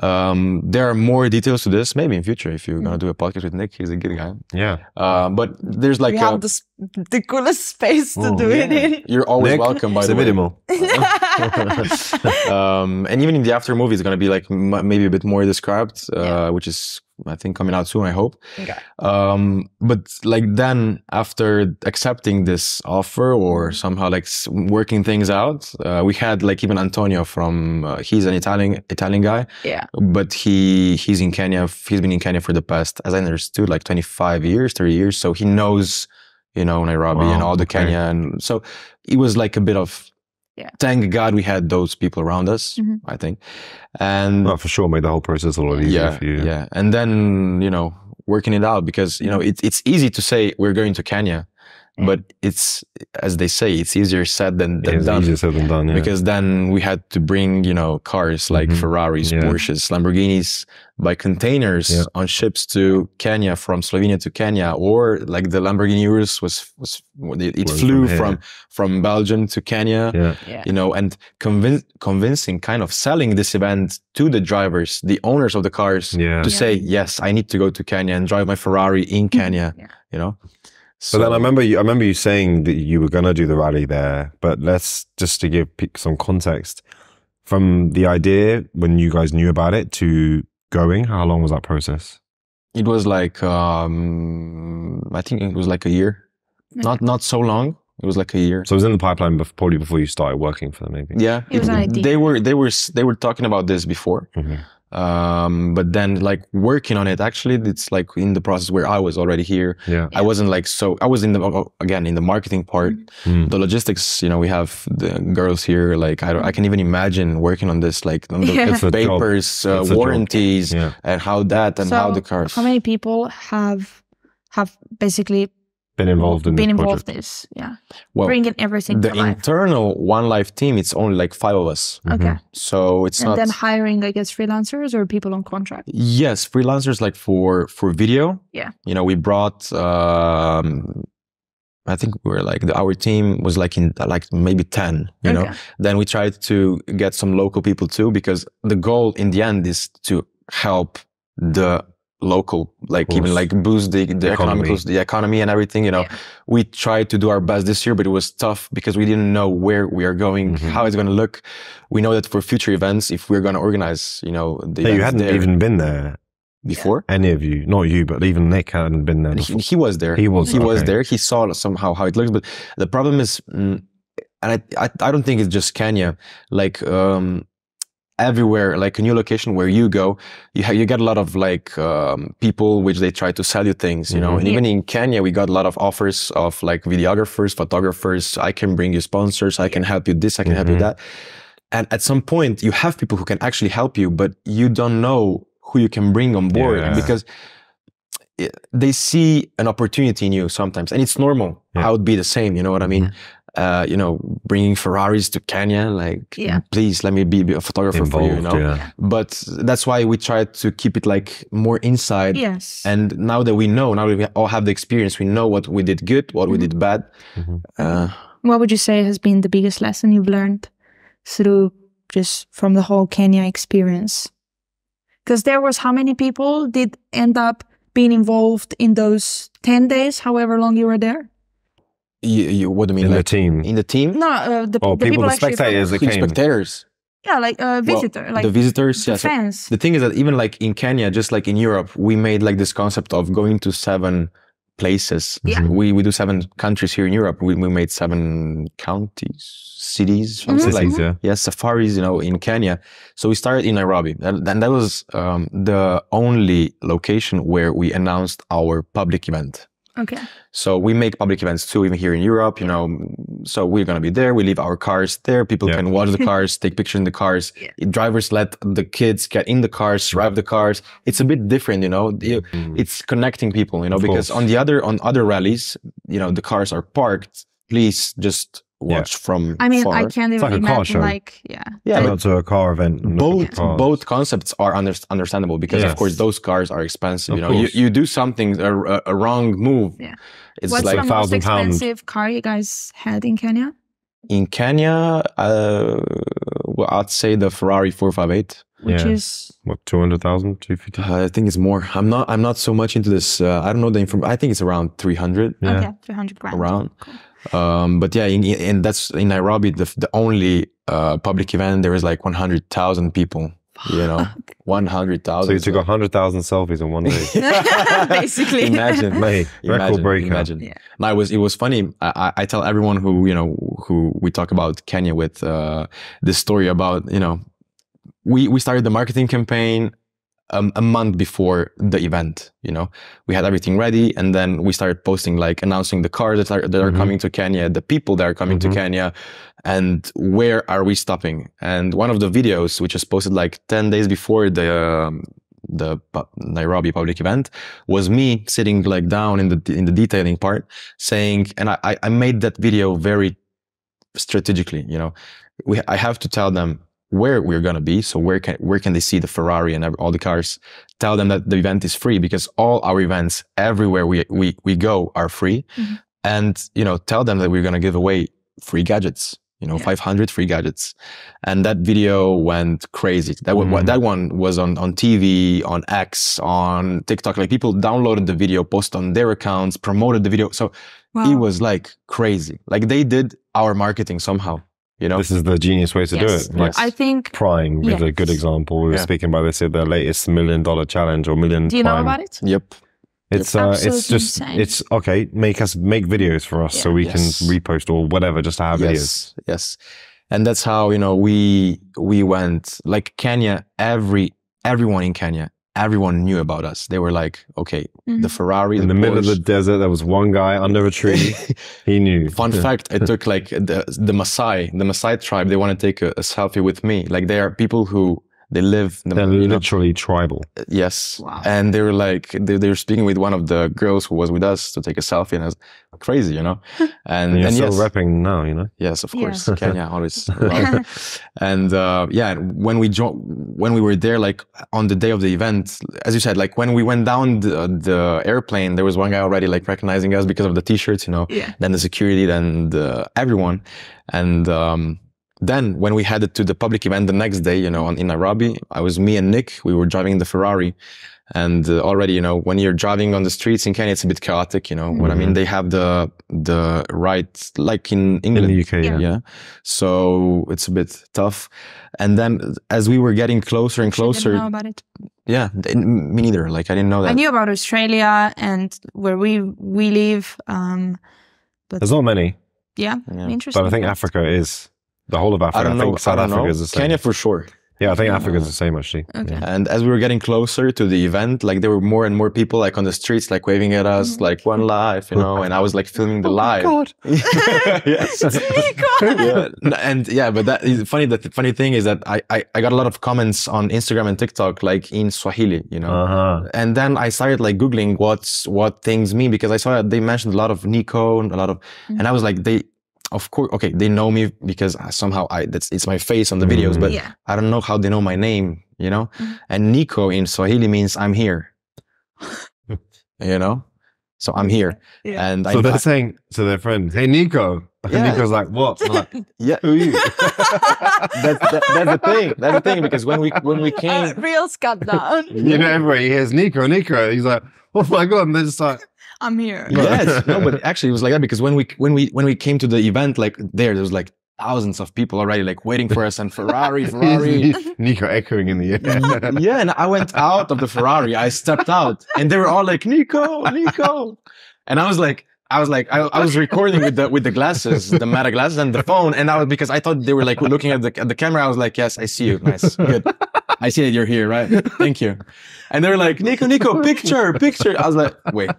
[SPEAKER 1] Um, there are more details to this, maybe in future if you're gonna do a podcast with Nick, he's a good guy.
[SPEAKER 3] Yeah.
[SPEAKER 1] Uh, but there's like
[SPEAKER 2] we
[SPEAKER 1] a,
[SPEAKER 2] have the, s- the coolest space to
[SPEAKER 3] Oh,
[SPEAKER 2] do it in.
[SPEAKER 1] you're always
[SPEAKER 3] Nick,
[SPEAKER 1] welcome by the
[SPEAKER 3] a
[SPEAKER 1] way. um, and even in the after movie, it's gonna be like m- maybe a bit more described, uh,
[SPEAKER 2] Yeah.
[SPEAKER 1] which is I think coming out soon. I hope.
[SPEAKER 2] Okay.
[SPEAKER 1] Um, but like then after accepting this offer or
[SPEAKER 2] Mm-hmm.
[SPEAKER 1] somehow like working things out, uh, we had like even Antonio from uh, he's an Italian Italian guy,
[SPEAKER 2] Yeah.
[SPEAKER 1] but he he's in Kenya. He's been in Kenya for the past, as I understood, like 25 years, 30 years. So he knows, you know, Nairobi and all the
[SPEAKER 3] okay.
[SPEAKER 1] Kenya, and so it was like a bit of.
[SPEAKER 2] Yeah.
[SPEAKER 1] Thank God we had those people around us.
[SPEAKER 2] Mhm.
[SPEAKER 1] I think, and
[SPEAKER 3] Well, for sure, made the whole process a lot easier
[SPEAKER 1] yeah,
[SPEAKER 3] for you.
[SPEAKER 1] yeah, and then you know working it out because you know it's it's easy to say we're going to Kenya, but it's as they say it's easier said than, than
[SPEAKER 3] It's
[SPEAKER 1] done.
[SPEAKER 3] easier said than done, yeah.
[SPEAKER 1] Because then we had to bring, you know, cars like
[SPEAKER 3] Mhm.
[SPEAKER 1] Ferraris,
[SPEAKER 3] Yeah.
[SPEAKER 1] Porsches, Lamborghinis by containers
[SPEAKER 3] Yeah.
[SPEAKER 1] on ships to Kenya from Slovenia to Kenya, or like the Lamborghini Urus was was it, it
[SPEAKER 3] Was
[SPEAKER 1] flew
[SPEAKER 3] from
[SPEAKER 1] from from Belgium to Kenya
[SPEAKER 3] yeah.
[SPEAKER 2] Yeah.
[SPEAKER 1] you know, and convin- convincing, kind of selling this event to the drivers, the owners of the cars,
[SPEAKER 3] Yeah.
[SPEAKER 1] to
[SPEAKER 2] Yeah.
[SPEAKER 1] say, yes, I need to go to Kenya and drive my Ferrari in Kenya,
[SPEAKER 2] Yeah.
[SPEAKER 1] you know.
[SPEAKER 3] So then I remember you. I remember you saying that you were gonna do the rally there, but let's just to give some context from the idea when you guys knew about it to going. How long was that process?
[SPEAKER 1] it was like, um, I think it was like a year, not not so long. It was like a year.
[SPEAKER 3] So it was in the pipeline, bef- probably before you started working for them, maybe.
[SPEAKER 1] Yeah,
[SPEAKER 2] It was an idea.
[SPEAKER 1] they were they were they were talking about this before,
[SPEAKER 3] Mhm.
[SPEAKER 1] Um, but then like working on it. Actually, it's like in the process where I was already here.
[SPEAKER 3] Yeah.
[SPEAKER 1] I wasn't like so. I was in the again in the marketing part.
[SPEAKER 3] Mm.
[SPEAKER 1] The logistics, you know, we have the girls here. Like I, don't, I can even imagine working on this, like on the
[SPEAKER 2] Yeah.
[SPEAKER 3] It's
[SPEAKER 1] papers, uh,
[SPEAKER 3] It's
[SPEAKER 1] warranties,
[SPEAKER 3] Yeah.
[SPEAKER 1] and how that and how the cars.
[SPEAKER 2] How many people have have basically
[SPEAKER 3] Been involved in
[SPEAKER 2] been
[SPEAKER 3] this
[SPEAKER 2] involved
[SPEAKER 3] project.
[SPEAKER 2] Yeah,
[SPEAKER 1] Well,
[SPEAKER 2] bringing everything
[SPEAKER 1] the
[SPEAKER 2] to life.
[SPEAKER 1] internal One Life team, it's only like five of us,
[SPEAKER 2] Okay,
[SPEAKER 1] so it's
[SPEAKER 2] and
[SPEAKER 1] not.
[SPEAKER 2] then hiring, I guess, freelancers or people on contract.
[SPEAKER 1] yes, freelancers like for for video.
[SPEAKER 2] Yeah.
[SPEAKER 1] You know, we brought. um I think we were like the, our team was like in like maybe ten. You know, then we tried to get some local people too because the goal in the end is to help the local like even like boost the, the
[SPEAKER 3] Economy.
[SPEAKER 1] economics the economy and everything you know.
[SPEAKER 2] Yeah.
[SPEAKER 1] we tried to do our best this year but it was tough because we didn't know where we are going
[SPEAKER 3] Mhm.
[SPEAKER 1] how it's going to look. We know that for future events if we're going to organize you know the
[SPEAKER 3] Yeah, you hadn't
[SPEAKER 1] there.
[SPEAKER 3] even been there.
[SPEAKER 1] before?
[SPEAKER 3] Any of you, not you, but even Nick hadn't been there.
[SPEAKER 1] he, he was there.
[SPEAKER 3] He was,
[SPEAKER 1] he was there. He saw somehow how it looks but the problem is mm, and I, I i don't think it's just kenya. Like um everywhere like a new location where you go you ha- you get a lot of like um, people which they try to sell you things you know
[SPEAKER 3] Mhm.
[SPEAKER 1] and even in kenya we got a lot of offers of like videographers photographers i can bring you sponsors i can help you this i can help you
[SPEAKER 3] Mhm.
[SPEAKER 1] that and at some point you have people who can actually help you but you don't know who you can bring on board
[SPEAKER 3] Yeah.
[SPEAKER 1] because they see an opportunity in you sometimes and it's normal
[SPEAKER 3] Yeah.
[SPEAKER 1] i would be the same you know what i mean uh, you know bringing ferraris to kenya like
[SPEAKER 2] Yeah.
[SPEAKER 1] please let me be a photographer for you, you know
[SPEAKER 3] yeah.
[SPEAKER 1] but that's why we try to keep it like more inside
[SPEAKER 2] Yes.
[SPEAKER 1] and now that we know now that we all have the experience we know what we did good what we did bad
[SPEAKER 3] Mhm.
[SPEAKER 1] uh,
[SPEAKER 2] what would you say has been the biggest lesson you've learned through just from the whole Kenya experience? Because there was how many people did end up being involved in those 10 days, however long you were there?
[SPEAKER 1] You, you, what do you mean
[SPEAKER 3] In the team.
[SPEAKER 1] in the team
[SPEAKER 2] No, uh, the,
[SPEAKER 3] Oh,
[SPEAKER 2] the
[SPEAKER 3] people, the
[SPEAKER 2] actually
[SPEAKER 3] spectators that
[SPEAKER 1] The
[SPEAKER 3] came.
[SPEAKER 1] spectators
[SPEAKER 2] yeah, like uh,
[SPEAKER 1] Well,
[SPEAKER 2] visitor, like
[SPEAKER 1] the visitors
[SPEAKER 2] the
[SPEAKER 1] yeah so
[SPEAKER 2] fans.
[SPEAKER 1] the thing is that even like in kenya just like in europe we made like this concept of going to seven places
[SPEAKER 2] Yeah.
[SPEAKER 1] we we do seven countries here in europe we, we made seven counties cities something like
[SPEAKER 3] Cities, yeah.
[SPEAKER 1] yes safaris you know in kenya so we started in nairobi and, and that was um, the only location where we announced our public event
[SPEAKER 2] okay.
[SPEAKER 1] so we make public events too even here in europe you know so we're going to be there we leave our cars there people
[SPEAKER 3] Yeah.
[SPEAKER 1] can watch the cars take pictures in the cars
[SPEAKER 2] Yeah.
[SPEAKER 1] drivers let the kids get in the cars drive the cars it's a bit different you know You-
[SPEAKER 3] Mm.
[SPEAKER 1] it's connecting people you know
[SPEAKER 3] Of
[SPEAKER 1] because
[SPEAKER 3] course.
[SPEAKER 1] on the other on other rallies you know the cars are parked please just watch from
[SPEAKER 2] I mean,
[SPEAKER 1] far.
[SPEAKER 2] I can't even
[SPEAKER 3] like
[SPEAKER 2] imagine.
[SPEAKER 3] show.
[SPEAKER 2] Like, yeah,
[SPEAKER 1] Yeah,
[SPEAKER 3] Go to a car event. and look at
[SPEAKER 1] both
[SPEAKER 3] cars.
[SPEAKER 1] both concepts are under, understandable because of course those cars are expensive.
[SPEAKER 3] Of
[SPEAKER 1] you know, you,
[SPEAKER 3] course.
[SPEAKER 1] you do something a, a, a wrong move.
[SPEAKER 2] Yeah.
[SPEAKER 1] It's
[SPEAKER 2] What's
[SPEAKER 1] like
[SPEAKER 2] the most
[SPEAKER 3] thousand pound.
[SPEAKER 2] expensive car you guys had in Kenya?
[SPEAKER 1] in Kenya, uh, well, I'd say the Ferrari 458.
[SPEAKER 2] Which
[SPEAKER 3] Yeah.
[SPEAKER 2] is
[SPEAKER 3] What, 200,000, 250?
[SPEAKER 1] Uh, I think it's more. I'm not. I'm not so much into this. Uh, I don't know the information. I think it's around 300
[SPEAKER 3] Yeah.
[SPEAKER 2] okay, three hundred grand.
[SPEAKER 1] around.
[SPEAKER 2] Cool.
[SPEAKER 1] Um, but yeah, in, in, and that's in Nairobi. The the only uh, public event there is like 100,000 people. You know, 100,000.
[SPEAKER 3] So you took 100,000 selfies in one day.
[SPEAKER 2] Basically.
[SPEAKER 1] imagine.
[SPEAKER 3] Mate, record
[SPEAKER 1] Imagine,
[SPEAKER 3] breaker.
[SPEAKER 1] imagine.
[SPEAKER 2] Yeah.
[SPEAKER 1] No, it was it was funny. I, I- I tell everyone who you know who we talk about Kenya with uh, this story about you know we we started the marketing campaign um, a month before the event. You know, we had everything ready, and then we started posting like announcing the cars that are that are
[SPEAKER 3] Mhm.
[SPEAKER 1] coming to Kenya, the people that are coming
[SPEAKER 3] Mhm.
[SPEAKER 1] to Kenya, and where are we stopping? And one of the videos, which was posted like ten days before the. Um, the Nairobi public event was me sitting like down in the in the detailing part saying and I I- I made that video very strategically you know we I have to tell them where we're gonna be. So where can where can they see the Ferrari and all the cars? Tell them that the event is free because all our events everywhere we we we go are free.
[SPEAKER 2] Mhm.
[SPEAKER 1] and you know tell them that we're gonna give away free gadgets you know
[SPEAKER 2] Yeah.
[SPEAKER 1] 500 free gadgets. And that video went crazy. That wa-
[SPEAKER 3] Mhm.
[SPEAKER 1] that one was on on TV on X on TikTok. Like people downloaded the video posted on their accounts promoted the video. So
[SPEAKER 2] Wow.
[SPEAKER 1] it was like crazy. Like they did our marketing somehow you know
[SPEAKER 3] This is the genius way to
[SPEAKER 2] Yes.
[SPEAKER 3] do it. Like
[SPEAKER 1] Yes.
[SPEAKER 2] I think.
[SPEAKER 3] Prime is a good example. We were
[SPEAKER 1] Yeah.
[SPEAKER 3] speaking about this at the latest million dollar challenge or million.
[SPEAKER 2] Do you know about it?
[SPEAKER 1] yep
[SPEAKER 3] It's uh, it's just
[SPEAKER 2] insane.
[SPEAKER 3] it's okay. Make us make videos for us so we
[SPEAKER 1] Yes.
[SPEAKER 3] can repost or whatever, just to have videos.
[SPEAKER 1] yes yes and that's how you know we we went like Kenya every everyone in Kenya everyone knew about us they were like okay
[SPEAKER 2] Mhm.
[SPEAKER 1] the Ferrari
[SPEAKER 3] In the middle of the desert, there was one guy under a tree. he knew.
[SPEAKER 1] Fun fact: it took like the the Maasai, the Maasai tribe. They want to take a, a selfie with me. Like they are people who they live. In the,
[SPEAKER 3] They're
[SPEAKER 1] you know,
[SPEAKER 3] literally tribal.
[SPEAKER 1] yes,
[SPEAKER 2] Wow.
[SPEAKER 1] and they were like they, they were speaking with one of the girls who was with us to take a selfie, and I was crazy, you know. And
[SPEAKER 3] And you're
[SPEAKER 1] and
[SPEAKER 3] still
[SPEAKER 1] yes,
[SPEAKER 3] repping now, you know.
[SPEAKER 1] yes, of
[SPEAKER 2] Yeah.
[SPEAKER 1] course, Kenya always. and uh, yeah, when we jo- when we were there, like on the day of the event, as you said, like when we went down the, the airplane, there was one guy already like recognizing us because of the t-shirts, you know
[SPEAKER 2] Yeah.
[SPEAKER 1] then the security, then the, everyone. And um, then when we headed to the public event the next day, you know, on, in Nairobi, I was me and Nick. We were driving the Ferrari. And uh, already, you know, when you're driving on the streets in Kenya, it's a bit chaotic. You know what I mean?
[SPEAKER 3] Mhm.
[SPEAKER 1] They have the the right, like in
[SPEAKER 3] In
[SPEAKER 1] England,
[SPEAKER 3] the UK, yeah.
[SPEAKER 1] yeah. So it's a bit tough. And then as we were getting closer and
[SPEAKER 2] Actually, I didn't
[SPEAKER 1] closer,
[SPEAKER 2] know about it.
[SPEAKER 1] yeah, th- me neither. Like I didn't know that.
[SPEAKER 2] I knew about Australia and where we we live. Um, but
[SPEAKER 3] There's not many,
[SPEAKER 2] yeah,
[SPEAKER 1] Yeah.
[SPEAKER 2] interesting.
[SPEAKER 3] but I think Africa is the whole of Africa.
[SPEAKER 1] I don't know.
[SPEAKER 3] think South
[SPEAKER 1] I don't
[SPEAKER 3] Africa
[SPEAKER 1] know.
[SPEAKER 3] is the same.
[SPEAKER 1] Kenya for sure.
[SPEAKER 3] yeah, I think
[SPEAKER 2] Uh,
[SPEAKER 3] Africa is the same actually.
[SPEAKER 2] Okay.
[SPEAKER 3] Yeah.
[SPEAKER 1] And as we were getting closer to the event, like there were more and more people like on the streets, like waving at us,
[SPEAKER 2] Mhm.
[SPEAKER 1] like one life, you know. And I was like filming the live. yes. yeah. And yeah, but that is funny. The funny thing is that I, I I got a lot of comments on Instagram and TikTok, like in Swahili, you know.
[SPEAKER 3] Uh-huh.
[SPEAKER 1] And then I started like googling what's what things mean because I saw that they mentioned a lot of Niko and a lot of, and I was like, they, of course, okay, they know me because somehow I that's it's my face on the videos,
[SPEAKER 3] Mhm.
[SPEAKER 1] but
[SPEAKER 2] yeah.
[SPEAKER 1] I don't know how they know my name, you know?
[SPEAKER 2] Mhm.
[SPEAKER 1] And Niko in Swahili means I'm here. you know? So I'm here.
[SPEAKER 2] Yeah.
[SPEAKER 1] And
[SPEAKER 3] So
[SPEAKER 1] I,
[SPEAKER 3] they're
[SPEAKER 1] I
[SPEAKER 3] saying to their friend, "Hey, Niko." And
[SPEAKER 1] Yeah.
[SPEAKER 3] Niko's like, "What?" Like,
[SPEAKER 1] yeah.
[SPEAKER 3] Who are you?
[SPEAKER 1] that's that, that's the thing. That's the thing because when we when we
[SPEAKER 2] Uh,
[SPEAKER 1] came
[SPEAKER 2] real scut down.
[SPEAKER 3] you know, everywhere he hears Niko, Niko. He's like, "Oh my god!" And they're just like,
[SPEAKER 2] I'm here.
[SPEAKER 1] yes. no but actually it was like that because when we when we when we came to the event like there there was like thousands of people already like waiting for us and Ferrari Ferrari.
[SPEAKER 3] Niko echoing in the air.
[SPEAKER 1] yeah and I went out of the Ferrari. I stepped out and they were all like Niko Niko. And I was like I was like I, I was recording with the with the glasses the Meta glasses and the phone and I was because I thought they were like looking at the at the camera I was like yes I see you. Nice. Good I see that you're here right? Thank you. And they were like Niko Niko picture picture. I was like wait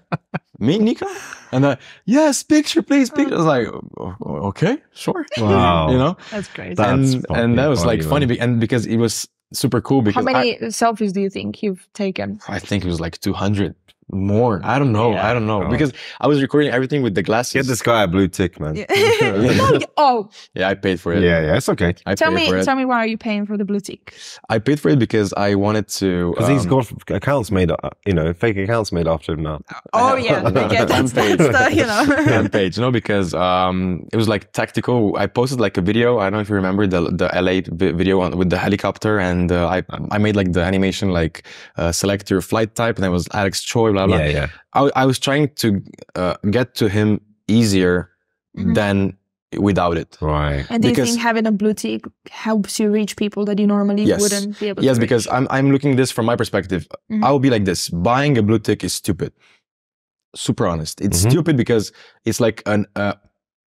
[SPEAKER 1] me Niko? And uh, yes picture please picture. I was like "O- o- okay sure.
[SPEAKER 3] Wow.
[SPEAKER 1] you know?
[SPEAKER 2] That's crazy.
[SPEAKER 3] That-
[SPEAKER 1] and
[SPEAKER 3] That's
[SPEAKER 1] and that was
[SPEAKER 3] funny,
[SPEAKER 1] like funny be- and because it was super cool
[SPEAKER 2] How
[SPEAKER 1] because I-
[SPEAKER 2] many selfies do you think you've taken?
[SPEAKER 1] I think it was like 200 More. I don't know. I don't know
[SPEAKER 3] Oh.
[SPEAKER 1] because I was recording everything with the glasses.
[SPEAKER 3] Get this guy a blue tick, man.
[SPEAKER 2] Yeah.
[SPEAKER 3] Yeah,
[SPEAKER 2] No, oh,
[SPEAKER 1] Yeah, I paid for it.
[SPEAKER 3] yeah, yeah, it's okay.
[SPEAKER 1] I
[SPEAKER 2] tell me, tell me, why are you paying for the blue tick?
[SPEAKER 1] I paid for it because I wanted to.
[SPEAKER 3] Because he's
[SPEAKER 1] um,
[SPEAKER 3] got accounts made, uh, you know, fake accounts made after him now.
[SPEAKER 2] Oh yeah, they get
[SPEAKER 1] Fan
[SPEAKER 2] that's, that's the, you know.
[SPEAKER 1] fan page, no, because um, it was like tactical. I posted like a video. I don't know if you remember the the LA video on, with the helicopter, and uh, I I made like the animation like uh, select your flight type, and it was Alex Choi, blah blah.
[SPEAKER 3] Yeah, yeah.
[SPEAKER 1] I, I was trying to uh, get to him easier
[SPEAKER 2] Mhm.
[SPEAKER 1] than without it.
[SPEAKER 3] Right.
[SPEAKER 2] And do you
[SPEAKER 1] Because-
[SPEAKER 2] think having a blue tick helps you reach people that you normally
[SPEAKER 1] Yes.
[SPEAKER 2] wouldn't be able
[SPEAKER 1] Yes,
[SPEAKER 2] to Yes,
[SPEAKER 1] because I'm I'm looking this from my perspective.
[SPEAKER 2] Mhm.
[SPEAKER 1] I'll be like this: buying a blue tick is stupid. Super honest, it's
[SPEAKER 3] Mhm.
[SPEAKER 1] stupid because it's like an uh,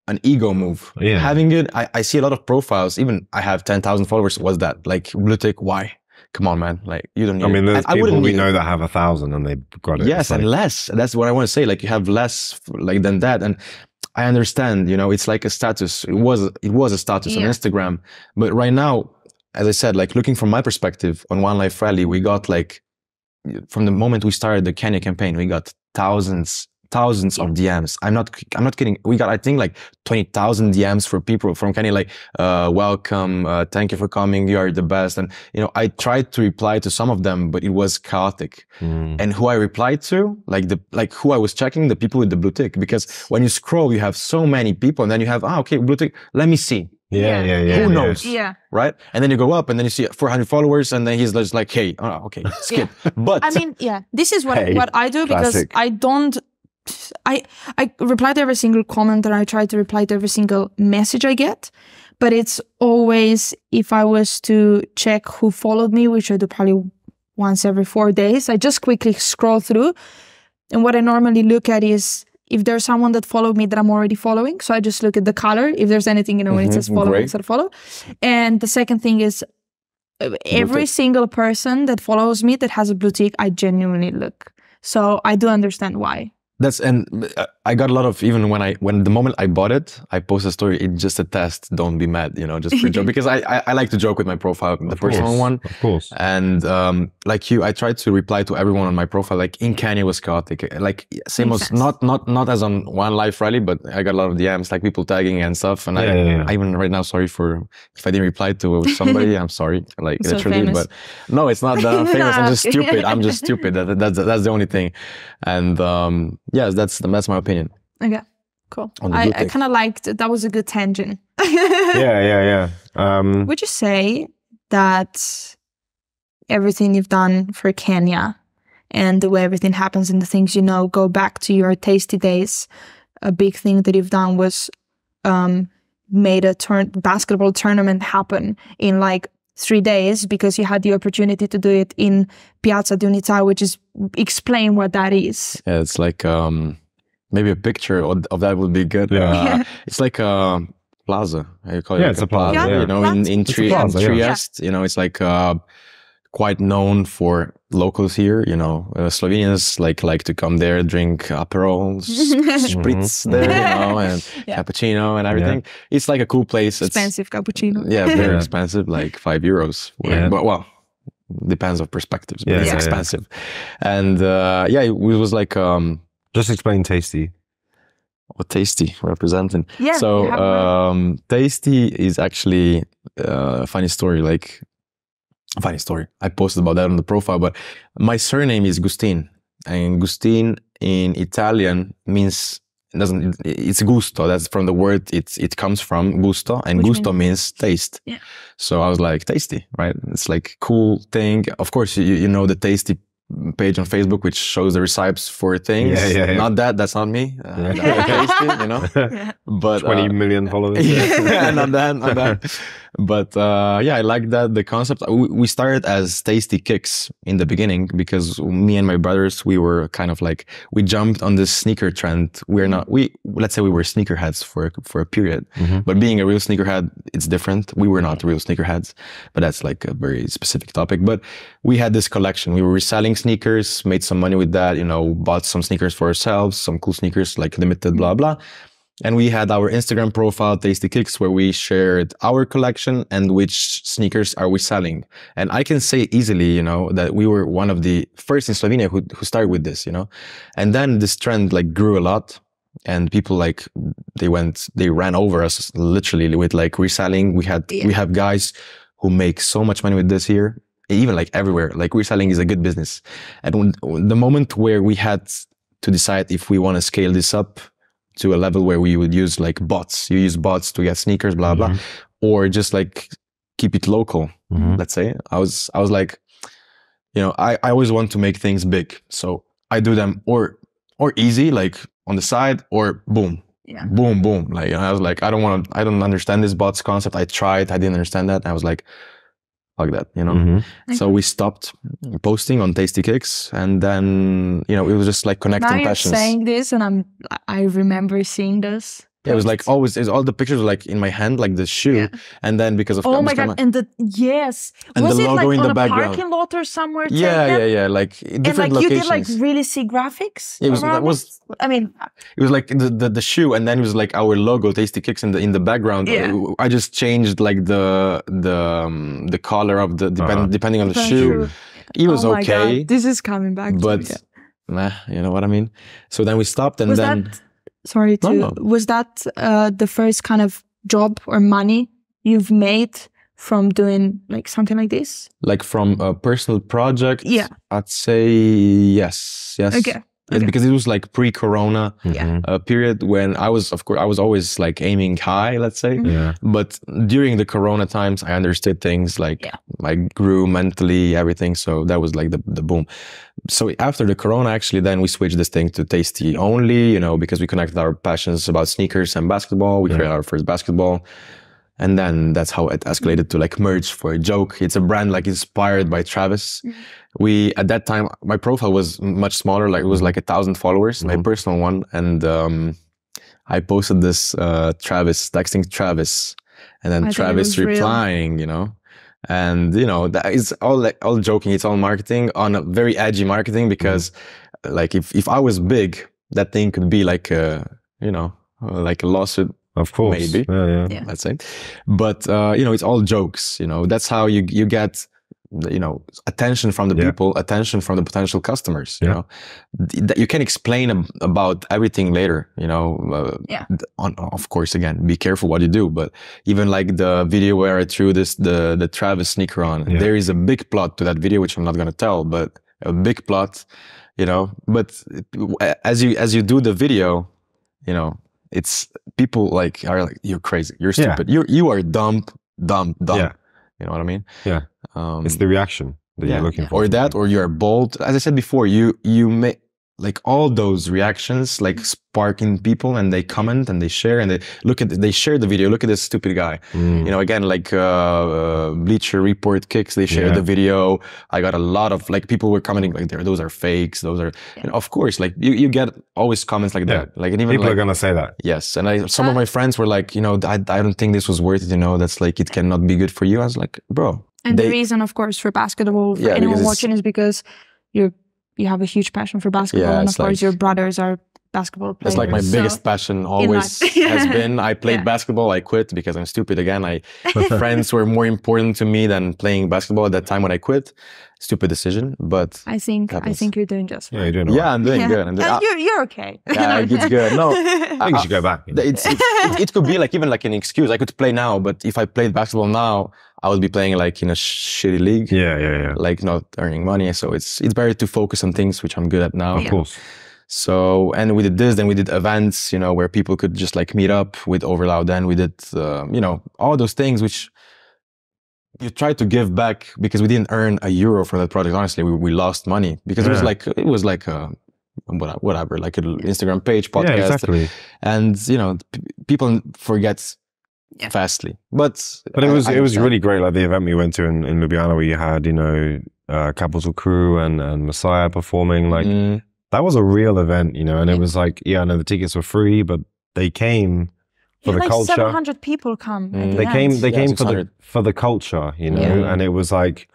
[SPEAKER 1] an ego move.
[SPEAKER 3] Yeah.
[SPEAKER 1] Having it, I, I see a lot of profiles. Even I have ten thousand followers. What's that? Like blue tick? Why? Come on, man! Like you don't need.
[SPEAKER 3] I mean, there's
[SPEAKER 1] I, I
[SPEAKER 3] people
[SPEAKER 1] wouldn't
[SPEAKER 3] we know
[SPEAKER 1] it.
[SPEAKER 3] that have a thousand and they've got it.
[SPEAKER 1] Yes,
[SPEAKER 3] like-
[SPEAKER 1] and less. That's what I want to say. Like you have less like than that, and I understand. You know, it's like a status. It was it was a status on Instagram, but right now, as I said, like looking from my perspective on One Life Rally, we got like from the moment we started the Kenya campaign, we got thousands thousands of DMs. I'm not I'm not kidding. We got I think like 20,000 DMs for people from Kenya like uh welcome, uh thank you for coming, you are the best. And you know, I tried to reply to some of them, but it was chaotic
[SPEAKER 3] Mm.
[SPEAKER 1] and who I replied to, like the like who I was checking, the people with the blue tick. Because when you scroll, you have so many people, and then you have ah okay blue tick. Let me see,
[SPEAKER 3] Yeah,
[SPEAKER 2] Yeah.
[SPEAKER 3] yeah, yeah.
[SPEAKER 1] Who
[SPEAKER 3] yeah.
[SPEAKER 1] knows?
[SPEAKER 2] Yeah.
[SPEAKER 1] right? And then you go up, and then you see 400 followers, and then he's just like, hey, oh, okay, skip. But
[SPEAKER 2] I mean, yeah, this is what
[SPEAKER 3] Hey,
[SPEAKER 2] what I do because
[SPEAKER 3] classic.
[SPEAKER 2] I don't. I I reply to every single comment and I try to reply to every single message I get, but it's always if I was to check who followed me, which I do probably once every four days. I just quickly scroll through, and what I normally look at is if there's someone that followed me that I'm already following. So I just look at the color. If there's anything, you know, when it
[SPEAKER 1] Mhm,
[SPEAKER 2] says follow
[SPEAKER 1] great.
[SPEAKER 2] instead of follow. And the second thing is uh, every single person that follows me that has a blue tick, I genuinely look. So I do understand why.
[SPEAKER 1] That's and uh, I got a lot of even when I when the moment I bought it, I posted a story. It's just a test. Don't be mad, you know, just for joke because I, I I like to joke with my profile, the
[SPEAKER 3] Of
[SPEAKER 1] personal
[SPEAKER 3] course,
[SPEAKER 1] one.
[SPEAKER 3] Of course.
[SPEAKER 1] And um, like you, I tried to reply to everyone on my profile. Like in Kenya was chaotic. Like same
[SPEAKER 2] Makes
[SPEAKER 1] as
[SPEAKER 2] sense.
[SPEAKER 1] not not not as on One Life Rally, but I got a lot of DMs, like people tagging and stuff. And I,
[SPEAKER 3] Yeah, yeah, yeah.
[SPEAKER 1] I even right now sorry for if I didn't reply to somebody. I'm sorry, like
[SPEAKER 2] So
[SPEAKER 1] literally.
[SPEAKER 2] famous.
[SPEAKER 1] But no, it's not that I'm famous. I'm just stupid. I'm just stupid. That, that's that's the only thing. And um, yes, that's that's my opinion.
[SPEAKER 2] Okay, cool. I, I kind of liked that was a good tangent.
[SPEAKER 3] yeah, yeah, yeah. Um,
[SPEAKER 2] Would you say that everything you've done for Kenya and the way everything happens and the things you know go back to your tasty days? A big thing that you've done was um, made a turn basketball tournament happen in like three days because you had the opportunity to do it in Piazza di Unità, which is explain what that is.
[SPEAKER 1] Yeah, it's like um, maybe a picture of, of that would be good.
[SPEAKER 3] Yeah.
[SPEAKER 1] Uh,
[SPEAKER 2] Yeah.
[SPEAKER 1] it's like a plaza. How you call it?
[SPEAKER 3] Yeah,
[SPEAKER 1] Like
[SPEAKER 3] it's a plaza,
[SPEAKER 2] Yeah,
[SPEAKER 1] You know, in in, Tri-
[SPEAKER 3] plaza,
[SPEAKER 1] in
[SPEAKER 3] yeah.
[SPEAKER 1] Trieste, you know, it's like uh, quite known for locals here. You know, uh, Slovenians like like to come there, drink aperol, spritz there, you know, and
[SPEAKER 2] Yeah.
[SPEAKER 1] cappuccino and everything. It's like a cool place. It's,
[SPEAKER 2] Expensive cappuccino.
[SPEAKER 1] Yeah, very
[SPEAKER 3] Yeah.
[SPEAKER 1] expensive, like five euros.
[SPEAKER 3] Yeah.
[SPEAKER 1] But well, depends of perspectives, but
[SPEAKER 3] Yeah,
[SPEAKER 1] it's
[SPEAKER 3] yeah, yeah.
[SPEAKER 1] expensive. And uh, yeah, it was like um,
[SPEAKER 3] just explain tasty.
[SPEAKER 1] what tasty representing.
[SPEAKER 2] Yeah.
[SPEAKER 1] so
[SPEAKER 2] you have a-
[SPEAKER 1] um, tasty is actually uh, a funny story. Like funny story. I posted about that on the profile, but my surname is Gustin, and Gustin in Italian means it doesn't. It's gusto. That's from the word it's it comes from gusto, and
[SPEAKER 2] Which
[SPEAKER 1] gusto means taste.
[SPEAKER 2] Yeah.
[SPEAKER 1] So I was like tasty, right? It's like cool thing. Of course, you you know the tasty page on Facebook which shows the recipes for things.
[SPEAKER 3] Yeah, yeah, yeah.
[SPEAKER 1] Not that. That's not me. Uh,
[SPEAKER 3] Yeah.
[SPEAKER 1] that's tasty, you know.
[SPEAKER 2] yeah.
[SPEAKER 1] But
[SPEAKER 3] Twenty
[SPEAKER 1] uh,
[SPEAKER 3] million followers.
[SPEAKER 1] yeah, not that, not that. But uh, yeah, I like that the concept. We, we started as tasty kicks in the beginning because me and my brothers we were kind of like we jumped on this sneaker trend. We're not we let's say we were sneakerheads for for a period,
[SPEAKER 3] Mhm.
[SPEAKER 1] but being a real sneakerhead, it's different. We were not real sneakerheads, but that's like a very specific topic. But we had this collection. We were reselling sneakers, made some money with that. You know, bought some sneakers for ourselves, some cool sneakers like limited, blah blah. And we had our Instagram profile, Tasty Kicks, where we shared our collection and which sneakers are we selling. And I can say easily, you know, that we were one of the first in Slovenia who, who started with this, you know, and then this trend like grew a lot and people like they went they ran over us literally with like reselling we had
[SPEAKER 2] Yeah.
[SPEAKER 1] we have guys who make so much money with this here even like everywhere like reselling is a good business and when, the moment where we had to decide if we want to scale this up to a level where we would use like bots. You use bots to get sneakers blah blah. Or just like keep it local
[SPEAKER 3] Mhm.
[SPEAKER 1] let's say. I was i was like you know i, I always want to make things big. So i do them or or easy like on the side or boom.
[SPEAKER 2] Yeah.
[SPEAKER 1] boom boom. Like i was like i don't want to i don't understand this bots concept. I tried. I didn't understand that. I was like fuck that you know
[SPEAKER 3] Mhm.
[SPEAKER 1] so we stopped posting on tasty kicks and then you know it was just like
[SPEAKER 2] Now
[SPEAKER 1] connecting
[SPEAKER 2] you're
[SPEAKER 1] passions
[SPEAKER 2] saying this, and I'm I remember seeing this.
[SPEAKER 1] Yeah, it was like always it's all the pictures were like in my hand like the shoe
[SPEAKER 2] Yeah.
[SPEAKER 1] and then because of
[SPEAKER 2] Oh my god! And the yes,
[SPEAKER 1] And
[SPEAKER 2] was
[SPEAKER 1] the
[SPEAKER 2] it
[SPEAKER 1] logo
[SPEAKER 2] like
[SPEAKER 1] in
[SPEAKER 2] on
[SPEAKER 1] the
[SPEAKER 2] a
[SPEAKER 1] background.
[SPEAKER 2] parking lot or somewhere?
[SPEAKER 1] yeah
[SPEAKER 2] taken?
[SPEAKER 1] yeah yeah like different
[SPEAKER 2] And
[SPEAKER 1] different
[SPEAKER 2] like you did like really see graphics.
[SPEAKER 1] It was- that was-
[SPEAKER 2] I mean,
[SPEAKER 1] It was like the, the the shoe, and then it was like our logo, Tasty Kicks, in the in the background.
[SPEAKER 2] Yeah.
[SPEAKER 1] I just changed like the the um, the color of the depend,
[SPEAKER 3] Uh-huh.
[SPEAKER 1] depending on the
[SPEAKER 2] That's
[SPEAKER 1] shoe.
[SPEAKER 2] true.
[SPEAKER 1] It was
[SPEAKER 2] oh my
[SPEAKER 1] okay,
[SPEAKER 2] God, this is coming back. to
[SPEAKER 1] but
[SPEAKER 2] me.
[SPEAKER 1] nah, you know what I mean. So then we stopped, and
[SPEAKER 2] was
[SPEAKER 1] then
[SPEAKER 2] that sorry to
[SPEAKER 1] No, no.
[SPEAKER 2] was that uh, the first kind of job or money you've made from doing like something like this?
[SPEAKER 1] like from a personal project,
[SPEAKER 2] Yeah.
[SPEAKER 1] I'd say yes, yes.
[SPEAKER 2] Okay. Okay.
[SPEAKER 1] because it was like pre-corona
[SPEAKER 2] Yeah.
[SPEAKER 1] Uh, period when I was, of course, I was always like aiming high, let's say.
[SPEAKER 2] Mhm.
[SPEAKER 3] Yeah.
[SPEAKER 1] but during the corona times i understood things like
[SPEAKER 2] Yeah.
[SPEAKER 1] i grew mentally everything so that was like the, the boom so after the corona actually then we switched this thing to tasty only you know because we connected our passions about sneakers and basketball we
[SPEAKER 3] Yeah.
[SPEAKER 1] created our first basketball and then that's how it escalated to like merch for a joke it's a brand like inspired by travis
[SPEAKER 2] Mhm.
[SPEAKER 1] we at that time my profile was much smaller like it was like a thousand followers my
[SPEAKER 3] Mhm.
[SPEAKER 1] personal one and um i posted this uh travis texting travis and then
[SPEAKER 2] I
[SPEAKER 1] travis
[SPEAKER 2] was real.
[SPEAKER 1] replying you know and you know that is all like all joking it's all marketing on a very edgy marketing because like if if i was big that thing could be like a you know uh, like a lawsuit
[SPEAKER 3] Of course.
[SPEAKER 1] Maybe.
[SPEAKER 3] Yeah, yeah.
[SPEAKER 2] Yeah.
[SPEAKER 1] let's say but uh you know it's all jokes you know that's how you you get you know attention from the
[SPEAKER 3] Yeah.
[SPEAKER 1] people attention from the potential customers you
[SPEAKER 3] Yeah.
[SPEAKER 1] know that you can explain ab- about everything later you know uh,
[SPEAKER 2] Yeah.
[SPEAKER 1] on, of course again be careful what you do but even like the video where i threw this the the travis sneaker on
[SPEAKER 3] Yeah.
[SPEAKER 1] there is a big plot to that video which i'm not going to tell but a big plot you know but as you as you do the video you know it's people like are like you're crazy you're
[SPEAKER 3] Yeah.
[SPEAKER 1] stupid you you are dumb dumb dumb
[SPEAKER 3] Yeah.
[SPEAKER 1] you know what i mean
[SPEAKER 3] Yeah.
[SPEAKER 1] um
[SPEAKER 3] It's the reaction that
[SPEAKER 1] yeah.
[SPEAKER 3] you're looking for.
[SPEAKER 1] or that or you're bold as i said before you you make like all those reactions like sparking people and they comment and they share and they look at they share the video look at this stupid guy
[SPEAKER 3] Mm.
[SPEAKER 1] you know again like uh, uh bleacher report kicks they shared
[SPEAKER 3] Yeah.
[SPEAKER 1] the video i got a lot of like people were commenting like there those are fakes those are you know, of course like you, you get always comments like
[SPEAKER 3] Yeah.
[SPEAKER 1] that like and even
[SPEAKER 3] People
[SPEAKER 1] like,
[SPEAKER 3] are gonna say that.
[SPEAKER 1] Yes, and I some of
[SPEAKER 2] Uh,
[SPEAKER 1] my friends were like, you know, I, I don't think this was worth it. You know, that's like it cannot be good for you. I was like, bro,
[SPEAKER 2] And
[SPEAKER 1] they-
[SPEAKER 2] the reason, of course, for basketball, for
[SPEAKER 1] Yeah,
[SPEAKER 2] anyone watching, is because you you have a huge passion for basketball,
[SPEAKER 1] Yeah,
[SPEAKER 2] and of course,
[SPEAKER 1] like-
[SPEAKER 2] your brothers are basketball players.
[SPEAKER 1] that's like my
[SPEAKER 2] so-
[SPEAKER 1] biggest passion always has been. I played
[SPEAKER 2] Yeah.
[SPEAKER 1] basketball. I quit because I'm stupid again. I friends were more important to me than playing basketball at that time when I quit. Stupid decision, but
[SPEAKER 2] I think I think you're doing just
[SPEAKER 3] Yeah,
[SPEAKER 2] fine.
[SPEAKER 3] you're doing all
[SPEAKER 1] yeah,
[SPEAKER 3] right.
[SPEAKER 1] I'm doing
[SPEAKER 2] Yeah.
[SPEAKER 1] good. I'm doing,
[SPEAKER 2] Uh, you're you're okay.
[SPEAKER 1] Yeah, it's good. No,
[SPEAKER 3] I think you should go back. you know.
[SPEAKER 1] it's, it's, it, it could be like even like an excuse. I could play now, but if I played basketball now, I would be playing like in a shitty league.
[SPEAKER 3] Yeah, yeah, yeah.
[SPEAKER 1] like not earning money. So it's it's better to focus on things which I'm good at now.
[SPEAKER 3] Of
[SPEAKER 2] Yeah.
[SPEAKER 3] course.
[SPEAKER 1] So and we did this, then we did events, you know, where people could just like meet up with Overloud. Then we did, uh, you know, all those things which you try to give back because we didn't earn a euro from that project. Honestly, we, we lost money because it was like it was like a whatever, like an Instagram page, podcast,
[SPEAKER 3] Yeah, exactly.
[SPEAKER 1] and you know, p- people forget
[SPEAKER 2] Yeah.
[SPEAKER 1] fastly. But
[SPEAKER 3] But it was
[SPEAKER 1] I
[SPEAKER 3] it was
[SPEAKER 1] understand.
[SPEAKER 3] really great. Like the event we went to in, in Ljubljana, where you had you know uh, Capital Crew and and Messiah performing. Like
[SPEAKER 1] Mm,
[SPEAKER 3] that was a real event, you know. And it was like, yeah, I know the tickets were free, but they came for
[SPEAKER 2] Yeah,
[SPEAKER 3] the
[SPEAKER 2] like
[SPEAKER 3] culture.
[SPEAKER 2] 700 people come.
[SPEAKER 1] Mm.
[SPEAKER 2] the
[SPEAKER 3] They came. They
[SPEAKER 1] Yeah,
[SPEAKER 3] came for the for the culture, you know.
[SPEAKER 1] Yeah.
[SPEAKER 3] And it was like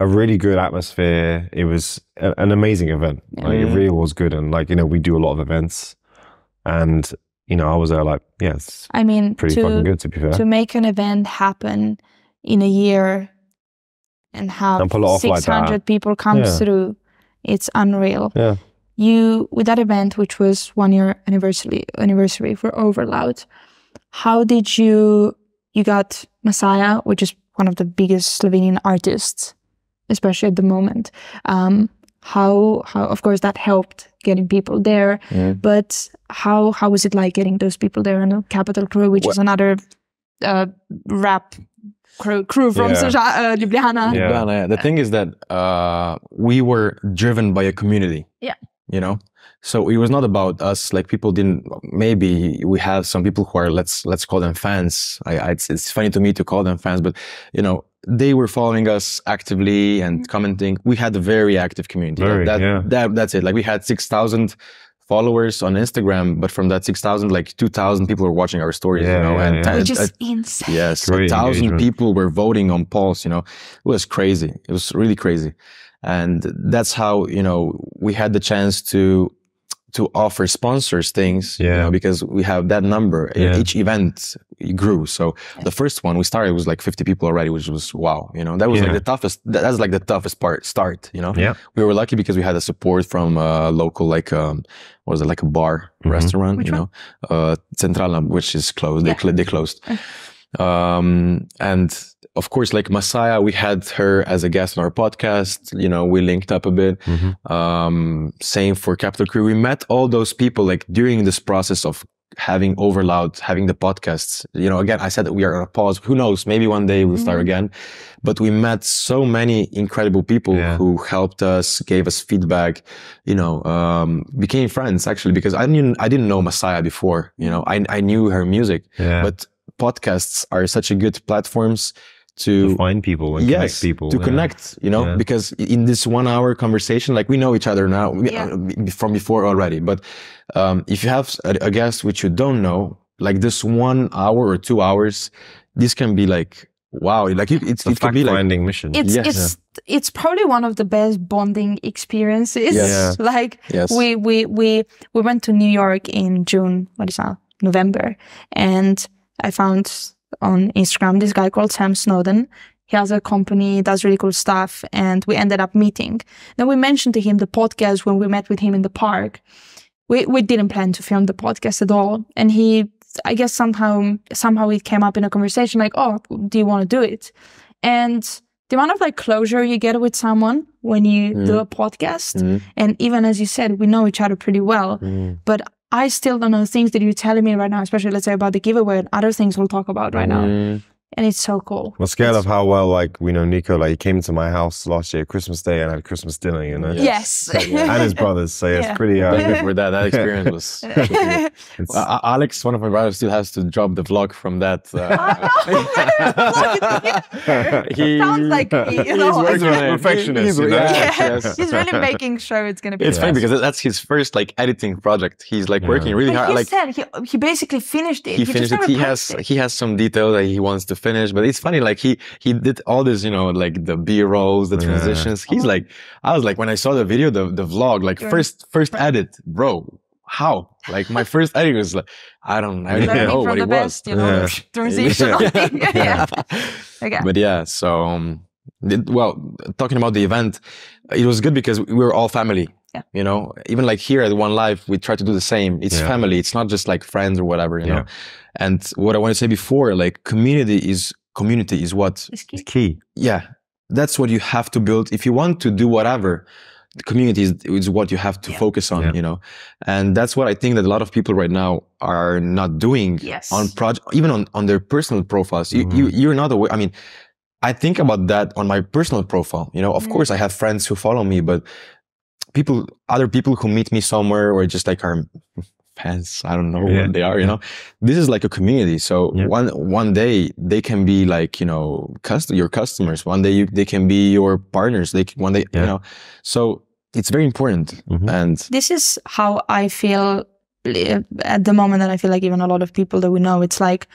[SPEAKER 3] a really good atmosphere. It was a, an amazing event.
[SPEAKER 2] Yeah.
[SPEAKER 3] Like it
[SPEAKER 1] Mhm.
[SPEAKER 3] really was good. And like you know, we do a lot of events, and you know, I was there like, yeah, it's
[SPEAKER 2] I mean,
[SPEAKER 3] pretty
[SPEAKER 2] to
[SPEAKER 3] fucking good to be fair.
[SPEAKER 2] to make an event happen in a year and have
[SPEAKER 3] And pull it off like
[SPEAKER 2] 600 people come
[SPEAKER 3] Yeah.
[SPEAKER 2] through, it's unreal.
[SPEAKER 3] yeah.
[SPEAKER 2] You with that event, which was one year anniversary anniversary for Overloud, how did you you got Messiah, which is one of the biggest Slovenian artists, especially at the moment. Um, how how of course that helped getting people there,
[SPEAKER 1] Mm.
[SPEAKER 2] but how how was it like getting those people there? And a Capital Crew, which is another uh, rap crew, crew from
[SPEAKER 3] Yeah.
[SPEAKER 2] Soja- uh, Ljubljana.
[SPEAKER 3] Yeah.
[SPEAKER 1] Yeah, yeah. The thing is that uh, we were driven by a community.
[SPEAKER 2] Yeah.
[SPEAKER 1] You know, so it was not about us. Like people didn't. Maybe we have some people who are let's let's call them fans. I, I it's, it's funny to me to call them fans, but you know they were following us actively and commenting. We had a very active community.
[SPEAKER 3] Very,
[SPEAKER 1] that,
[SPEAKER 3] yeah.
[SPEAKER 1] that that's it. Like we had six thousand followers on Instagram, but from that six thousand, like two thousand people were watching our stories.
[SPEAKER 3] Yeah,
[SPEAKER 1] you know,
[SPEAKER 3] yeah,
[SPEAKER 1] and
[SPEAKER 3] yeah.
[SPEAKER 1] ten-
[SPEAKER 2] Which is
[SPEAKER 1] uh,
[SPEAKER 2] insane.
[SPEAKER 1] Yes,
[SPEAKER 3] Great
[SPEAKER 1] a thousand
[SPEAKER 3] engagement.
[SPEAKER 1] people were voting on polls. You know, it was crazy. It was really crazy, and that's how you know we had the chance to to offer sponsors things. You
[SPEAKER 3] Yeah.
[SPEAKER 1] know, because we have that number.
[SPEAKER 3] Yeah.
[SPEAKER 1] Each event grew. So the first one we started was like 50 people already, which was wow. You know, that was like the toughest. That, that's like the toughest part. Start. You know.
[SPEAKER 3] Yeah.
[SPEAKER 1] We were lucky because we had a support from a local like um what was it like a bar
[SPEAKER 3] Mhm.
[SPEAKER 1] restaurant.
[SPEAKER 2] Which
[SPEAKER 1] you know, uh Centralna, which is closed. They
[SPEAKER 2] Yeah.
[SPEAKER 1] cl- they closed. Um, and of course, like Messiah, we had her as a guest on our podcast. You know, we linked up a bit.
[SPEAKER 3] Mhm.
[SPEAKER 1] Um, same for Capital Crew. We met all those people like during this process of having Overloud, having the podcasts. You know, again, I said that we are on a pause. Who knows? Maybe one day we'll start
[SPEAKER 2] Mhm.
[SPEAKER 1] again. But we met so many incredible people
[SPEAKER 3] Yeah.
[SPEAKER 1] who helped us, gave us feedback, you know, um, became friends actually, because I didn't, I didn't know Messiah before, you know, I, I knew her music,
[SPEAKER 3] Yeah.
[SPEAKER 1] but podcasts are such a good platforms to,
[SPEAKER 3] to find people and
[SPEAKER 1] yes,
[SPEAKER 3] connect people.
[SPEAKER 1] to
[SPEAKER 3] yeah.
[SPEAKER 1] connect, you know,
[SPEAKER 3] Yeah.
[SPEAKER 1] because in this one hour conversation, like we know each other now
[SPEAKER 2] Yeah.
[SPEAKER 1] uh, from before already. But um, if you have a, a guest which you don't know, like this one hour or two hours, this can be like, wow, like it, it's,
[SPEAKER 3] It's
[SPEAKER 1] it can be like,
[SPEAKER 3] fact-finding mission.
[SPEAKER 2] It's
[SPEAKER 1] Yes.
[SPEAKER 2] it's it's probably one of the best bonding experiences.
[SPEAKER 1] Yes.
[SPEAKER 2] Like
[SPEAKER 1] yes.
[SPEAKER 2] we we we we went to New York in June. What is that? November, and I found on Instagram this guy called Sam Snowden. He has a company, does really cool stuff, and we ended up meeting. Then we mentioned to him the podcast when we met with him in the park. We we didn't plan to film the podcast at all, and he, I guess somehow somehow it came up in a conversation like, "Oh, do you want to do it?" And the amount of like closure you get with someone when you do a podcast,
[SPEAKER 1] Mhm.
[SPEAKER 2] and even as you said, we know each other pretty well.
[SPEAKER 1] Mhm.
[SPEAKER 2] But I still don't know things that you're telling me right now, especially let's say about the giveaway and other things we'll talk about right now.
[SPEAKER 1] Mm-hmm.
[SPEAKER 2] And it's so cool.
[SPEAKER 3] I'm scared of how well, like, we know Niko, like, he came to my house last year, Christmas Day, and had Christmas dinner, you know?
[SPEAKER 2] Yes.
[SPEAKER 3] and his brothers. So yeah,
[SPEAKER 2] Yeah.
[SPEAKER 3] it's pretty,
[SPEAKER 1] Thank you
[SPEAKER 3] uh,
[SPEAKER 1] for that. That experience was. Well, A- Alex, one of my brothers, still has to drop the vlog from that. Uh, he
[SPEAKER 2] Sounds like, you know,
[SPEAKER 1] he's working
[SPEAKER 3] He's a
[SPEAKER 1] on
[SPEAKER 3] perfectionist,
[SPEAKER 1] He's-
[SPEAKER 3] you know?
[SPEAKER 1] yes,
[SPEAKER 2] Yeah.
[SPEAKER 1] yes.
[SPEAKER 2] He's really making sure it's gonna be.
[SPEAKER 1] It's
[SPEAKER 2] the
[SPEAKER 1] funny because that's his first like editing project. He's like
[SPEAKER 3] Yeah.
[SPEAKER 1] working really
[SPEAKER 2] But
[SPEAKER 1] hard.
[SPEAKER 2] he
[SPEAKER 1] Like
[SPEAKER 2] said he, he basically finished it.
[SPEAKER 1] he
[SPEAKER 2] just
[SPEAKER 1] finished it. He has
[SPEAKER 2] it.
[SPEAKER 1] he has some detail that he wants to finish, but it's funny. Like he he did all this, you know, like the B rolls, the
[SPEAKER 3] Yeah.
[SPEAKER 1] transitions. He's
[SPEAKER 2] Oh.
[SPEAKER 1] like, I was like, when I saw the video, the the vlog, like
[SPEAKER 2] Sure.
[SPEAKER 1] first first edit, bro. How? Like my first edit was like, I don't, I don't know
[SPEAKER 2] from
[SPEAKER 1] what
[SPEAKER 2] the
[SPEAKER 1] it was.
[SPEAKER 2] best, you know,
[SPEAKER 3] Yeah.
[SPEAKER 2] transition. yeah. yeah. Okay.
[SPEAKER 1] But yeah, so um, it- well, talking about the event, it was good because we were all family.
[SPEAKER 2] Yeah.
[SPEAKER 1] You know, even like here at One Life, we try to do the same. It's
[SPEAKER 3] Yeah.
[SPEAKER 1] family. It's not just like friends or whatever. You
[SPEAKER 3] Yeah.
[SPEAKER 1] know. And what I want to say before, like community is community is what.
[SPEAKER 2] It's key.
[SPEAKER 3] it's key.
[SPEAKER 1] Yeah, that's what you have to build if you want to do whatever. The community is, is what you have to
[SPEAKER 2] Yeah.
[SPEAKER 1] focus on.
[SPEAKER 3] Yeah.
[SPEAKER 1] You know, and that's what I think that a lot of people right now are not doing
[SPEAKER 2] Yes.
[SPEAKER 1] on project, even on on their personal profiles. You you
[SPEAKER 3] Mhm.
[SPEAKER 1] you're not aware. I mean, I think about that on my personal profile. You know, of
[SPEAKER 2] Mm.
[SPEAKER 1] course, I have friends who follow me, but people, other people who meet me somewhere or just like are fans. I don't know
[SPEAKER 3] Yeah.
[SPEAKER 1] what they are. You
[SPEAKER 3] Yeah.
[SPEAKER 1] know, this is like a community. So
[SPEAKER 3] Yeah.
[SPEAKER 1] one one day they can be like you know cust- your customers. One day you, they can be your partners. They can, one day
[SPEAKER 3] Yeah.
[SPEAKER 1] you know. So it's very important.
[SPEAKER 3] Mhm.
[SPEAKER 1] And
[SPEAKER 2] this is how I feel uh, at the moment, and I feel like even a lot of people that we know, it's like,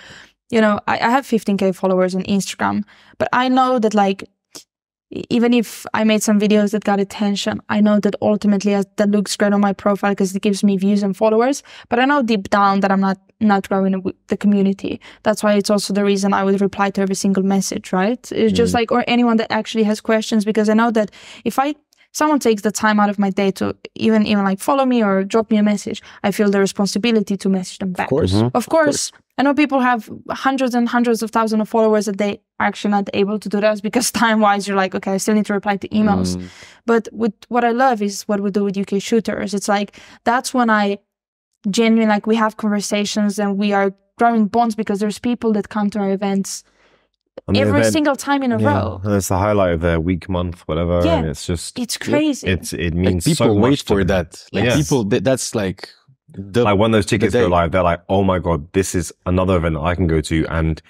[SPEAKER 2] you know, I, I have 15k followers on Instagram, but I know that like even if I made some videos that got attention, I know that ultimately that looks great on my profile because it gives me views and followers. But I know deep down that I'm not not growing the community. That's why it's also the reason I would reply to every single message. Right? It's just mm. like or anyone that actually has questions because I know that if I someone takes the time out of my day to even even like follow me or drop me a message, I feel the responsibility to message them back.
[SPEAKER 1] Of course.
[SPEAKER 3] Mm-hmm.
[SPEAKER 2] Of course, I know people have hundreds and hundreds of thousands of followers that they are actually not able to do that because time wise, you're like, okay, I still need to reply to emails.
[SPEAKER 1] Mm.
[SPEAKER 2] But with what I love is what we do with UK shooters. It's like that's when I genuinely like we have conversations and we are growing bonds because there's people that come to our events
[SPEAKER 3] And the
[SPEAKER 2] every
[SPEAKER 3] event-
[SPEAKER 2] single time in a
[SPEAKER 3] yeah,
[SPEAKER 2] row.
[SPEAKER 3] and it's the highlight of their week, month, whatever.
[SPEAKER 2] Yeah.
[SPEAKER 3] and it's just
[SPEAKER 2] It's crazy.
[SPEAKER 3] it's it
[SPEAKER 1] Like
[SPEAKER 3] means
[SPEAKER 1] people
[SPEAKER 3] so
[SPEAKER 1] wait
[SPEAKER 3] much to
[SPEAKER 1] for that. Like
[SPEAKER 2] Yes.
[SPEAKER 1] people, th- that's like the
[SPEAKER 3] Like when those tickets go
[SPEAKER 1] day.
[SPEAKER 3] live, they're like, "Oh my god, this is another event I can go to and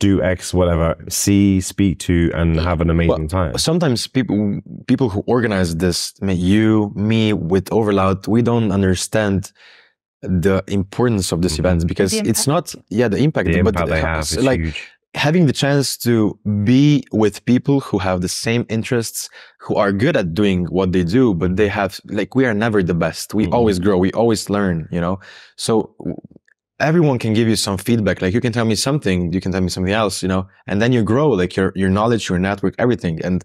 [SPEAKER 3] do X, whatever, see, speak to, and have an amazing time."
[SPEAKER 1] sometimes people people who organize this I mean, you me with overloud we don't understand the importance of this
[SPEAKER 3] Mhm.
[SPEAKER 1] event because it's not yeah the impact
[SPEAKER 3] The
[SPEAKER 1] but
[SPEAKER 3] impact they
[SPEAKER 1] uh,
[SPEAKER 3] have
[SPEAKER 1] s-
[SPEAKER 3] is
[SPEAKER 1] like
[SPEAKER 3] huge.
[SPEAKER 1] Having the chance to be with people who have the same interests who are good at doing what they do but they have like we are never the best. We
[SPEAKER 3] Mhm.
[SPEAKER 1] always grow. We always learn you know? So everyone can give you some feedback. Like you can tell me something you can tell me something else you know? And then you grow like your your knowledge your network everything. And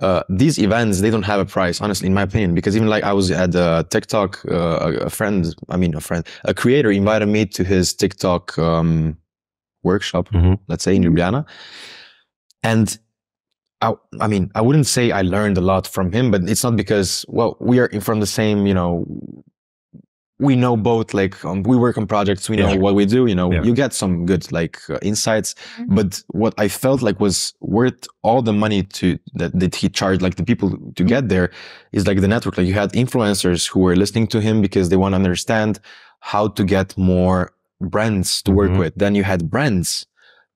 [SPEAKER 1] uh, these events they don't have a price honestly in my opinion because even like i was at uh, tiktok uh, a- a friend i mean a friend a creator invited me to his tiktok um, workshop
[SPEAKER 3] Mhm.
[SPEAKER 1] let's say in ljubljana and I, I mean i wouldn't say i learned a lot from him but it's not because well we are from the same you know we know both like um, we work on projects we know
[SPEAKER 3] Yeah.
[SPEAKER 1] what we do you know
[SPEAKER 3] Yeah.
[SPEAKER 1] you get some good like uh, insights
[SPEAKER 2] Mhm.
[SPEAKER 1] but what i felt like was worth all the money to that, that he charged like the people to get there is like the network like you had influencers who were listening to him because they want to understand how to get more brands to work
[SPEAKER 3] Mhm.
[SPEAKER 1] with then you had brands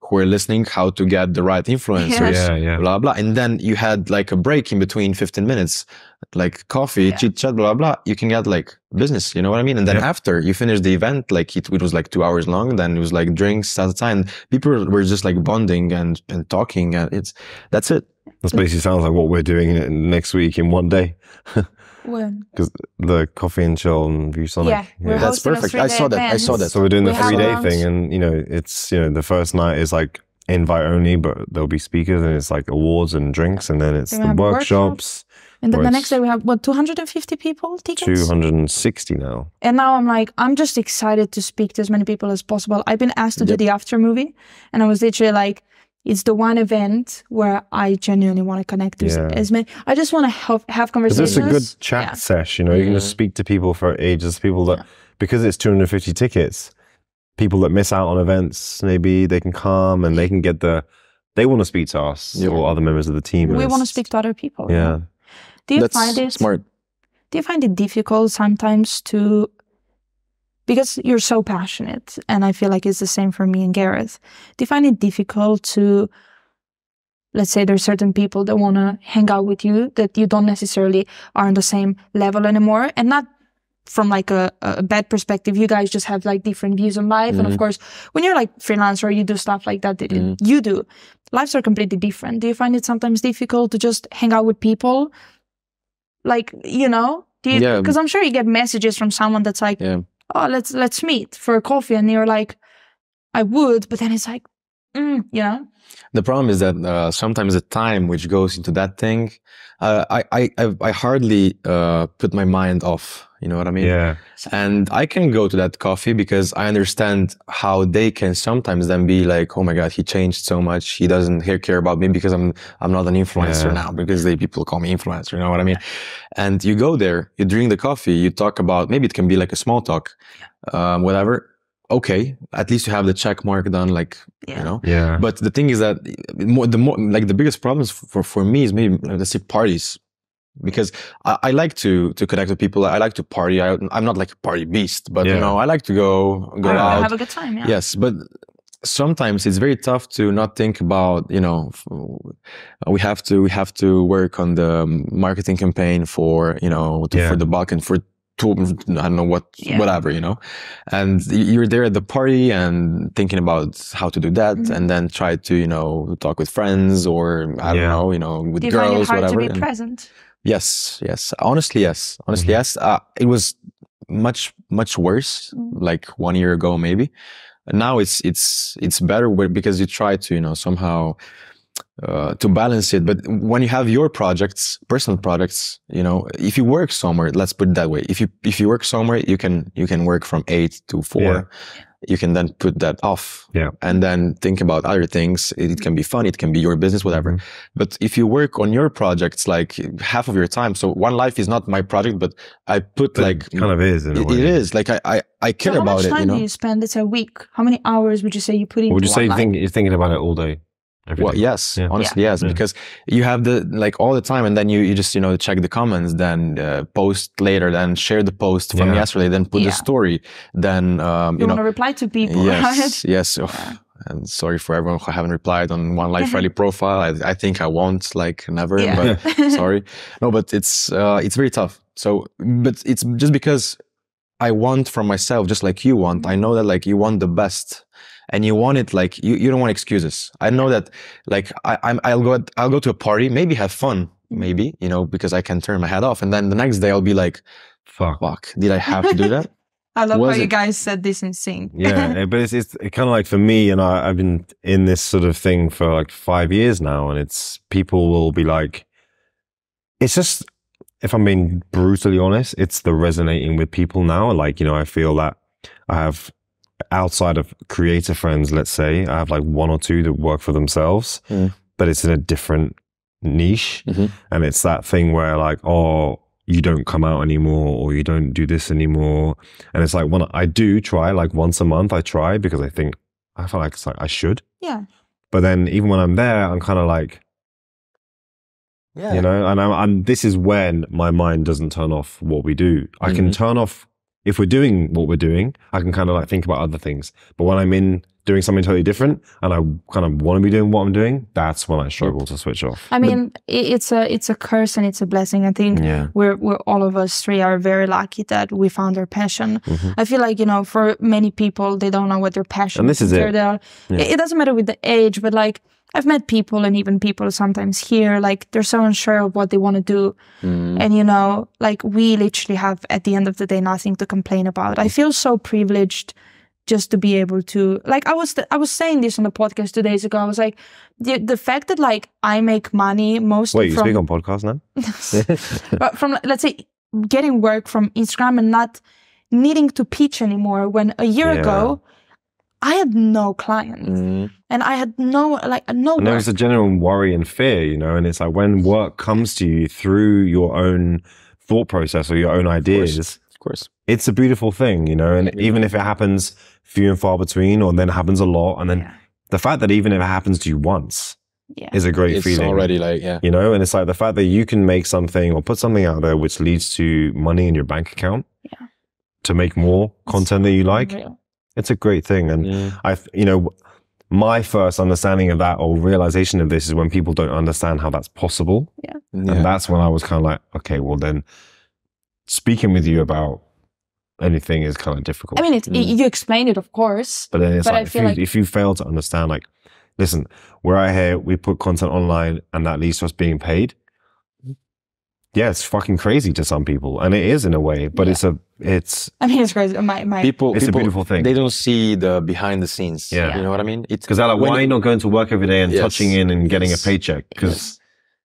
[SPEAKER 1] who were listening how to get the right influencers
[SPEAKER 3] Yeah, yeah.
[SPEAKER 1] blah blah and then you had like a break in between 15 minutes like coffee
[SPEAKER 2] Yeah.
[SPEAKER 1] chit chat blah blah you can get like business you know what i mean and then
[SPEAKER 3] Yeah.
[SPEAKER 1] after you finish the event like it, it was like two hours long then it was like drinks at the time people were just like bonding and and talking and it's that's it
[SPEAKER 3] This basically sounds like what we're doing next week in one day.
[SPEAKER 2] When-
[SPEAKER 3] The coffee and chill and view Sonic.
[SPEAKER 2] yeah, we're
[SPEAKER 1] That's perfect. I saw
[SPEAKER 2] three-day
[SPEAKER 1] that. I saw that.
[SPEAKER 3] So we're doing the
[SPEAKER 2] We have
[SPEAKER 3] three day
[SPEAKER 2] around-
[SPEAKER 3] thing, and you know, it's you know, the first night is like invite only, but there'll be speakers, and it's like awards and drinks, and then it's
[SPEAKER 2] We're
[SPEAKER 3] the
[SPEAKER 2] gonna
[SPEAKER 3] workshops.
[SPEAKER 2] And then the next day we have what 250 people tickets.
[SPEAKER 3] Two hundred and sixty now.
[SPEAKER 2] And now I'm like, I'm just excited to speak to as many people as possible. I've been asked to
[SPEAKER 1] Yep.
[SPEAKER 2] do the after movie, and I was literally like, it's the one event where I genuinely want to connect to
[SPEAKER 3] Yeah.
[SPEAKER 2] as many. I just want to have have
[SPEAKER 3] Because
[SPEAKER 2] conversations.
[SPEAKER 3] it's a good chat
[SPEAKER 2] Yeah.
[SPEAKER 3] sesh. You know, you can just speak to people for ages. People that because it's two hundred and fifty tickets, people that miss out on events, maybe they can come and they can get the. They want to speak to us
[SPEAKER 1] Yep.
[SPEAKER 3] or other members of the team.
[SPEAKER 2] We want to speak to other people.
[SPEAKER 3] Yeah.
[SPEAKER 2] Do you
[SPEAKER 1] that's
[SPEAKER 2] find it
[SPEAKER 1] smart
[SPEAKER 2] do you find it difficult sometimes to because you're so passionate and i feel like it's the same for me and gareth do you find it difficult to let's say there's certain people that want to hang out with you that you don't necessarily are on the same level anymore and not from like a, a bad perspective you guys just have like different views on life and of
[SPEAKER 1] Mhm.
[SPEAKER 2] course when you're like freelancer you do stuff like that
[SPEAKER 1] Mhm.
[SPEAKER 2] you do lives are completely different do you find it sometimes difficult to just hang out with people like you know you
[SPEAKER 1] Yeah.
[SPEAKER 2] because i'm sure you get messages from someone that's like
[SPEAKER 1] yeah
[SPEAKER 2] oh let's let's meet for a coffee. And you're like i would but then it's like mm, you know
[SPEAKER 1] the problem is that uh, sometimes the time which goes into that thing uh, I, I I- I hardly uh, put my mind off you know what i mean?
[SPEAKER 3] Yeah.
[SPEAKER 1] and i can go to that coffee because i understand how they can sometimes then be like oh my god he changed so much. He doesn't care about me because i'm i'm not an influencer
[SPEAKER 3] Yeah.
[SPEAKER 1] now because they people call me influencer you know what i mean? And you go there you drink the coffee you talk about maybe it can be like a small talk um, whatever okay at least you have the check mark done like
[SPEAKER 2] Yeah.
[SPEAKER 1] you know
[SPEAKER 3] Yeah.
[SPEAKER 1] but the thing is that more, the more like the biggest problems for for me is maybe let's say parties because I, I like to to connect with people i like to party I, i'm not like a party beast but
[SPEAKER 3] Yeah.
[SPEAKER 1] you know i like to go go
[SPEAKER 2] I
[SPEAKER 1] out
[SPEAKER 2] have a good time yeah
[SPEAKER 1] yes but sometimes it's very tough to not think about you know f- we have to we have to work on the marketing campaign for you know to,
[SPEAKER 3] Yeah.
[SPEAKER 1] for the bulk and for to I don't know what
[SPEAKER 2] Yeah.
[SPEAKER 1] whatever you know, and you're there at the party and thinking about how to do that,
[SPEAKER 2] Mhm.
[SPEAKER 1] and then try to you know talk with friends or I don't know you know with
[SPEAKER 2] Do you find it
[SPEAKER 1] girls
[SPEAKER 2] hard
[SPEAKER 1] whatever.
[SPEAKER 2] to be
[SPEAKER 1] and-
[SPEAKER 2] present?
[SPEAKER 1] Yes, yes. Honestly, yes. Honestly,
[SPEAKER 3] Mhm.
[SPEAKER 1] yes. Uh, it was much much worse,
[SPEAKER 2] Mm.
[SPEAKER 1] like one year ago, maybe. And Now it's it's it's better because you try to you know somehow uh, to balance it. But when you have your projects, personal projects, you know, if you work somewhere, let's put it that way. If you if you work somewhere, you can you can work from eight to four.
[SPEAKER 3] Yeah.
[SPEAKER 1] You can then put that off,
[SPEAKER 3] Yeah.
[SPEAKER 1] and then think about other things. It, it can be fun. It can be your business, whatever.
[SPEAKER 3] Mhm.
[SPEAKER 1] But if you work on your projects like half of your time, so One Life is not my project, but I put
[SPEAKER 3] But
[SPEAKER 1] like
[SPEAKER 3] it kind of is in a
[SPEAKER 1] it,
[SPEAKER 3] way.
[SPEAKER 1] it is like I I, I care
[SPEAKER 2] so how
[SPEAKER 1] about
[SPEAKER 2] much
[SPEAKER 1] it.
[SPEAKER 2] time
[SPEAKER 1] You know.
[SPEAKER 2] do you spend? It's a week. How many hours would you say you put in?
[SPEAKER 3] Would you say you think you're thinking about it all day? Every
[SPEAKER 1] Well,
[SPEAKER 3] day?
[SPEAKER 1] yes,
[SPEAKER 3] Yeah.
[SPEAKER 1] honestly, yes,
[SPEAKER 3] Yeah.
[SPEAKER 1] because you have the like all the time, and then you you just you know check the comments, then uh, post later, then share the post from
[SPEAKER 3] Yeah.
[SPEAKER 1] yesterday, then put
[SPEAKER 2] Yeah.
[SPEAKER 1] the story, then um,
[SPEAKER 2] you,
[SPEAKER 1] you
[SPEAKER 2] want to reply to people, right?
[SPEAKER 1] Yes, yes. Oh, And sorry for everyone who haven't replied on One Life Rally profile. I, I think I won't, like never.
[SPEAKER 2] Yeah.
[SPEAKER 1] But sorry, no, but it's uh, it's very tough. So, but it's just because I want from myself, just like you want. I know that like you want the best, and you want it like you, you don't want excuses. I know that like I, I'm I'll go I'll go to a party, maybe have fun, maybe you know because I can turn my head off, and then the next day I'll be like,
[SPEAKER 3] Fuck.
[SPEAKER 1] fuck, did I have to do that?
[SPEAKER 2] I love
[SPEAKER 1] Was
[SPEAKER 2] how you guys said this in sync.
[SPEAKER 3] yeah, but it's it's kind of like for me, and I, I've been in this sort of thing for like five years now, and it's people will be like, it's just if I'm being brutally honest, it's the resonating with people now. Like you know, I feel that I have outside of creator friends, let's say, I have like one or two that work for themselves,
[SPEAKER 1] Mm.
[SPEAKER 3] but it's in a different niche,
[SPEAKER 1] Mhm.
[SPEAKER 3] and it's that thing where like, oh. You don't come out anymore, or you don't do this anymore, and it's like when I do try, like once a month, I try because I think I feel like it's like I should.
[SPEAKER 2] Yeah.
[SPEAKER 3] But then even when I'm there, I'm kind of like,
[SPEAKER 1] Yeah,
[SPEAKER 3] you know, and I'm, I'm, this is when my mind doesn't turn off what we do. I can
[SPEAKER 1] Mhm.
[SPEAKER 3] turn off if we're doing what we're doing. I can kind of like think about other things. But when I'm in doing something totally different and I kind of want to be doing what I'm doing, that's when I struggle to switch off.
[SPEAKER 2] I mean, i- it's a it's a curse and it's a blessing. I think
[SPEAKER 3] Yeah.
[SPEAKER 2] we're we're all of us three are very lucky that we found our passion.
[SPEAKER 3] Mhm.
[SPEAKER 2] I feel like you know, for many people, they don't know what their passion
[SPEAKER 3] And this is it.
[SPEAKER 2] there.
[SPEAKER 3] Yeah.
[SPEAKER 2] It, it doesn't matter with the age, but like I've met people and even people sometimes here, like they're so unsure of what they want to do.
[SPEAKER 1] Mm.
[SPEAKER 2] And you know, like we literally have at the end of the day nothing to complain about. I feel so privileged just to be able to like I was I was saying this on the podcast two days ago. I was like the the fact that like I make money mostly
[SPEAKER 3] Wait, you
[SPEAKER 2] from
[SPEAKER 3] speak on podcast now?
[SPEAKER 2] but from let's say getting work from Instagram and not needing to pitch anymore when a year
[SPEAKER 3] Yeah.
[SPEAKER 2] ago I had no clients
[SPEAKER 1] Mm.
[SPEAKER 2] and I had no like no
[SPEAKER 3] And
[SPEAKER 2] work.
[SPEAKER 3] there's a general worry and fear, you know, and it's like when work comes to you through your own thought process or your own ideas,
[SPEAKER 1] Of course.
[SPEAKER 3] it's a beautiful thing, you know, and even if it happens few and far between or then it happens a lot, and then
[SPEAKER 2] Yeah.
[SPEAKER 3] the fact that even if it happens to you once
[SPEAKER 2] Yeah.
[SPEAKER 3] is a great
[SPEAKER 1] It's
[SPEAKER 3] feeling.
[SPEAKER 1] already like yeah.
[SPEAKER 3] You know, and it's like the fact that you can make something or put something out there which leads to money in your bank account
[SPEAKER 2] Yeah.
[SPEAKER 3] to make more content that you like.
[SPEAKER 2] Unreal.
[SPEAKER 3] It's a great thing. And
[SPEAKER 1] Mm.
[SPEAKER 3] I, you know, my first understanding of that or realization of this is when people don't understand how that's possible.
[SPEAKER 1] Yeah.
[SPEAKER 3] And that's when I was kind of like, okay, well then speaking with you about anything is kind of difficult.
[SPEAKER 2] I mean, it's,
[SPEAKER 1] Mm.
[SPEAKER 2] you explain it, of course.
[SPEAKER 3] but then it's
[SPEAKER 2] but I
[SPEAKER 3] like, if
[SPEAKER 2] feel
[SPEAKER 3] you,
[SPEAKER 2] like-
[SPEAKER 3] if you fail to understand, like, listen, we're out here, we put content online and that leads to us being paid. Yeah, it's fucking crazy to some people. And it is in a way, but
[SPEAKER 2] Yeah.
[SPEAKER 3] it's a, it's,
[SPEAKER 2] I mean, it's crazy. My my
[SPEAKER 1] people,
[SPEAKER 3] it's a beautiful thing.
[SPEAKER 1] They don't see the behind the scenes.
[SPEAKER 3] Yeah.
[SPEAKER 1] You know what I mean? It's
[SPEAKER 3] Because they're like, why are you not going to work every day and
[SPEAKER 1] Yes.
[SPEAKER 3] touching in and getting
[SPEAKER 1] Yes.
[SPEAKER 3] a paycheck? Because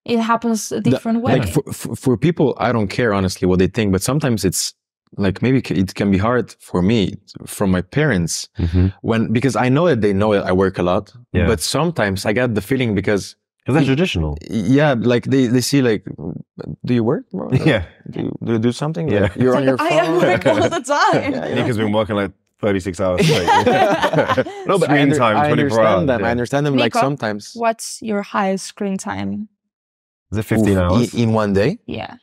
[SPEAKER 1] Yes.
[SPEAKER 2] it happens a different way.
[SPEAKER 1] Like for, for, for people, I don't care honestly what they think, but sometimes it's like maybe it can be hard for me from my parents mm-hmm. when because I know that they know that I work a lot,
[SPEAKER 3] Yeah.
[SPEAKER 1] but sometimes I get the feeling because
[SPEAKER 3] that's traditional.
[SPEAKER 1] yeah, like they, they see like, do you work? bro?
[SPEAKER 3] Yeah.
[SPEAKER 1] Do you, do you do something?
[SPEAKER 3] Yeah.
[SPEAKER 1] Like, you're on your phone.
[SPEAKER 2] I, I work all the time.
[SPEAKER 1] Yeah, yeah.
[SPEAKER 3] Niko's been working like 36 hours straight.
[SPEAKER 1] no, but I,
[SPEAKER 3] Screen
[SPEAKER 1] under-
[SPEAKER 3] time,
[SPEAKER 1] I
[SPEAKER 3] 24
[SPEAKER 1] understand
[SPEAKER 3] hours,
[SPEAKER 1] them.
[SPEAKER 3] yeah.
[SPEAKER 1] I understand them. Like sometimes
[SPEAKER 2] What's your highest screen time?
[SPEAKER 3] Is it 15
[SPEAKER 1] Oof,
[SPEAKER 3] hours?
[SPEAKER 1] in, in one day.
[SPEAKER 2] Yeah.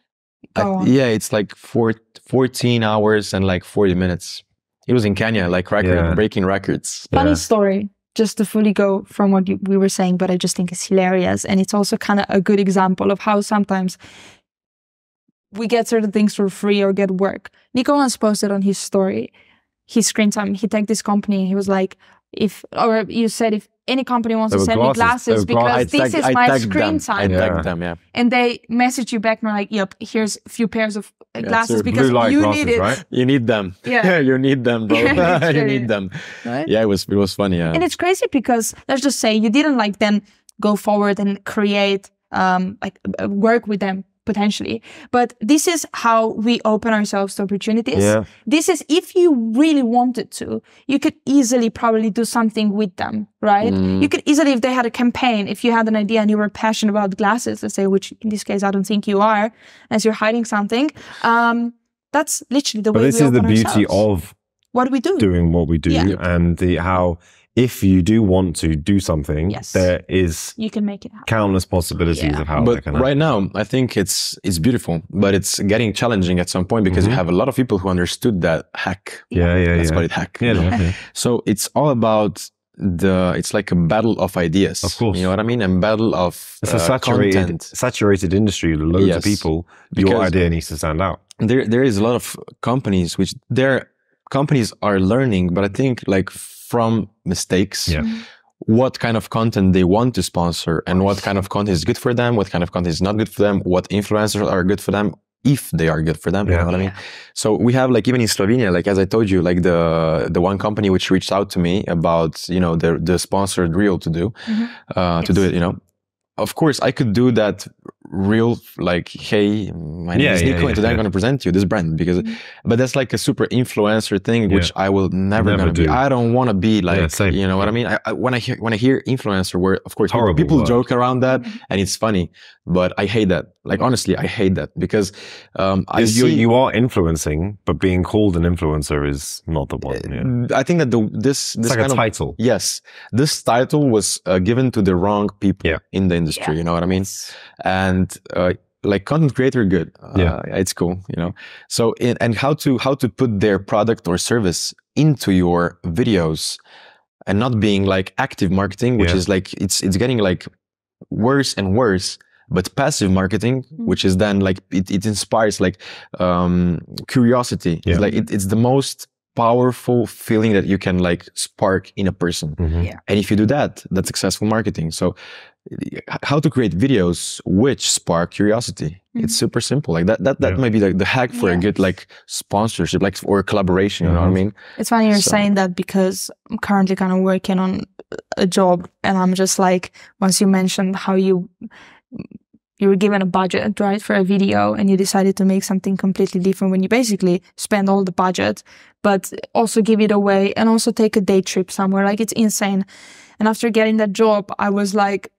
[SPEAKER 1] I-
[SPEAKER 2] Go on.
[SPEAKER 1] yeah, it's like four, 14 hours and like 40 minutes. It was in Kenya, like record
[SPEAKER 3] Yeah.
[SPEAKER 1] breaking records.
[SPEAKER 2] Funny
[SPEAKER 3] Yeah.
[SPEAKER 2] story, just to fully go from what you, we were saying, but I just think it's hilarious. And it's also kind of a good example of how sometimes we get certain things for free or get work. Niko once posted on his story his screen time. He tagged this company. He was like, if or you said if any company wants
[SPEAKER 3] They
[SPEAKER 2] to
[SPEAKER 3] were
[SPEAKER 2] send
[SPEAKER 3] glasses.
[SPEAKER 2] me glasses because
[SPEAKER 1] I
[SPEAKER 2] this
[SPEAKER 1] tagged-
[SPEAKER 2] is
[SPEAKER 1] I
[SPEAKER 2] my screen
[SPEAKER 1] them.
[SPEAKER 2] time,
[SPEAKER 1] I
[SPEAKER 3] Yeah.
[SPEAKER 1] them, yeah.
[SPEAKER 2] and they message you back and are like, "Yep, here's a few pairs of uh, glasses
[SPEAKER 1] true.
[SPEAKER 2] because you
[SPEAKER 3] glasses,
[SPEAKER 2] need it."
[SPEAKER 3] right?
[SPEAKER 1] You need them.
[SPEAKER 2] Yeah.
[SPEAKER 1] you need them, bro.
[SPEAKER 2] Yeah,
[SPEAKER 1] you need them.
[SPEAKER 2] Right?
[SPEAKER 1] Yeah, it was it was funny. Yeah.
[SPEAKER 2] And it's crazy because let's just say you didn't like then go forward and create um like uh, work with them potentially. But this is how we open ourselves to opportunities.
[SPEAKER 3] Yeah.
[SPEAKER 2] This is if you really wanted to, you could easily probably do something with them, right?
[SPEAKER 1] Mm.
[SPEAKER 2] You could easily if they had a campaign, if you had an idea and you were passionate about glasses, let's say, which in this case I don't think you are, as you're hiding something. Um that's literally the
[SPEAKER 3] But
[SPEAKER 2] way
[SPEAKER 3] this
[SPEAKER 2] we
[SPEAKER 3] is the beauty
[SPEAKER 2] ourselves.
[SPEAKER 3] of
[SPEAKER 2] what we do.
[SPEAKER 3] doing what we do
[SPEAKER 2] Yeah.
[SPEAKER 3] and the how if you do want to do something,
[SPEAKER 2] Yes.
[SPEAKER 3] there is
[SPEAKER 2] You can make it happen.
[SPEAKER 3] countless possibilities
[SPEAKER 2] Yeah.
[SPEAKER 3] of how
[SPEAKER 1] but
[SPEAKER 3] can
[SPEAKER 1] right now, I think it's it's beautiful, but it's getting challenging at some point because
[SPEAKER 3] Mhm.
[SPEAKER 1] you have a lot of people who understood that hack.
[SPEAKER 3] Yeah, yeah,
[SPEAKER 1] Let's
[SPEAKER 3] yeah.
[SPEAKER 1] call it hack.
[SPEAKER 3] Yeah, yeah.
[SPEAKER 1] So it's all about the. It's like a battle of ideas.
[SPEAKER 3] Of course.
[SPEAKER 1] you know what I mean. And battle of
[SPEAKER 3] It's a
[SPEAKER 1] uh,
[SPEAKER 3] saturated,
[SPEAKER 1] content.
[SPEAKER 3] saturated industry. Loads
[SPEAKER 1] Yes.
[SPEAKER 3] of people. Your idea needs to stand out.
[SPEAKER 1] there there is a lot of companies which their companies are learning, but I think like from mistakes.
[SPEAKER 3] Yeah.
[SPEAKER 1] What kind of content they want to sponsor and what kind of content is good for them, what kind of content is not good for them, what influencers are good for them, if they are good for them. You know what I mean? So we have like even in Slovenia, like as I told you, like the the one company which reached out to me about you know the the sponsored reel to do,
[SPEAKER 2] Mhm.
[SPEAKER 1] uh, to do it. You know, of course I could do that real like hey my name
[SPEAKER 3] Yeah,
[SPEAKER 1] is Niko
[SPEAKER 3] yeah,
[SPEAKER 1] and today I'm going to present you this brand because but that's like a super influencer thing which I will never,
[SPEAKER 3] Never
[SPEAKER 1] gonna be
[SPEAKER 3] do.
[SPEAKER 1] I don't want to be like
[SPEAKER 3] same.
[SPEAKER 1] you know what I mean I, I, when I hear when I hear influencer word of course people,
[SPEAKER 3] Horrible
[SPEAKER 1] people
[SPEAKER 3] word.
[SPEAKER 1] joke around that
[SPEAKER 2] Mhm.
[SPEAKER 1] and it's funny but I hate that like honestly I hate that because um I
[SPEAKER 3] you,
[SPEAKER 1] see
[SPEAKER 3] you are influencing, but being called an influencer is not the one. Yeah.
[SPEAKER 1] I think that the this
[SPEAKER 3] It's
[SPEAKER 1] this
[SPEAKER 3] like
[SPEAKER 1] kind
[SPEAKER 3] a
[SPEAKER 1] of
[SPEAKER 3] title.
[SPEAKER 1] Yes, this title was uh, given to the wrong people
[SPEAKER 3] Yeah.
[SPEAKER 1] in the industry.
[SPEAKER 2] Yeah.
[SPEAKER 1] You know what I mean? And uh, like content creator, good. Uh,
[SPEAKER 3] Yeah.
[SPEAKER 1] it's cool. You know. So in, and how to how to put their product or service into your videos, and not being like active marketing, which
[SPEAKER 3] Yeah.
[SPEAKER 1] is like it's it's getting like worse and worse. But passive marketing,
[SPEAKER 2] Mm.
[SPEAKER 1] which is then like it, it inspires like um, curiosity.
[SPEAKER 3] Yeah.
[SPEAKER 1] It's like it, it's the most powerful feeling that you can like spark in a person.
[SPEAKER 3] Mhm.
[SPEAKER 2] Yeah.
[SPEAKER 1] And if you do that, that's successful marketing. So how to create videos which spark curiosity. It's super simple. Like that that that
[SPEAKER 3] Yeah.
[SPEAKER 1] might be like the hack for a good like sponsorship, like or collaboration, you know what I
[SPEAKER 3] Mhm.
[SPEAKER 1] mean?
[SPEAKER 2] It's funny you're
[SPEAKER 1] So-
[SPEAKER 2] saying that because I'm currently kind of working on a job and I'm just like once you mentioned how you you were given a budget right for a video and you decided to make something completely different when you basically spend all the budget but also give it away and also take a day trip somewhere. Like it's insane. And after getting that job I was like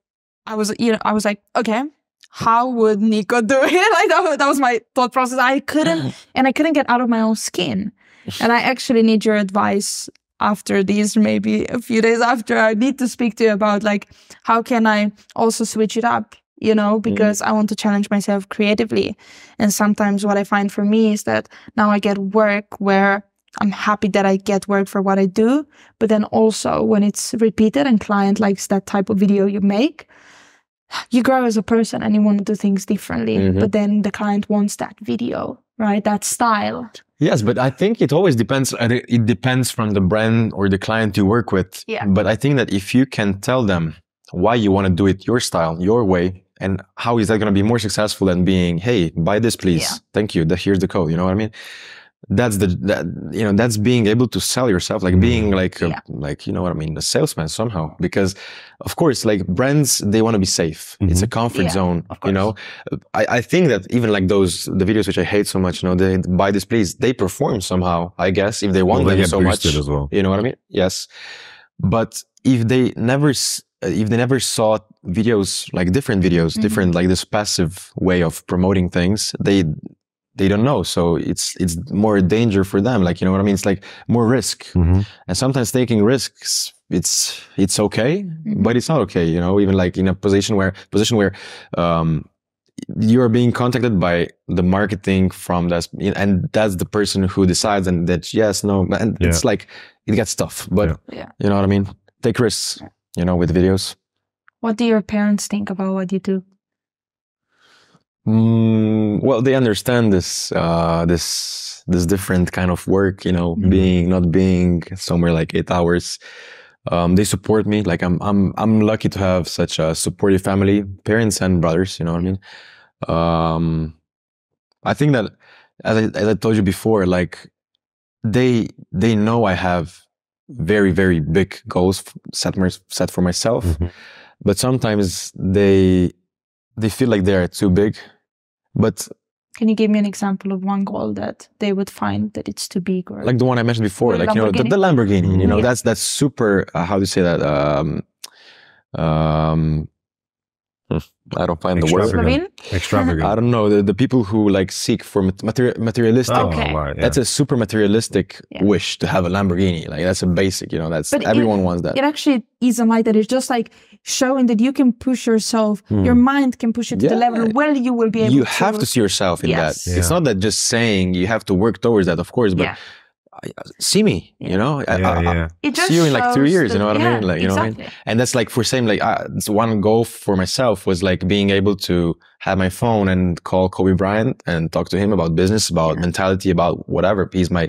[SPEAKER 2] I was you know I was like okay how would Niko do it? Like that, was- that was my thought process. I couldn't and I couldn't get out of my own skin. And I actually need your advice after these, maybe a few days after. I need to speak to you about like how can I also switch it up, you know, mm-hmm. because I want to challenge myself creatively. And sometimes what I find for me is that now I get work where I'm happy that I get work for what I do, but then also when it's repeated and client likes that type of video you make, you grow as a person and you want to do things differently.
[SPEAKER 1] Mhm.
[SPEAKER 2] But then the client wants that video, right? That style.
[SPEAKER 1] Yes, but I think it always depends. It it depends from the brand or the client you work with.
[SPEAKER 2] Yeah.
[SPEAKER 1] But I think that if you can tell them why you want to do it your style, your way, and how is that going to be more successful than being, hey, buy this, please.
[SPEAKER 2] Yeah.
[SPEAKER 1] Thank you. The, here's the code. You know what I mean? That's the that you know that's being able to sell yourself, like being like a,
[SPEAKER 2] Yeah.
[SPEAKER 1] like you know what I mean, a salesman somehow. Because of course, like brands, they want to be safe. It's a comfort
[SPEAKER 2] Yeah,
[SPEAKER 1] zone.
[SPEAKER 2] of
[SPEAKER 1] You know, I, I think that even like those the videos which I hate so much, you know, they buy this please, they perform somehow. I guess if they want
[SPEAKER 3] Well, they
[SPEAKER 1] them
[SPEAKER 3] get
[SPEAKER 1] so much,
[SPEAKER 3] as well.
[SPEAKER 1] you know what I mean? Yes, but if they never uh, if they never saw videos like different videos,
[SPEAKER 2] Mhm.
[SPEAKER 1] different like this passive way of promoting things, they they don't know. So it's it's more danger for them. Like you know what I mean? It's like more risk,
[SPEAKER 3] Mhm.
[SPEAKER 1] and sometimes taking risks. It's it's okay,
[SPEAKER 2] Mhm.
[SPEAKER 1] but it's not okay. You know, even like in a position where position where um, you are being contacted by the marketing from that, and that's the person who decides, and that yes, no, and
[SPEAKER 3] Yeah.
[SPEAKER 1] it's like it gets tough. But
[SPEAKER 3] Yeah.
[SPEAKER 2] Yeah.
[SPEAKER 1] you know what I mean. Take risks. You know, with videos.
[SPEAKER 2] What do your parents think about what you do?
[SPEAKER 1] Mm, well, they understand this uh, this this different kind of work. You know,
[SPEAKER 3] Mhm.
[SPEAKER 1] being not being somewhere like eight hours. Um, they support me. Like I'm I'm I'm lucky to have such a supportive family, parents and brothers. You know what I mean? Um, I think that as I, as I told you before, like they they know I have very very big goals set mer- set for myself,
[SPEAKER 3] Mhm.
[SPEAKER 1] but sometimes they they feel like they are too big. But
[SPEAKER 2] Can you give me an example of one goal that they would find that it's too big or
[SPEAKER 1] like the one I mentioned before, like you know the, the Lamborghini, you know
[SPEAKER 2] Yeah.
[SPEAKER 1] that's that's super. Uh, how do you say that? Um, um, I don't find the word.
[SPEAKER 3] Extravagant. Extravagant.
[SPEAKER 1] I don't know the, the people who like seek for mat- materi- materialistic.
[SPEAKER 3] Oh,
[SPEAKER 2] Okay.
[SPEAKER 3] right, yeah.
[SPEAKER 1] That's a super materialistic
[SPEAKER 2] Yeah.
[SPEAKER 1] wish to have a Lamborghini. Like that's a basic, you know. That's
[SPEAKER 2] But it-
[SPEAKER 1] everyone wants that.
[SPEAKER 2] It actually isn't like that. It's just like showing that you can push yourself. Your mind can push you to the level. Where you will be able
[SPEAKER 1] you
[SPEAKER 2] to.
[SPEAKER 1] have to see yourself in
[SPEAKER 2] Yes.
[SPEAKER 1] that. It's not that just saying you have to work towards that, of course, but
[SPEAKER 2] Yeah.
[SPEAKER 1] I- see me, you know. I-
[SPEAKER 3] yeah,
[SPEAKER 1] I- I-
[SPEAKER 2] It just
[SPEAKER 1] see you in, like, two
[SPEAKER 2] shows
[SPEAKER 1] years, you know what I mean? Like, you know what I mean?
[SPEAKER 2] exactly.
[SPEAKER 1] and that's like for same like uh, it's one goal for myself was like being able to have my phone and call Kobe Bryant and talk to him about business, about
[SPEAKER 2] Yeah.
[SPEAKER 1] mentality, about whatever. He's my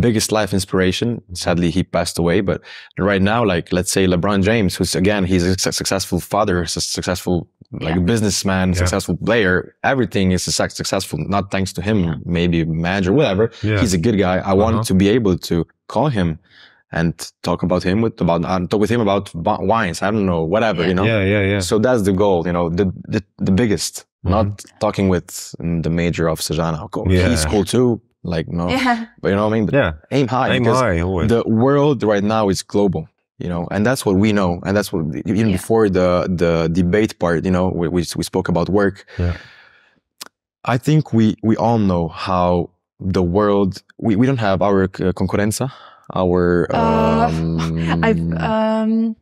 [SPEAKER 1] biggest life inspiration. Sadly, he passed away, but right now, like let's say LeBron James, who's again he's a su- successful father, a successful like
[SPEAKER 2] Yeah.
[SPEAKER 1] businessman,
[SPEAKER 3] Yeah.
[SPEAKER 1] successful player. Everything is suc- successful, not thanks to him, maybe manager, whatever.
[SPEAKER 3] Yeah.
[SPEAKER 1] He's a good guy. I wanted
[SPEAKER 3] Uh-huh.
[SPEAKER 1] to be able to call him and talk about him with about uh, talk with him about wines. I don't know, whatever,
[SPEAKER 2] Yeah.
[SPEAKER 1] you know.
[SPEAKER 3] yeah, yeah, yeah.
[SPEAKER 1] So that's the goal, you know, the the, the biggest.
[SPEAKER 3] Mhm.
[SPEAKER 1] Not talking with mm, the major of Sežana.
[SPEAKER 3] Yeah.
[SPEAKER 1] He's cool too. Like no,
[SPEAKER 2] Yeah.
[SPEAKER 1] but you know what I mean. But
[SPEAKER 3] yeah.
[SPEAKER 1] aim high.
[SPEAKER 3] Aim
[SPEAKER 1] because
[SPEAKER 3] high always.
[SPEAKER 1] The world right now is global, you know, and that's what we know, and that's what even
[SPEAKER 2] Yeah.
[SPEAKER 1] before the the debate part, you know, we we, we spoke about work.
[SPEAKER 3] Yeah.
[SPEAKER 1] I think we we all know how the world. We, we don't have our uh, concurrenza, our
[SPEAKER 2] Uh,
[SPEAKER 1] um,
[SPEAKER 2] I've um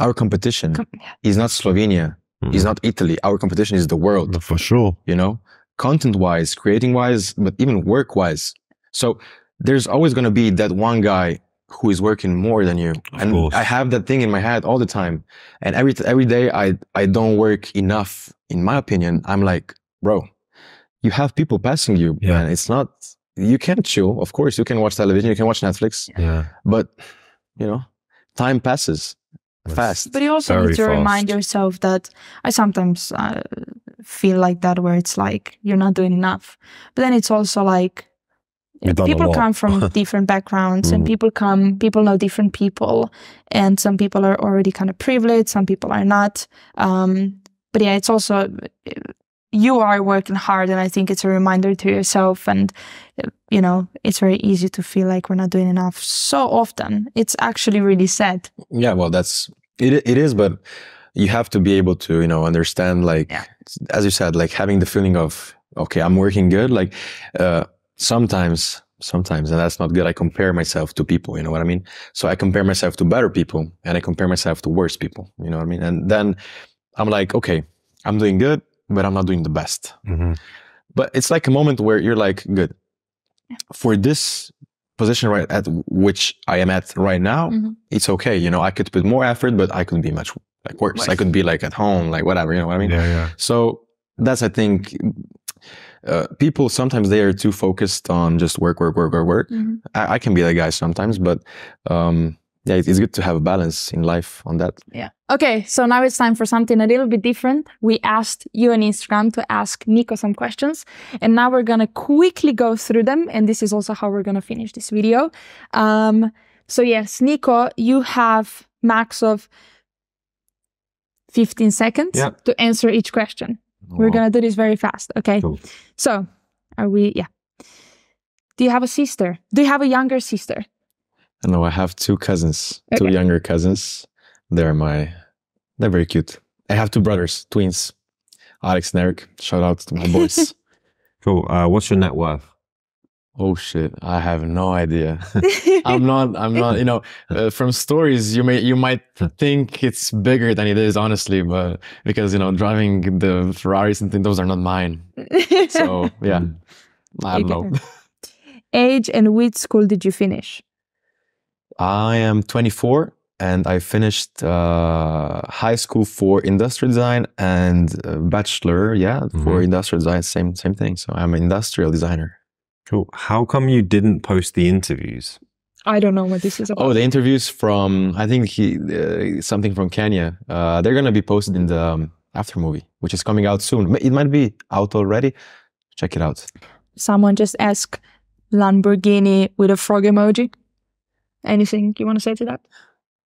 [SPEAKER 1] our competition
[SPEAKER 2] com- yeah.
[SPEAKER 1] is not Slovenia,
[SPEAKER 3] Mhm.
[SPEAKER 1] is not Italy. Our competition is the world.
[SPEAKER 3] For sure.
[SPEAKER 1] You know, content wise, creating wise, but even work wise. So there's always going to be that one guy who is working more than you,
[SPEAKER 3] Of
[SPEAKER 1] and
[SPEAKER 3] course.
[SPEAKER 1] I have that thing in my head all the time. And every every day I I don't work enough. In my opinion, I'm like, bro, you have people passing you,
[SPEAKER 3] Yeah.
[SPEAKER 1] and it's not. You can chill, of course. You can watch television, you can watch Netflix,
[SPEAKER 3] Yeah.
[SPEAKER 1] but you know, time passes fast.
[SPEAKER 2] But you also
[SPEAKER 3] Very
[SPEAKER 2] need to remind yourself that I sometimes uh, feel like that, where it's like you're not doing enough. But then it's also like
[SPEAKER 3] You've done a
[SPEAKER 2] people come from different backgrounds, and
[SPEAKER 3] Mhm.
[SPEAKER 2] people come, people know different people, and some people are already kind of privileged, some people are not. Um, but yeah, it's also you are working hard, and I think it's a reminder to yourself and. You know, it's very easy to feel like we're not doing enough so often. It's actually really sad.
[SPEAKER 1] Yeah, well, that's it. It is, but you have to be able to, you know, understand. Like,
[SPEAKER 2] Yeah.
[SPEAKER 1] as you said, like having the feeling of, okay, I'm working good. Like, uh, sometimes, sometimes, and that's not good. I compare myself to people. You know what I mean? So I compare myself to better people, and I compare myself to worse people. You know what I mean? And then I'm like, okay, I'm doing good, but I'm not doing the best.
[SPEAKER 3] Mhm.
[SPEAKER 1] But it's like a moment where you're like, good. For this position right at which I am at right now,
[SPEAKER 2] Mhm.
[SPEAKER 1] it's okay. You know, I could put more effort, but I could be much like worse. I could be like at home, like whatever. You know what I mean?
[SPEAKER 3] Yeah, yeah.
[SPEAKER 1] So that's I think uh, people sometimes they are too focused on just work, work, work, work, work.
[SPEAKER 2] Mhm.
[SPEAKER 1] I, I can be that guy sometimes, but um, yeah, it- it's good to have a balance in life on that.
[SPEAKER 2] Yeah. Okay, so now it's time for something a little bit different. We asked you on Instagram to ask Niko some questions, and now we're gonna quickly go through them, and this is also how we're gonna finish this video. Um, so yes, Niko, you have max of 15 seconds
[SPEAKER 3] Yeah.
[SPEAKER 2] to answer each question. We're gonna do this very fast, okay?
[SPEAKER 3] Cool.
[SPEAKER 2] So, are we? Yeah. Do you have a sister? Do you have a younger sister?
[SPEAKER 1] No, I have two cousins, two younger cousins. They're my, they're very cute. I have two brothers, twins, Alex and Eric. Shout out to my boys.
[SPEAKER 3] Cool. Uh, what's your net worth?
[SPEAKER 1] Oh shit, I have no idea. I'm not. I'm not. You know, uh, from stories, you may you might think it's bigger than it is, honestly. But because you know, driving the Ferraris and things, those are not mine. So yeah,
[SPEAKER 3] Mm.
[SPEAKER 1] I don't know.
[SPEAKER 2] Age and which school did you finish?
[SPEAKER 1] I am 24, and I finished uh, high school for industrial design and uh, bachelor, yeah, for
[SPEAKER 3] Mhm.
[SPEAKER 1] industrial design, same same thing. So I'm an industrial designer.
[SPEAKER 3] Cool. How come you didn't post the interviews?
[SPEAKER 2] I don't know what this is about.
[SPEAKER 1] Oh, the interviews from I think he uh, something from Kenya. Uh, they're gonna be posted in the um, after movie, which is coming out soon. It might be out already. Check it out.
[SPEAKER 2] Someone just asked Lamborghini with a frog emoji. Anything you want to say to that?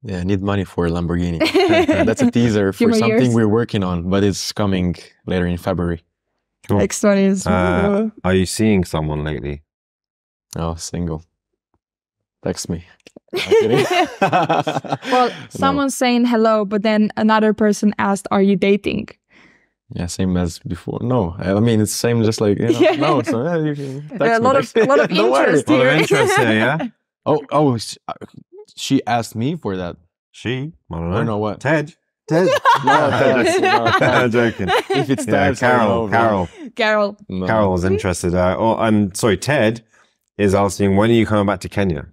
[SPEAKER 1] Yeah, I need money for a Lamborghini. That's a teaser for something
[SPEAKER 2] years.
[SPEAKER 1] we're working on, but it's coming later in February.
[SPEAKER 3] Cool.
[SPEAKER 2] Next one is
[SPEAKER 3] Uh, Are you seeing someone lately?
[SPEAKER 1] Oh, single. Text me. I'm kidding.
[SPEAKER 2] well,
[SPEAKER 1] No.
[SPEAKER 2] someone's saying hello, but then another person asked, "Are you dating?"
[SPEAKER 1] Yeah, same as before. No, I mean it's same, just like you know,
[SPEAKER 2] Yeah.
[SPEAKER 1] no. So yeah, you can text
[SPEAKER 2] There are a
[SPEAKER 1] me,
[SPEAKER 2] lot of-
[SPEAKER 1] text me.
[SPEAKER 2] lot of
[SPEAKER 1] Don't
[SPEAKER 2] interest
[SPEAKER 3] A lot of interest here, yeah?
[SPEAKER 1] Oh, oh, sh- uh, she asked me for that.
[SPEAKER 3] She? I don't
[SPEAKER 1] I don't know what.
[SPEAKER 3] Ted? Ted?
[SPEAKER 1] No, Ted. No,
[SPEAKER 3] I'm joking.
[SPEAKER 1] If it's
[SPEAKER 3] Yeah,
[SPEAKER 1] Ted,
[SPEAKER 3] Carol. Carol.
[SPEAKER 2] Carol.
[SPEAKER 1] No.
[SPEAKER 3] Carol was interested. Uh, oh, I'm sorry, Ted is asking, when are you coming back to Kenya?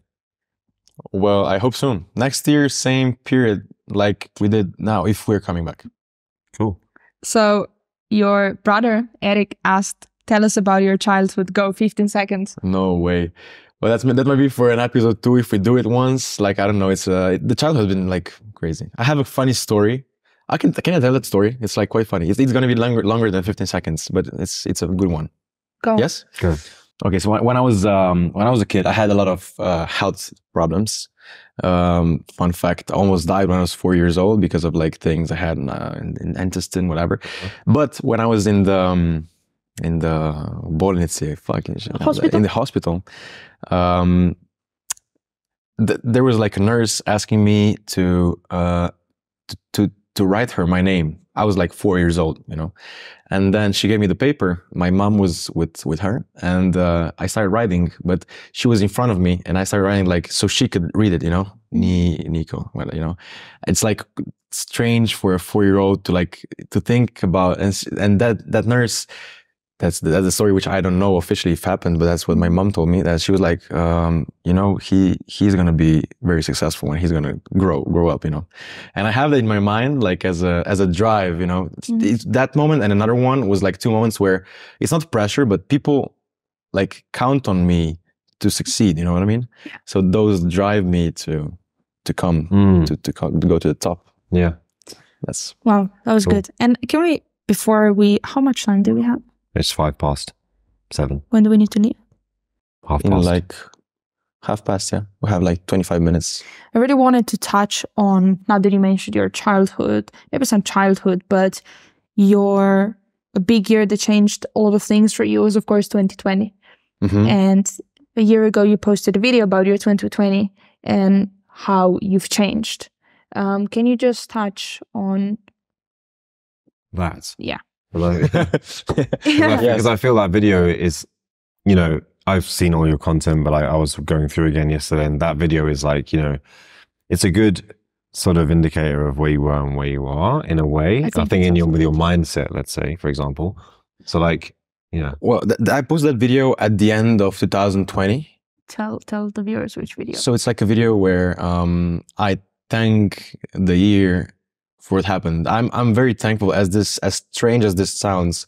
[SPEAKER 1] Well, I hope soon. Next year, same period like we did now, if we're coming back.
[SPEAKER 3] Cool.
[SPEAKER 2] So your brother Eric asked, "Tell us about your childhood." Go, fifteen seconds.
[SPEAKER 1] No way. Well, that's that might be for an episode two if we do it once. Like I don't know. It's uh, the childhood has been like crazy. I have a funny story. I can can I tell that story? It's like quite funny. It's, it's gonna be longer longer than fifteen seconds, but it's it's a good one.
[SPEAKER 2] Go.
[SPEAKER 1] Yes.
[SPEAKER 3] Good.
[SPEAKER 1] Okay. So when, when I was um when I was a kid, I had a lot of uh, health problems. Um, fun fact: I almost died when I was four years old because of like things I had in, uh, in, in intestine, whatever. But when I was in the um, in the bolnice, fucking shit,
[SPEAKER 2] Hospital?
[SPEAKER 1] in the hospital, um, th- there was like a nurse asking me to uh to, to write her my name. I was like four years old, you know, and then she gave me the paper. My mom was with with her, and uh, I started writing, but she was in front of me, and I started writing like so she could read it, you know, Ni Niko, what- you know. It's like strange for a four year old to like to think about, and and that that nurse. That's the, that's the story which I don't know officially if happened, but that's what my mom told me. That she was like, um, you know, he he's gonna be very successful when he's gonna grow grow up, you know. And I have that in my mind, like as a as a drive, you know. It's-
[SPEAKER 2] Mhm.
[SPEAKER 1] That moment and another one was like two moments where it's not pressure, but people like count on me to succeed. You know what I mean? So those drive me to to come
[SPEAKER 3] Mm,
[SPEAKER 1] to to, come, to go to the top.
[SPEAKER 3] yeah.
[SPEAKER 1] That's
[SPEAKER 2] Wow, that was
[SPEAKER 3] Cool.
[SPEAKER 2] good. And can we before we? How much time do we have?
[SPEAKER 3] It's five past seven.
[SPEAKER 2] When do we need to leave?
[SPEAKER 3] Half
[SPEAKER 1] in
[SPEAKER 3] past.
[SPEAKER 1] like half past. Yeah, we have like twenty five minutes.
[SPEAKER 2] I really wanted to touch on now that you mentioned your childhood, maybe it's not childhood, but your a big year that changed a lot of things for you was of course 2020.
[SPEAKER 1] Mhm.
[SPEAKER 2] And a year ago you posted a video about your 2020 and how you've changed. Um, can you just touch on
[SPEAKER 3] that.
[SPEAKER 2] Yeah.
[SPEAKER 3] Like- Because I,
[SPEAKER 2] Yeah.
[SPEAKER 3] because I feel that video is, you know, I've seen all your content, but I, I was going through again yesterday, and that video is like, you know, it's a good sort of indicator of where you were and where you are in a way. I
[SPEAKER 2] I
[SPEAKER 3] think,
[SPEAKER 2] think
[SPEAKER 3] in
[SPEAKER 2] it's
[SPEAKER 3] your with your mindset, let's say, for example. So like, yeah,
[SPEAKER 1] Well, th- th- I posted that video at the end of 2020.
[SPEAKER 2] tell tell the viewers which video.
[SPEAKER 1] So it's like a video where um, I thank the year for what happened. I'm I'm very thankful as this as strange as this sounds.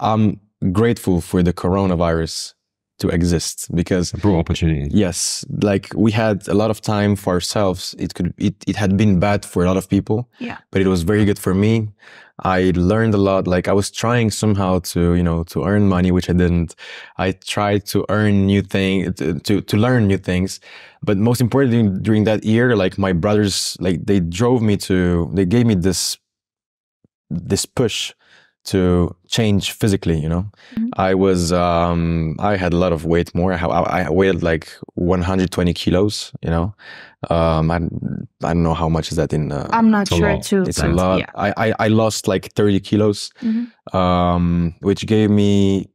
[SPEAKER 1] I'm grateful for the coronavirus to exist because
[SPEAKER 3] it brought opportunity.
[SPEAKER 1] yes, like we had a lot of time for ourselves. It could it it had been bad for a lot of people.
[SPEAKER 2] Yeah.
[SPEAKER 1] But it was very good for me. I learned a lot. Like I was trying somehow to, you know, to earn money, which I didn't. I tried to earn new things, to, to, to learn new things. But most importantly, during that year, like my brothers, like they drove me to, they gave me this, this push to change physically, you know.
[SPEAKER 2] Mhm.
[SPEAKER 1] I was, um, I had a lot of weight more. I, I I weighed like 120 kilos, you know. Um, I, I don't know how much is that in, uh,
[SPEAKER 2] I'm not sure
[SPEAKER 3] lot.
[SPEAKER 2] too.
[SPEAKER 1] it's a lot.
[SPEAKER 2] Yeah.
[SPEAKER 1] I, I I lost like 30 kilos,
[SPEAKER 2] Mhm.
[SPEAKER 1] um, which gave me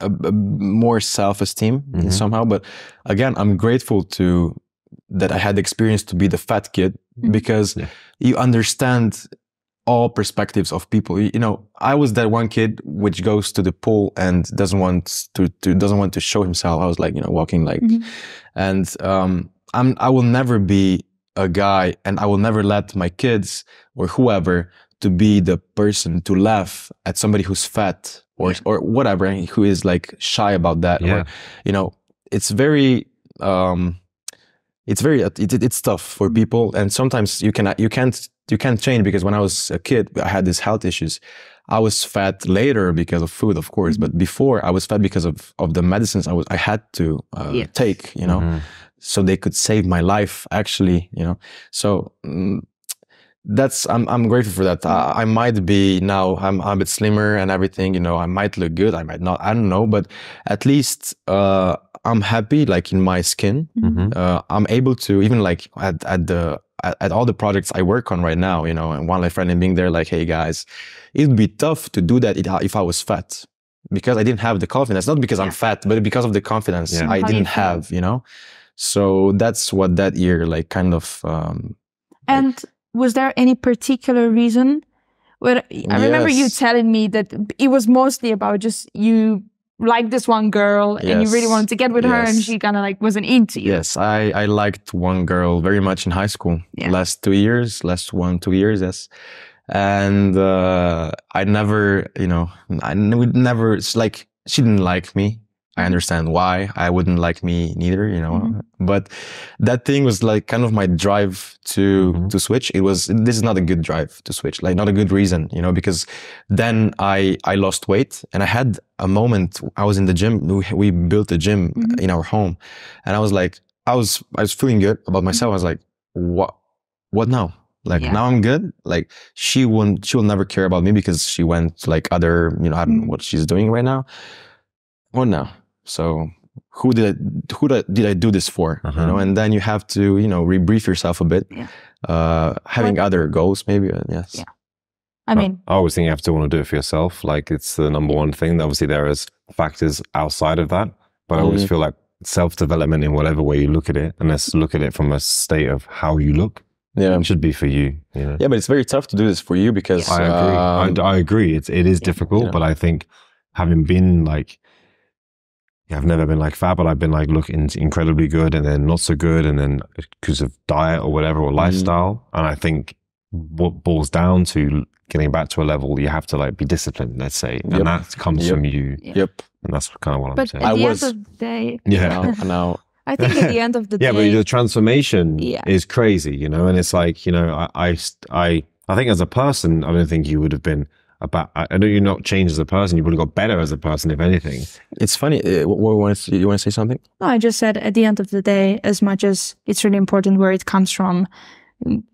[SPEAKER 1] a, a more self esteem
[SPEAKER 3] Mhm.
[SPEAKER 1] somehow. But again, I'm grateful to that I had the experience to be the fat kid
[SPEAKER 2] Mhm.
[SPEAKER 1] because
[SPEAKER 3] Yeah.
[SPEAKER 1] you understand all perspectives of people. You know, I was that one kid which goes to the pool and doesn't want to, to doesn't want to show himself. I was like, you know, walking like,
[SPEAKER 2] Mhm.
[SPEAKER 1] and um, I'm I will never be a guy, and I will never let my kids or whoever to be the person to laugh at somebody who's fat or or whatever, and who is like shy about that.
[SPEAKER 3] Yeah.
[SPEAKER 1] Or, you know, it's very. Um, it's very it, it- it's tough for people and sometimes you can you can't you can't change because when i was a kid i had these health issues i was fat later because of food of course but before i was fat because of of the medicines i was i had to uh,
[SPEAKER 2] Yes.
[SPEAKER 1] take you know
[SPEAKER 3] Mhm.
[SPEAKER 1] so they could save my life actually you know so mm, that's I'm I'm grateful for that. I, I might be now I'm, I'm a bit slimmer and everything. You know, I might look good. I might not. I don't know, but at least uh, I'm happy, like in my skin.
[SPEAKER 3] Mhm.
[SPEAKER 1] Uh, I'm able to even like at at the at, at all the projects I work on right now. You know, and one life friend and being there, like, hey guys, it would be tough to do that if if I was fat because I didn't have the confidence. Not because I'm fat, but because of the confidence
[SPEAKER 3] Yeah.
[SPEAKER 1] I
[SPEAKER 2] How
[SPEAKER 1] didn't
[SPEAKER 2] feel.
[SPEAKER 1] have. You know, so that's what that year like kind of. Um,
[SPEAKER 2] And was there any particular reason? Where I remember you telling me that it was mostly about just you liked this one girl and you really wanted to get with her, and she kind of like wasn't into you.
[SPEAKER 1] Yes, I, I liked one girl very much in high school.
[SPEAKER 2] Yeah.
[SPEAKER 1] Last two years, last one, two years, yes. And uh, I never, you know, I would never, it's like, she didn't like me. I understand why. I wouldn't like me neither, you know.
[SPEAKER 2] Mhm.
[SPEAKER 1] But that thing was like kind of my drive to
[SPEAKER 3] Mhm.
[SPEAKER 1] to switch. It was this is not a good drive to switch, like not a good reason, you know, because then I I lost weight and I had a moment. I was in the gym. We, we built a gym
[SPEAKER 2] Mhm.
[SPEAKER 1] in our home, and I was like, I was I was feeling good about myself. I was like, what what now? Like
[SPEAKER 2] Yeah.
[SPEAKER 1] now I'm good. Like she won't she will never care about me because she went like other you know I don't know
[SPEAKER 2] Mhm.
[SPEAKER 1] what she's doing right now. What now? So who did I who did I, did I do this for?
[SPEAKER 3] Uh-huh.
[SPEAKER 1] You know, and then you have to you know rebrief yourself a bit.
[SPEAKER 2] Yeah.
[SPEAKER 1] Uh, having
[SPEAKER 2] What-
[SPEAKER 1] other goals maybe. uh, yes.
[SPEAKER 2] Yeah. I mean,
[SPEAKER 3] I always think you have to want to do it for yourself. Like it's the number one thing. Obviously, there is factors outside of that, but I always
[SPEAKER 1] Mhm.
[SPEAKER 3] feel like self development in whatever way you look at it, and let's look at it from a state of how you look.
[SPEAKER 1] Yeah.
[SPEAKER 3] It should be for you. You know?
[SPEAKER 1] Yeah, but it's very tough to do this for you because
[SPEAKER 3] I agree.
[SPEAKER 1] um,
[SPEAKER 3] I, I agree. It's it is
[SPEAKER 2] Yeah.
[SPEAKER 3] difficult,
[SPEAKER 1] Yeah.
[SPEAKER 3] but I think having been like, yeah, I've never been like fat, but I've been like looking incredibly good, and then not so good, and then because of diet or whatever or
[SPEAKER 1] Mhm.
[SPEAKER 3] lifestyle. And I think what boils down to getting back to a level, you have to like be disciplined. Let's say,
[SPEAKER 1] Yep.
[SPEAKER 3] and that comes
[SPEAKER 1] Yep.
[SPEAKER 3] from you,
[SPEAKER 1] Yep.
[SPEAKER 3] and that's kind of what I'm saying.
[SPEAKER 2] at
[SPEAKER 1] I
[SPEAKER 2] the
[SPEAKER 1] was-
[SPEAKER 2] end of the day,
[SPEAKER 3] yeah.
[SPEAKER 1] Now, now
[SPEAKER 2] I think at the end of the
[SPEAKER 3] yeah,
[SPEAKER 2] day, yeah,
[SPEAKER 3] but the transformation
[SPEAKER 2] Yeah.
[SPEAKER 3] is crazy, you know, and it's like, you know, I, I, I, I think as a person, I don't think you would have been about, I I know you're not changed as a person. You would have got better as a person, if anything.
[SPEAKER 1] it's funny. Uh, what, what, want to, you want to say something?
[SPEAKER 2] No, I just said at the end of the day, as much as it's really important where it comes from,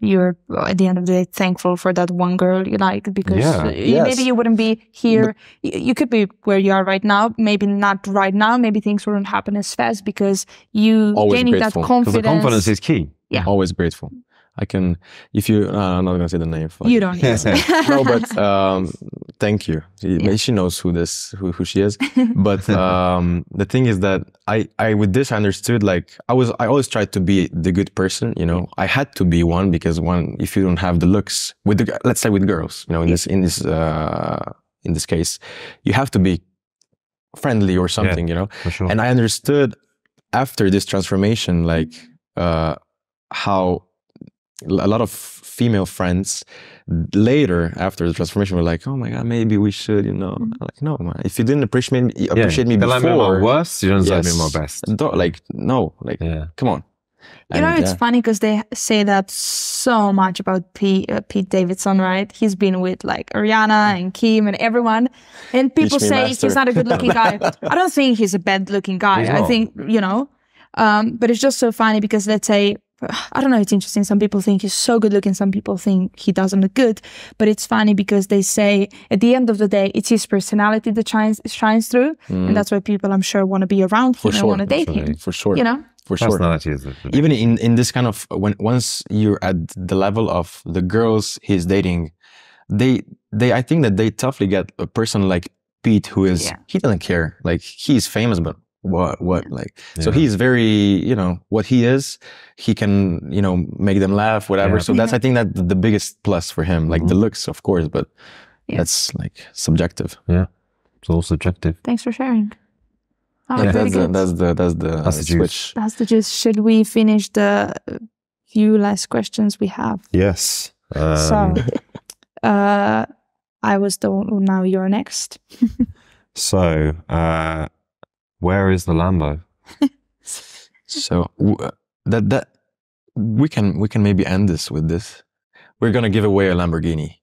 [SPEAKER 2] you're at the end of the day thankful for that one girl you like because
[SPEAKER 3] Yeah.
[SPEAKER 2] uh, you-
[SPEAKER 1] Yes.
[SPEAKER 2] maybe you wouldn't be here. Y- you could be where you are right now. Maybe not right now. Maybe things wouldn't happen as fast because you gaining
[SPEAKER 1] grateful.
[SPEAKER 2] that
[SPEAKER 1] 'Cause
[SPEAKER 2] confidence.
[SPEAKER 3] the confidence is key.
[SPEAKER 2] Yeah.
[SPEAKER 1] Always grateful. I can, if you, uh, I'm not gonna say the name.
[SPEAKER 2] you don't.
[SPEAKER 1] No, but um, thank you. She,
[SPEAKER 2] Yeah.
[SPEAKER 1] she knows who this who, who she is. But um, the thing is that I I with this I understood like I was I always tried to be the good person. You know, I had to be one because one if you don't have the looks with the let's say with girls, you know, in this in this uh, in this case, you have to be friendly or something. You know,
[SPEAKER 3] sure.
[SPEAKER 1] and I understood after this transformation, like uh, how a lot of female friends later after the transformation were like, "Oh my god, maybe we should," you know. I'm like, no, man. If you didn't appreciate me,
[SPEAKER 3] Yeah.
[SPEAKER 1] appreciate me
[SPEAKER 3] They like me at my worst, you don't like me at my best.
[SPEAKER 1] don't, like no, like
[SPEAKER 3] Yeah.
[SPEAKER 1] come on.
[SPEAKER 2] You know, it's
[SPEAKER 1] uh,
[SPEAKER 2] funny because they say that so much about P, uh, Pete Davidson, right? He's been with like Ariana and Kim and everyone, and people
[SPEAKER 1] me,
[SPEAKER 2] say
[SPEAKER 1] master.
[SPEAKER 2] he's not a good-looking guy. I don't think he's a bad-looking guy.
[SPEAKER 3] He's
[SPEAKER 2] I think you know, um, but it's just so funny because let's say. I don't know. It's interesting. Some people think he's so good looking. Some people think he doesn't look good. But it's funny because they say at the end of the day, it's his personality that shines shines through,
[SPEAKER 1] mm,
[SPEAKER 2] and that's why people I'm sure want to be around
[SPEAKER 1] For
[SPEAKER 2] him and
[SPEAKER 1] sure,
[SPEAKER 2] want to date him.
[SPEAKER 1] for sure,
[SPEAKER 2] You know,
[SPEAKER 1] for sure.
[SPEAKER 3] Personality is the, the
[SPEAKER 1] Even in in this kind of when once you're at the level of the girls he's dating, they they I think that they toughly get a person like Pete who is
[SPEAKER 2] Yeah.
[SPEAKER 1] he doesn't care like he's famous but what what like so he's very you know what he is he can you know make them laugh whatever
[SPEAKER 3] Yeah.
[SPEAKER 1] so that's I think that the, the biggest plus for him like the
[SPEAKER 3] Mhm.
[SPEAKER 1] looks of course but
[SPEAKER 2] Yeah.
[SPEAKER 1] that's like subjective yeah
[SPEAKER 3] it's all subjective.
[SPEAKER 2] thanks for sharing. Oh,
[SPEAKER 1] yeah, that's the, that's the that's the
[SPEAKER 3] That's the juice.
[SPEAKER 1] switch
[SPEAKER 2] That's the juice. Should we finish the uh, few last questions we have.
[SPEAKER 3] Yes. Um,
[SPEAKER 2] so, uh, I was the now you're next.
[SPEAKER 3] so uh, where is the Lambo?
[SPEAKER 1] So w- uh, that that we can we can maybe end this with this. We're gonna give away a Lamborghini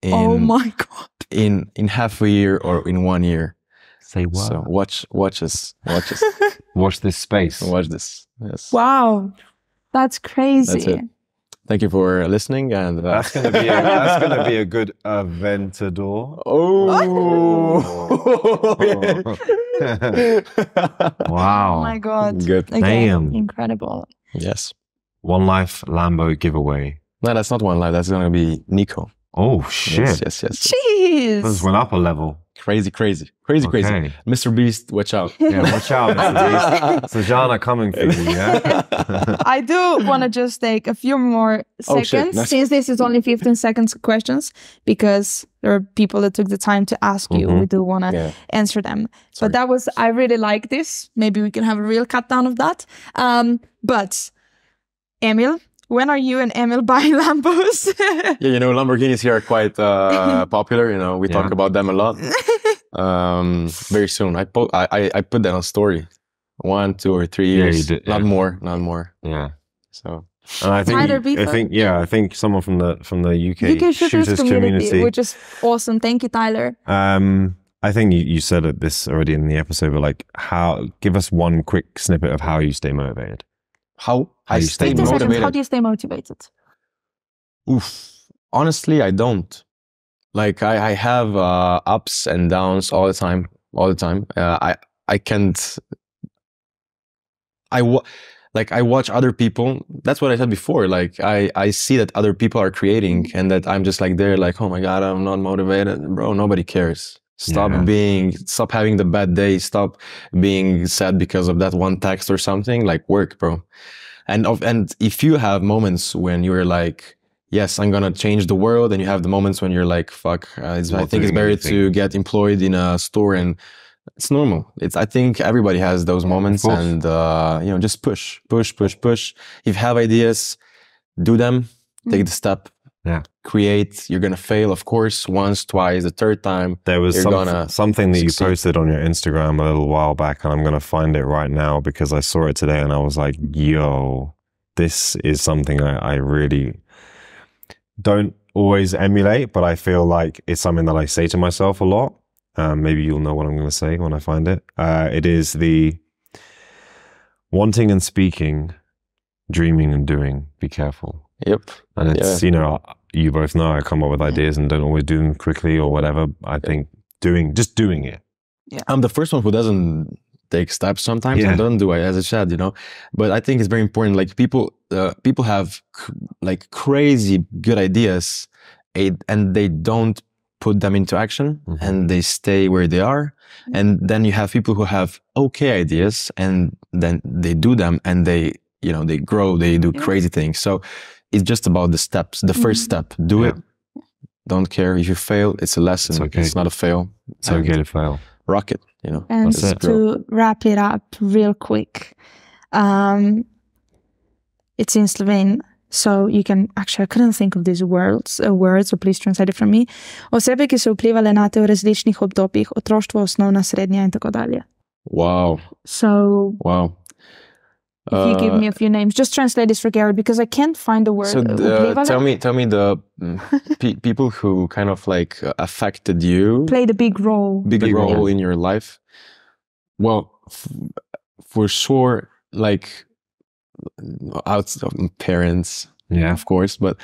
[SPEAKER 1] in
[SPEAKER 2] oh my god!
[SPEAKER 1] in in half a year or in one year.
[SPEAKER 3] Say what?
[SPEAKER 1] So watch watch us watch us
[SPEAKER 3] Watch this space.
[SPEAKER 1] watch this. Yes.
[SPEAKER 2] Wow, that's crazy.
[SPEAKER 1] That's it. Thank you for listening and uh,
[SPEAKER 3] That's gonna be a, that's gonna be a good Aventador.
[SPEAKER 1] Oh.
[SPEAKER 3] Wow.
[SPEAKER 2] Oh my god!
[SPEAKER 1] Good.
[SPEAKER 2] Again,
[SPEAKER 3] Damn.
[SPEAKER 2] incredible.
[SPEAKER 1] Yes.
[SPEAKER 3] One life Lambo giveaway.
[SPEAKER 1] No, that's not one Life. That's gonna be Niko.
[SPEAKER 3] Oh shit!
[SPEAKER 1] Yes, yes, yes.
[SPEAKER 2] Jeez.
[SPEAKER 3] This went up a level.
[SPEAKER 1] Crazy, crazy, crazy, crazy. Mr. Beast, watch out.
[SPEAKER 3] Yeah, watch out, Mr. Beast. Sežana coming for you, yeah?
[SPEAKER 2] I do want to just take a few more
[SPEAKER 1] Oh,
[SPEAKER 2] seconds
[SPEAKER 1] Nice.
[SPEAKER 2] since this is only 15 seconds questions because there are people that took the time to ask you.
[SPEAKER 3] Mhm.
[SPEAKER 2] We do want to
[SPEAKER 1] yeah.
[SPEAKER 2] answer them.
[SPEAKER 1] Sorry.
[SPEAKER 2] But that was, I really like this. Maybe we can have a real cut down of that. Um, but Emil, when are you and Emil buying Lambos?
[SPEAKER 1] Yeah, you know, Lamborghinis here are quite uh, popular. You know, we talk about them a lot. Um, very soon, I, po- I I I put that on story. One, two, or three
[SPEAKER 3] Yeah,
[SPEAKER 1] years.
[SPEAKER 3] did,
[SPEAKER 1] Not
[SPEAKER 3] yeah.
[SPEAKER 1] more, not more.
[SPEAKER 3] Yeah.
[SPEAKER 1] So
[SPEAKER 3] And I think
[SPEAKER 2] Tyler
[SPEAKER 3] I think yeah, I think someone from the from the UK,
[SPEAKER 2] UK shooters,
[SPEAKER 3] shooters,
[SPEAKER 2] community,
[SPEAKER 3] community.
[SPEAKER 2] which is awesome. Thank you, Tyler.
[SPEAKER 3] um I think you, you said it this already in the episode, but like how give us one quick snippet of how you stay motivated.
[SPEAKER 1] How
[SPEAKER 3] How
[SPEAKER 1] I
[SPEAKER 3] you
[SPEAKER 1] stay
[SPEAKER 3] stay
[SPEAKER 2] 15. How do you stay motivated?
[SPEAKER 1] Oof. Honestly, I don't. Like I, I have uh, ups and downs all the time, all the time. Uh, I I can't. I wa- like I watch other people. That's what I said before. Like I I see that other people are creating, and that I'm just like there, like oh my god, I'm not motivated, bro. Nobody cares. Stop
[SPEAKER 3] Yeah.
[SPEAKER 1] being, stop having the bad day. Stop being sad because of that one text or something. Like work, bro. And of and if you have moments when you're like, yes, I'm gonna change the world, and you have the moments when you're like, fuck, uh, it's, I think it's better
[SPEAKER 3] anything.
[SPEAKER 1] to get employed in a store, and it's normal. It's I think everybody has those moments, and uh, you know, just push, push, push, push. If you have ideas, do them. Take the step.
[SPEAKER 3] Yeah.
[SPEAKER 1] Create. You're gonna fail, of course, once, twice, the third time.
[SPEAKER 3] There was some,
[SPEAKER 1] gonna
[SPEAKER 3] something that you posted on your Instagram a little while back, and I'm going to find it right now because I saw it today and I was like, yo, this is something I, I really don't always emulate, but I feel like it's something that I say to myself a lot. Um, maybe you'll know what I'm going to say when I find it. Uh, it is the wanting and speaking, dreaming and doing. Be careful.
[SPEAKER 1] Yep.
[SPEAKER 3] And it's, you know, you both know I come up with ideas and don't always do them quickly or whatever. I think doing, just doing it. Yeah.
[SPEAKER 1] I'm the first one who doesn't take steps sometimes
[SPEAKER 3] Yeah.
[SPEAKER 1] and don't do it, as I said, you know. But I think it's very important. Like people, uh, people have c- like crazy good ideas, and they don't put them into action,
[SPEAKER 3] Mhm.
[SPEAKER 1] and they stay where they are. And then you have people who have okay ideas, and then they do them, and they, you know, they grow, they do
[SPEAKER 2] Yeah.
[SPEAKER 1] crazy things. So it's just about the steps. The first
[SPEAKER 2] Mhm.
[SPEAKER 1] step, do
[SPEAKER 3] Yeah.
[SPEAKER 1] it. Don't care if you fail. It's a lesson.
[SPEAKER 3] It's okay.
[SPEAKER 1] It's not a fail.
[SPEAKER 3] It's
[SPEAKER 1] And
[SPEAKER 3] okay to fail.
[SPEAKER 1] rock it. You know.
[SPEAKER 2] And
[SPEAKER 3] That's it.
[SPEAKER 1] grow.
[SPEAKER 2] to wrap it up real quick, um, it's in Slovene, so you can actually I couldn't think of these words, uh, words, so please translate it for me. Osebe, ki so vplivale na te v različnih obdobjih, otroštvo, osnovna, srednja in tako dalje.
[SPEAKER 1] Wow.
[SPEAKER 2] So
[SPEAKER 1] Wow.
[SPEAKER 2] If you give
[SPEAKER 1] Uh,
[SPEAKER 2] me a few names, just translate this for Gareth because I can't find the word.
[SPEAKER 1] so
[SPEAKER 2] uh,
[SPEAKER 1] uh, tell me, tell me the pe- people who kind of like uh, affected you,
[SPEAKER 2] Played a big role.
[SPEAKER 1] big,
[SPEAKER 3] Big
[SPEAKER 1] role
[SPEAKER 3] role.
[SPEAKER 1] in your life. Well, f- for sure, like outside of parents,
[SPEAKER 3] Yeah.
[SPEAKER 1] of course, but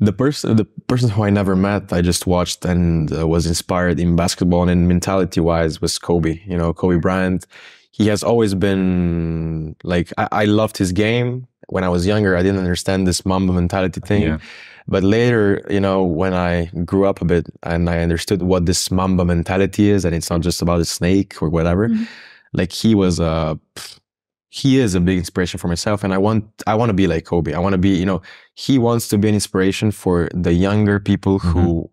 [SPEAKER 1] the person, the person who I never met, I just watched and uh, was inspired in basketball and mentality wise was Kobe. You know, Kobe Bryant. He has always been like I, I loved his game when I was younger. I didn't understand this Mamba mentality thing.
[SPEAKER 3] Yeah.
[SPEAKER 1] But later, you know, when I grew up a bit and I understood what this Mamba mentality is, and it's not just about a snake or whatever,
[SPEAKER 2] Mhm.
[SPEAKER 1] like he was a, he is a big inspiration for myself. And I want, I want to be like Kobe. I want to be, you know, he wants to be an inspiration for the younger people who,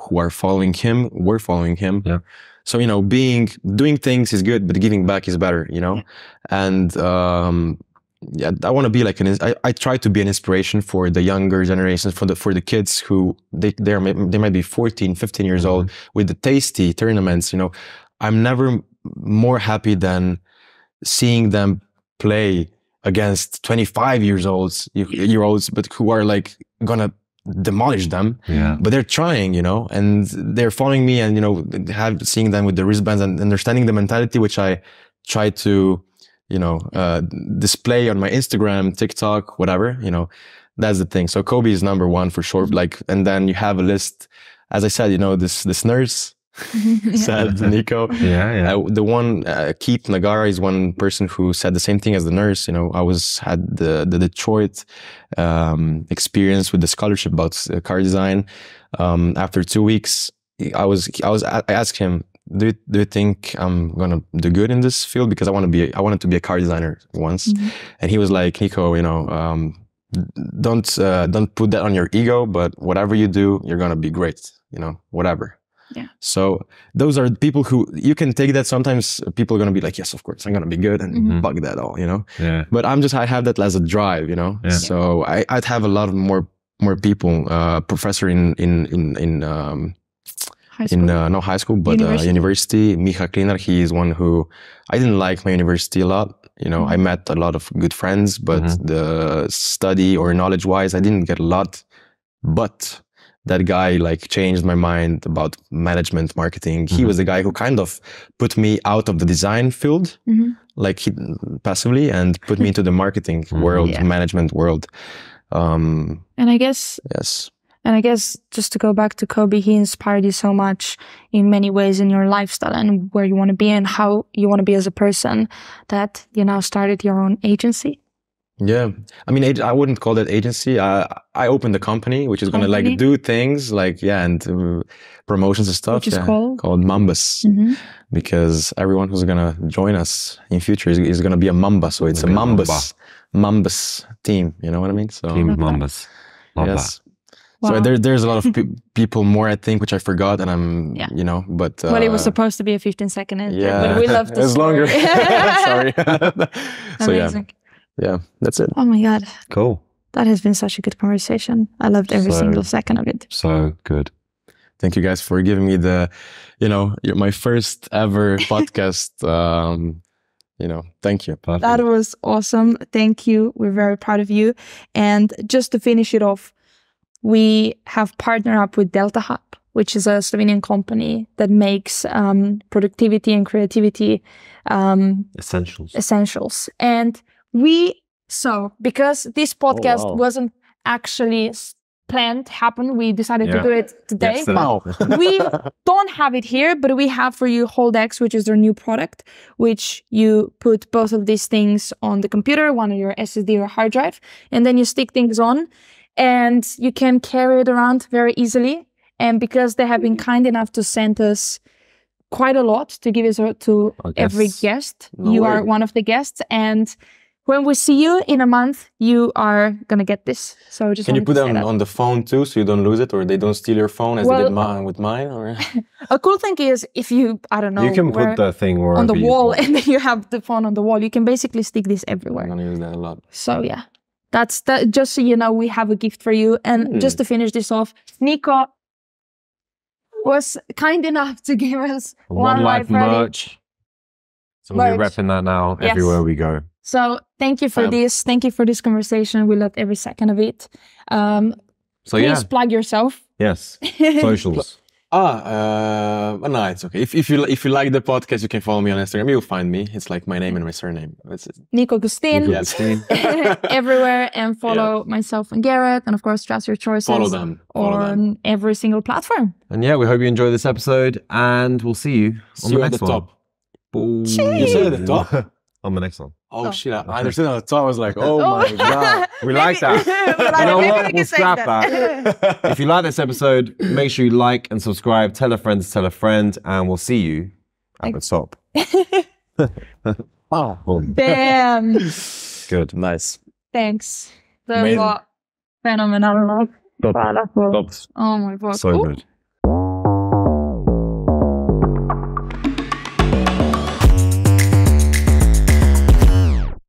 [SPEAKER 1] who are following him. We're following him.
[SPEAKER 3] Yeah.
[SPEAKER 1] So, you know, being, doing things is good, but giving back is better, you know? And, um, yeah, I want to be like an. I, I try to be an inspiration for the younger generations, for the for the kids who they they're they might be 14, 15 years old with the tasty tournaments. You know, I'm never more happy than seeing them play against 25 years olds year olds, but who are like gonna demolish them.
[SPEAKER 3] Yeah.
[SPEAKER 1] But they're trying, you know, and they're following me, and you know, have seeing them with the wristbands and understanding the mentality, which I try to you know, uh, display on my Instagram, TikTok, whatever, you know, that's the thing. So Kobe is number one for sure. Like, and then you have a list, as I said, you know, this, this nurse said Niko.
[SPEAKER 3] Yeah, yeah.
[SPEAKER 1] Uh, the one, uh, Keith Nagara is one person who said the same thing as the nurse. You know, I was, had the, the Detroit, um, experience with the scholarship about uh, car design. Um, after two weeks, I was, I was, I asked him, do you, do you think I'm gonna do good in this field? Because I want to be, I wanted to be a car designer once,
[SPEAKER 2] Mm-hmm.
[SPEAKER 1] and he was like, Niko, you know, um, don't uh, don't put that on your ego, but whatever you do, you're gonna be great. You know, whatever.
[SPEAKER 2] Yeah.
[SPEAKER 1] So those are people who you can take that. Sometimes people are gonna be like, yes, of course, I'm gonna be good, and
[SPEAKER 2] Mhm.
[SPEAKER 1] bug that all. You know,
[SPEAKER 3] Yeah.
[SPEAKER 1] but I'm just I have that as a drive. You know,
[SPEAKER 3] Yeah.
[SPEAKER 1] so I I'd have a lot of more more people. Uh, professor in in in in um,
[SPEAKER 2] High
[SPEAKER 1] in uh, no high school, but
[SPEAKER 2] University?
[SPEAKER 1] uh, university. Micha Klinar, he is one who I didn't like my university a lot. You know, I met a lot of good friends, but
[SPEAKER 3] Mhm.
[SPEAKER 1] the study or knowledge wise, I didn't get a lot. But that guy like changed my mind about management, marketing. He
[SPEAKER 3] Mhm.
[SPEAKER 1] was the guy who kind of put me out of the design field,
[SPEAKER 2] Mhm.
[SPEAKER 1] like he, passively, and put me into the marketing
[SPEAKER 3] Mhm.
[SPEAKER 1] world,
[SPEAKER 2] Yeah.
[SPEAKER 1] management world. Um,
[SPEAKER 2] And I guess
[SPEAKER 1] yes.
[SPEAKER 2] And I guess just to go back to Kobe, he inspired you so much in many ways in your lifestyle and where you want to be and how you want to be as a person that you now started your own agency.
[SPEAKER 1] Yeah, I mean, I wouldn't call that agency. I I opened a company which is gonna like do things like yeah, and uh, promotions and stuff.
[SPEAKER 2] Which is
[SPEAKER 1] yeah,
[SPEAKER 2] called?
[SPEAKER 1] called Mambas
[SPEAKER 2] Mhm.
[SPEAKER 1] because everyone who's gonna join us in future is, is gonna be a Mamba. So it's a
[SPEAKER 3] Gonna be a
[SPEAKER 1] Mambas Mambas team. You know what I mean? So
[SPEAKER 3] Team of
[SPEAKER 2] Love.
[SPEAKER 3] Mambas. Love
[SPEAKER 1] yes. So
[SPEAKER 2] Wow.
[SPEAKER 1] there, there's a lot of pe- people more I think which I forgot and I'm
[SPEAKER 2] Yeah.
[SPEAKER 1] you know but uh,
[SPEAKER 2] well, it was supposed to be a 15 second intro,
[SPEAKER 1] yeah
[SPEAKER 2] but we love the
[SPEAKER 1] it's longer sorry so
[SPEAKER 2] Amazing.
[SPEAKER 1] yeah that's it
[SPEAKER 2] Oh my God.
[SPEAKER 3] Cool.
[SPEAKER 2] That has been such a good conversation. I loved every
[SPEAKER 3] So-
[SPEAKER 2] single second of it.
[SPEAKER 3] So good.
[SPEAKER 1] thank you guys for giving me the you know my first ever podcast um you know thank you
[SPEAKER 3] Perfect.
[SPEAKER 2] That was awesome. Thank you. We're very proud of you. And just to finish it off, we have partnered up with Delta Hub, which is a Slovenian company that makes um, productivity and creativity um,
[SPEAKER 3] Essentials.
[SPEAKER 2] essentials. And we, so because this podcast
[SPEAKER 1] wow.
[SPEAKER 2] wasn't actually planned to happen, we decided
[SPEAKER 3] Yeah.
[SPEAKER 2] to do it today
[SPEAKER 3] Yesterday.
[SPEAKER 1] wow
[SPEAKER 2] we don't have it here, but we have for you Holdex, which is their new product, which you put both of these things on the computer, one on your SSD or hard drive, and then you stick things on and you can carry it around very easily. And because they have been kind enough to send us quite a lot to give us to every guest,
[SPEAKER 1] No
[SPEAKER 2] you
[SPEAKER 1] way.
[SPEAKER 2] are one of the guests. And when we see you in a month, you are gonna get this. So just
[SPEAKER 1] Can you put them
[SPEAKER 2] that.
[SPEAKER 1] on the phone too, so you don't lose it, or they don't steal your phone as they did mine with mine? Or
[SPEAKER 2] A cool thing is if you, I don't know,
[SPEAKER 3] you can put the thing
[SPEAKER 2] on the wall and then you have the phone on the wall. You can basically stick this everywhere.
[SPEAKER 1] I'm gonna use that a lot.
[SPEAKER 2] So yeah, that's that. Just so you know, we have a gift for you. And
[SPEAKER 1] Hmm.
[SPEAKER 2] just to finish this off, Niko was kind enough to give us
[SPEAKER 3] One, Life
[SPEAKER 2] Rally.
[SPEAKER 3] merch. So we'll be repping that now
[SPEAKER 2] Yes.
[SPEAKER 3] everywhere we go.
[SPEAKER 2] So thank you for
[SPEAKER 1] Fab.
[SPEAKER 2] this. Thank you for this conversation. We loved every second of it. Um,
[SPEAKER 3] So
[SPEAKER 2] please
[SPEAKER 3] yeah,
[SPEAKER 2] plug yourself.
[SPEAKER 3] yes. Socials.
[SPEAKER 1] Ah, uh, no, it's okay. If if you if you like the podcast, you can follow me on Instagram. You'll find me. It's like my name and my surname. It's,
[SPEAKER 2] Niko Gustin.
[SPEAKER 1] yes.
[SPEAKER 2] everywhere and follow myself and Gareth and of course trust your choices
[SPEAKER 1] Follow them. Follow
[SPEAKER 2] on
[SPEAKER 1] them.
[SPEAKER 2] every single platform.
[SPEAKER 3] And yeah, we hope you enjoy this episode and we'll see you on
[SPEAKER 1] See
[SPEAKER 3] the
[SPEAKER 1] you at
[SPEAKER 3] next
[SPEAKER 1] the
[SPEAKER 3] one.
[SPEAKER 1] top. You said at the top.
[SPEAKER 3] on the next one.
[SPEAKER 1] Oh,
[SPEAKER 2] Oh.
[SPEAKER 1] shit! I I understood at the top. I was like, oh, my oh. god.
[SPEAKER 3] We like that. You know what?
[SPEAKER 2] we can
[SPEAKER 3] We'll scrap
[SPEAKER 2] that.
[SPEAKER 3] If you like this episode, make sure you like and subscribe. Tell a friend to tell a friend, and we'll see you at the top.
[SPEAKER 1] Wow.
[SPEAKER 3] Boom.
[SPEAKER 2] Damn.
[SPEAKER 3] Good.
[SPEAKER 1] Nice.
[SPEAKER 2] Thanks. Det
[SPEAKER 1] Amazing.
[SPEAKER 2] var fenomenalt.
[SPEAKER 3] Top.
[SPEAKER 2] Wonderful. Oh my god.
[SPEAKER 3] So
[SPEAKER 2] Oh,
[SPEAKER 3] good.